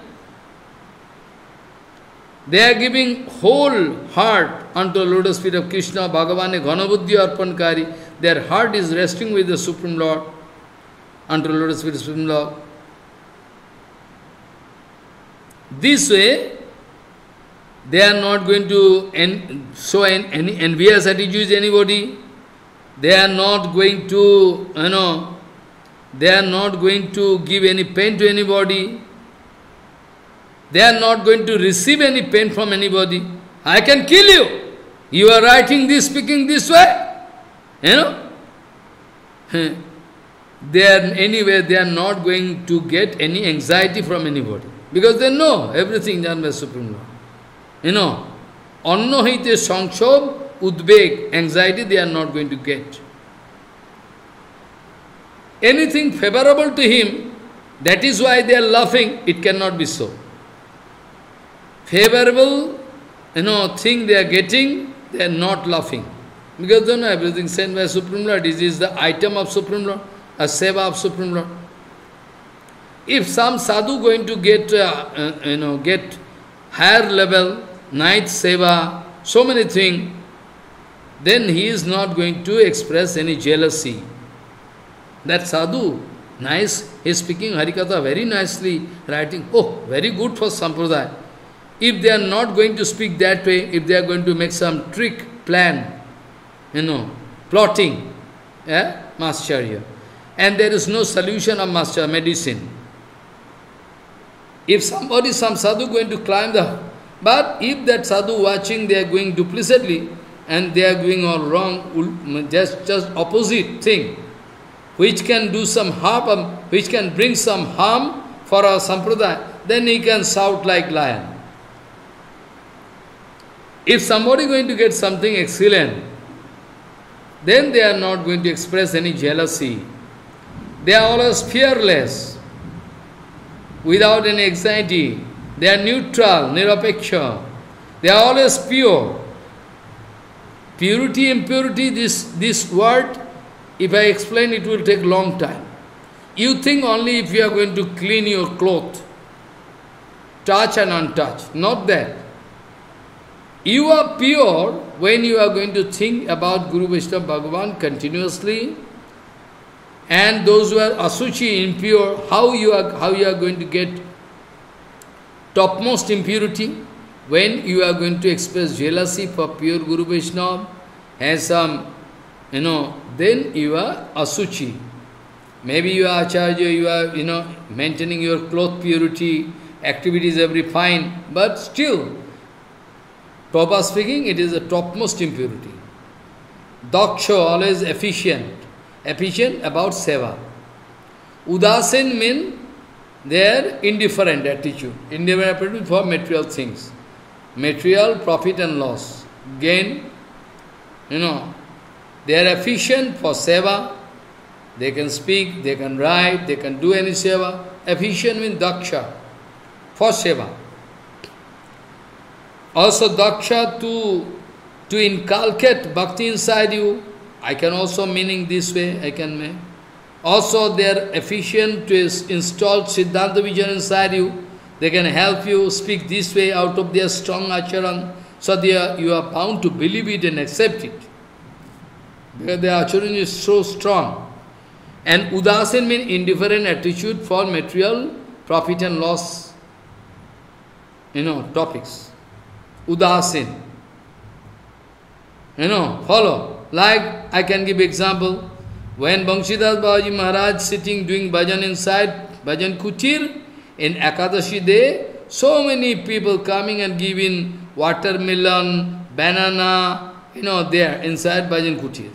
They are giving whole heart unto the lotus feet of Krishna, Bhagavan, Ghanabuddhi Arpankari. Their heart is resting with the Supreme Lord, unto the lotus feet of Supreme Lord. This way, they are not going to en show any envious attitude to anybody. They are not going to, you know, they are not going to give any pain to anybody. They are not going to receive any pain from anybody. I can kill you. You are writing this, speaking this way. You know? they are anyway, they are not going to get any anxiety from anybody. Because they know everything done by Supreme Lord. You know, Anno hite sangshob, udbeg, anxiety they are not going to get. Anything favorable to him, that is why they are laughing, it cannot be so favorable, you know, thing they are getting, they are not laughing. Because they know everything sent by Supreme Lord. Is the item of Supreme Lord, a seva of Supreme Lord. If some sadhu going to get, uh, uh, you know, get higher level, night seva, so many things, then he is not going to express any jealousy. That sadhu, nice, he is speaking Harikatha very nicely, writing, oh, very good for Sampradaya. If they are not going to speak that way, if they are going to make some trick, plan, you know, plotting, yeah, Mascharya, and there is no solution of Master medicine. If somebody, some sadhu going to climb the, but if that sadhu watching, they are going duplicitly, and they are doing all wrong, just, just opposite thing, which can do some harm, um, which can bring some harm for our sampradaya, then he can shout like lion. If somebody going to get something excellent, then they are not going to express any jealousy. They are always fearless, without any anxiety. They are neutral, nirapeksha. They are always pure. Purity, impurity, this, this word, if I explain, it will take long time. You think only if you are going to clean your cloth, touch and untouch, not that. You are pure when you are going to think about Guru Vaishnava Bhagavan continuously. And those who are asuchi, impure, how you are how you are going to get topmost impurity, when you are going to express jealousy for pure Guru Vaishnava, has some, you know, then you are asuchi. Maybe you are acharya, you are, you know, maintaining your cloth purity, activities every fine, but still, proper speaking, it is the topmost impurity. Daksha, always efficient, efficient about seva. Udasin means their indifferent attitude, indifferent attitude for material things. Material profit and loss, gain, you know, they are efficient for seva, they can speak, they can write, they can do any seva. Efficient means daksha, for seva. Also daksha to, to inculcate bhakti inside you, I can also meaning this way, I can make. Also they are efficient to install Siddhanta vision inside you. They can help you speak this way out of their strong acharan. So they are, you are bound to believe it and accept it. Because their acharan is so strong. And udasin means indifferent attitude for material profit and loss. You know, topics. Udasin. You know, follow. Like, I can give example. When Banshidas Babaji Maharaj sitting doing bhajan inside bhajan kutir, in Akadashi day, so many people coming and giving watermelon, banana, you know, there inside bhajan kutir.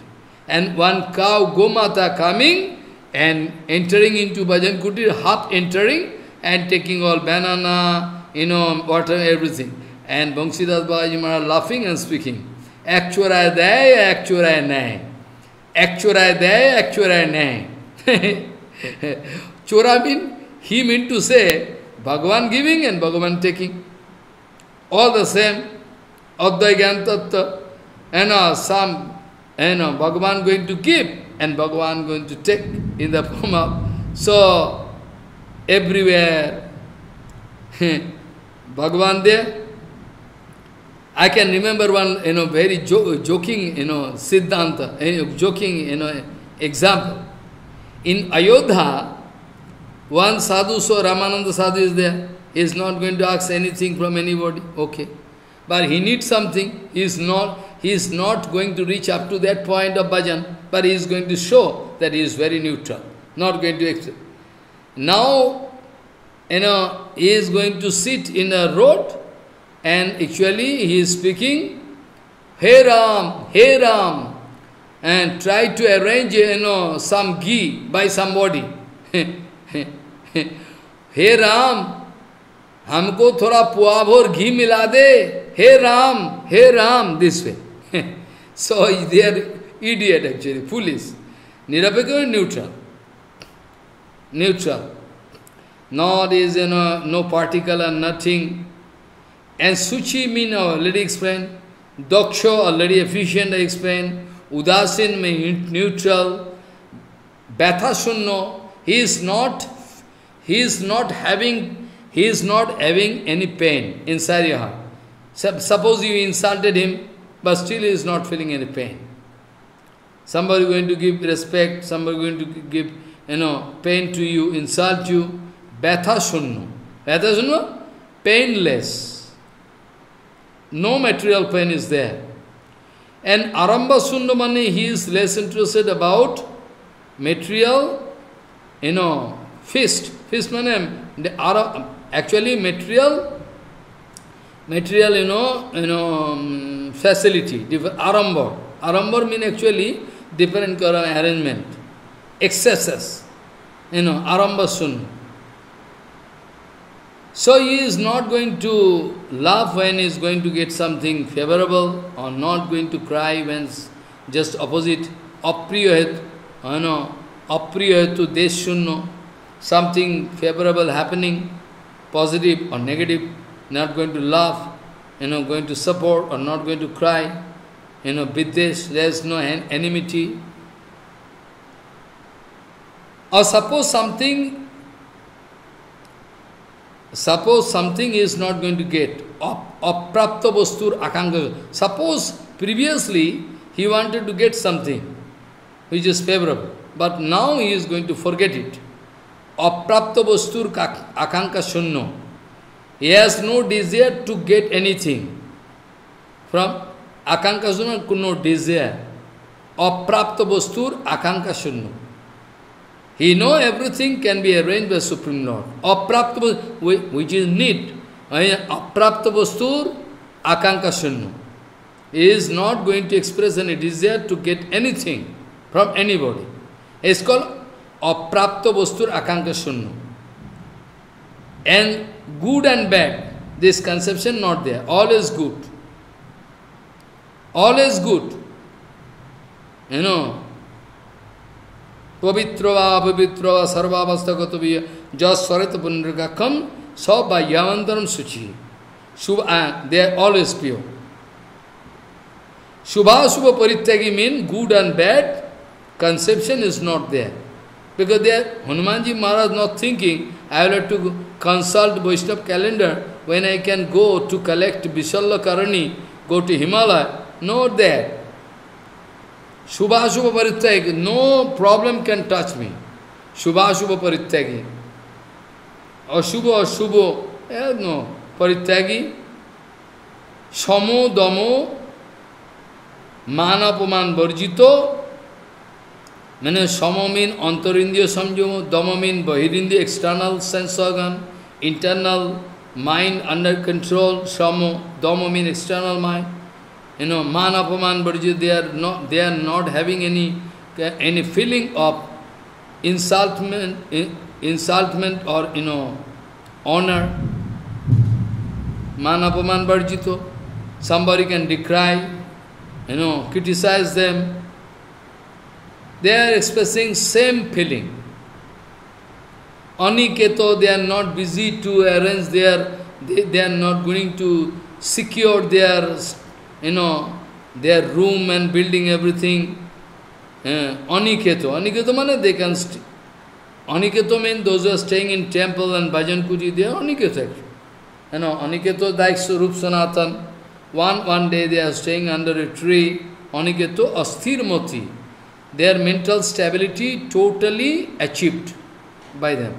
And one cow, Gomata coming and entering into bhajan kutir, half entering and taking all banana, you know, water, everything. And Banshidas Babaji Maharaj laughing and speaking. Actuara day, actuara nay. Actuara day, actuara nay. Chora mean, he meant to say, Bhagavan giving and Bhagavan taking. All the same. Advai Tattva. And uh, some, and uh, Bhagavan going to give and Bhagavan going to take in the form of. So, everywhere, Bhagavan there. I can remember one, you know, very jo joking, you know, Siddhanta, you know, joking, you know, example. In Ayodhya, one sadhu, so Ramananda sadhu is there. He is not going to ask anything from anybody. Okay. But he needs something. He is not, he is not going to reach up to that point of bhajan, but he is going to show that he is very neutral, not going to accept. Now, you know, he is going to sit in a road and actually he is speaking, Hey Ram, Hey Ram, and try to arrange, you know, some ghee by somebody. hey Ram, हमको थोड़ा पुआ भोर घी मिला दे हे राम हे Ram this way so they are idiot actually, foolish. Nirapeka neutral. Neutral. Not is you know, no particle and nothing. And Suchi mean already explained. Daksha already efficient I explained. Udasin mean neutral. Batha Shunno, he is not he is not having he is not having any pain inside your heart. Suppose you insulted him, but still he is not feeling any pain. Somebody going to give respect, somebody going to give, you know, pain to you, insult you. Betha shunno. Betha shunno? Painless. No material pain is there. And aramba sunnamani, he is less interested about material, you know, fist. Fist means actually material, material, you know, you know, um, facility, aramba. Aramba means actually different kind of arrangement, excesses, you know, aramba sun. So he is not going to laugh when he is going to get something favorable, or not going to cry when just opposite, apriyahet, you know, apriyahetu deshunno, something favorable happening, positive or negative, not going to laugh, you know, going to support or not going to cry. You know, Biddesh, there is no enmity. Or suppose something, suppose something is not going to get, aprapta vastur akanga. Suppose previously he wanted to get something which is favorable, but now he is going to forget it. Aprapta vastur akanka shunno. He has no desire to get anything. From Akanka Shunna, no desire. Aprapta Vastur Akanka Shunna. He know everything can be arranged by Supreme Lord. Aprapta which is need. Aprapta Vastur Akanka Shunna. He is not going to express any desire to get anything from anybody. It's called Aprapta Vastur Akanka Shunna. And good and bad, this conception not there. All is good. All is good. You know, Pavitrava, Pavitrava, Sarvavastagataviya, Jaswarata Punragakam, Sabha Yavantaram Suchi. Shubha, they are always pure. Shubha Shubha Parityagi mean good and bad, conception is not there. Because there, Hanumanji Maharaj not thinking, I will have to consult Vaishnava calendar when I can go to collect Vishalyakarani, go to Himalaya. No there. Shubha Parityagi, no problem can touch me. Shubha Parityagi. Ashubha Ashubha, eh, no. Parityagi, Samo Damo, Manapaman Varjito, মানে সমমিন অন্তরিন্দ্রিয় সংযম, দমমিন বহিরিন্দ্রিয় external sense organ internal mind under control সম, দমমিন external mind you know মান অপমান বর্জিত they are not they are not having any any feeling of insultment insultment or you know honour মান অপমান বর্জিত somebody can decry you know criticize them They are expressing same feeling. Aniketo, they are not busy to arrange their, they, they are not going to secure their, you know, their room and building everything. Uh, Aniketo, Aniketo means they can, Aniketo means those who are staying in temple and bhajan puji, they are Aniketo actually. You know, Aniketo like Surup Sanatan. One, one day they are staying under a tree, Aniketo Asthirmati their mental stability totally achieved by them.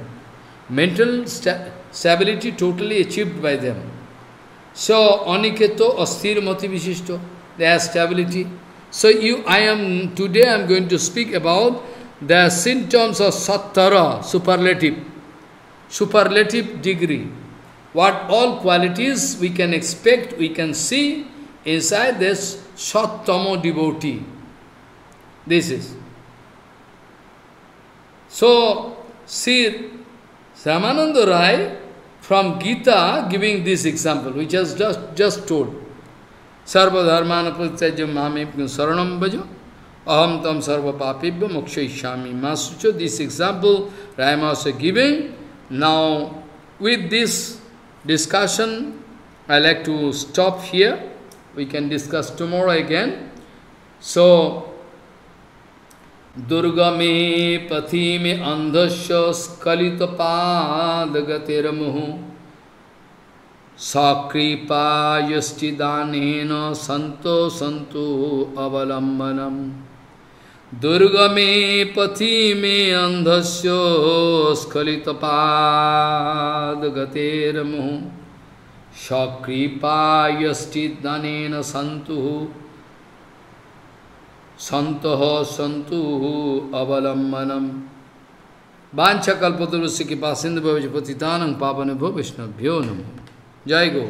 Mental sta stability totally achieved by them. So, aniketo asthir mati vishishto, they have stability. So, you, I am, today I am going to speak about the symptoms of sattara, superlative, superlative degree. What all qualities we can expect, we can see inside this sattamo devotee. This is. So, see, Ramananda Rai from Gita giving this example, which has just, just told. Sarva dharmana pratyajya mamipya saranam bhajo aham tam sarva papibya moksha ishami masucho. This example Rama was giving. Now, with this discussion, I like to stop here. We can discuss tomorrow again. So, दुर्गमे पथि में अंधस्य स्खलित पाद गतिर्मुहु। सकृपायश्चिदान संतो संतो अवलंबनम दुर्गमे पथि में अंधस्य स्खलित पाद गतिर्मुहु। सकृपायश्चिदान संतु संतो संतु अवलंबनम वाछा कल्पतरुष्य की पासिंद भविष्य पतितान पावन भो विष्णुभ्यो नमो जय गो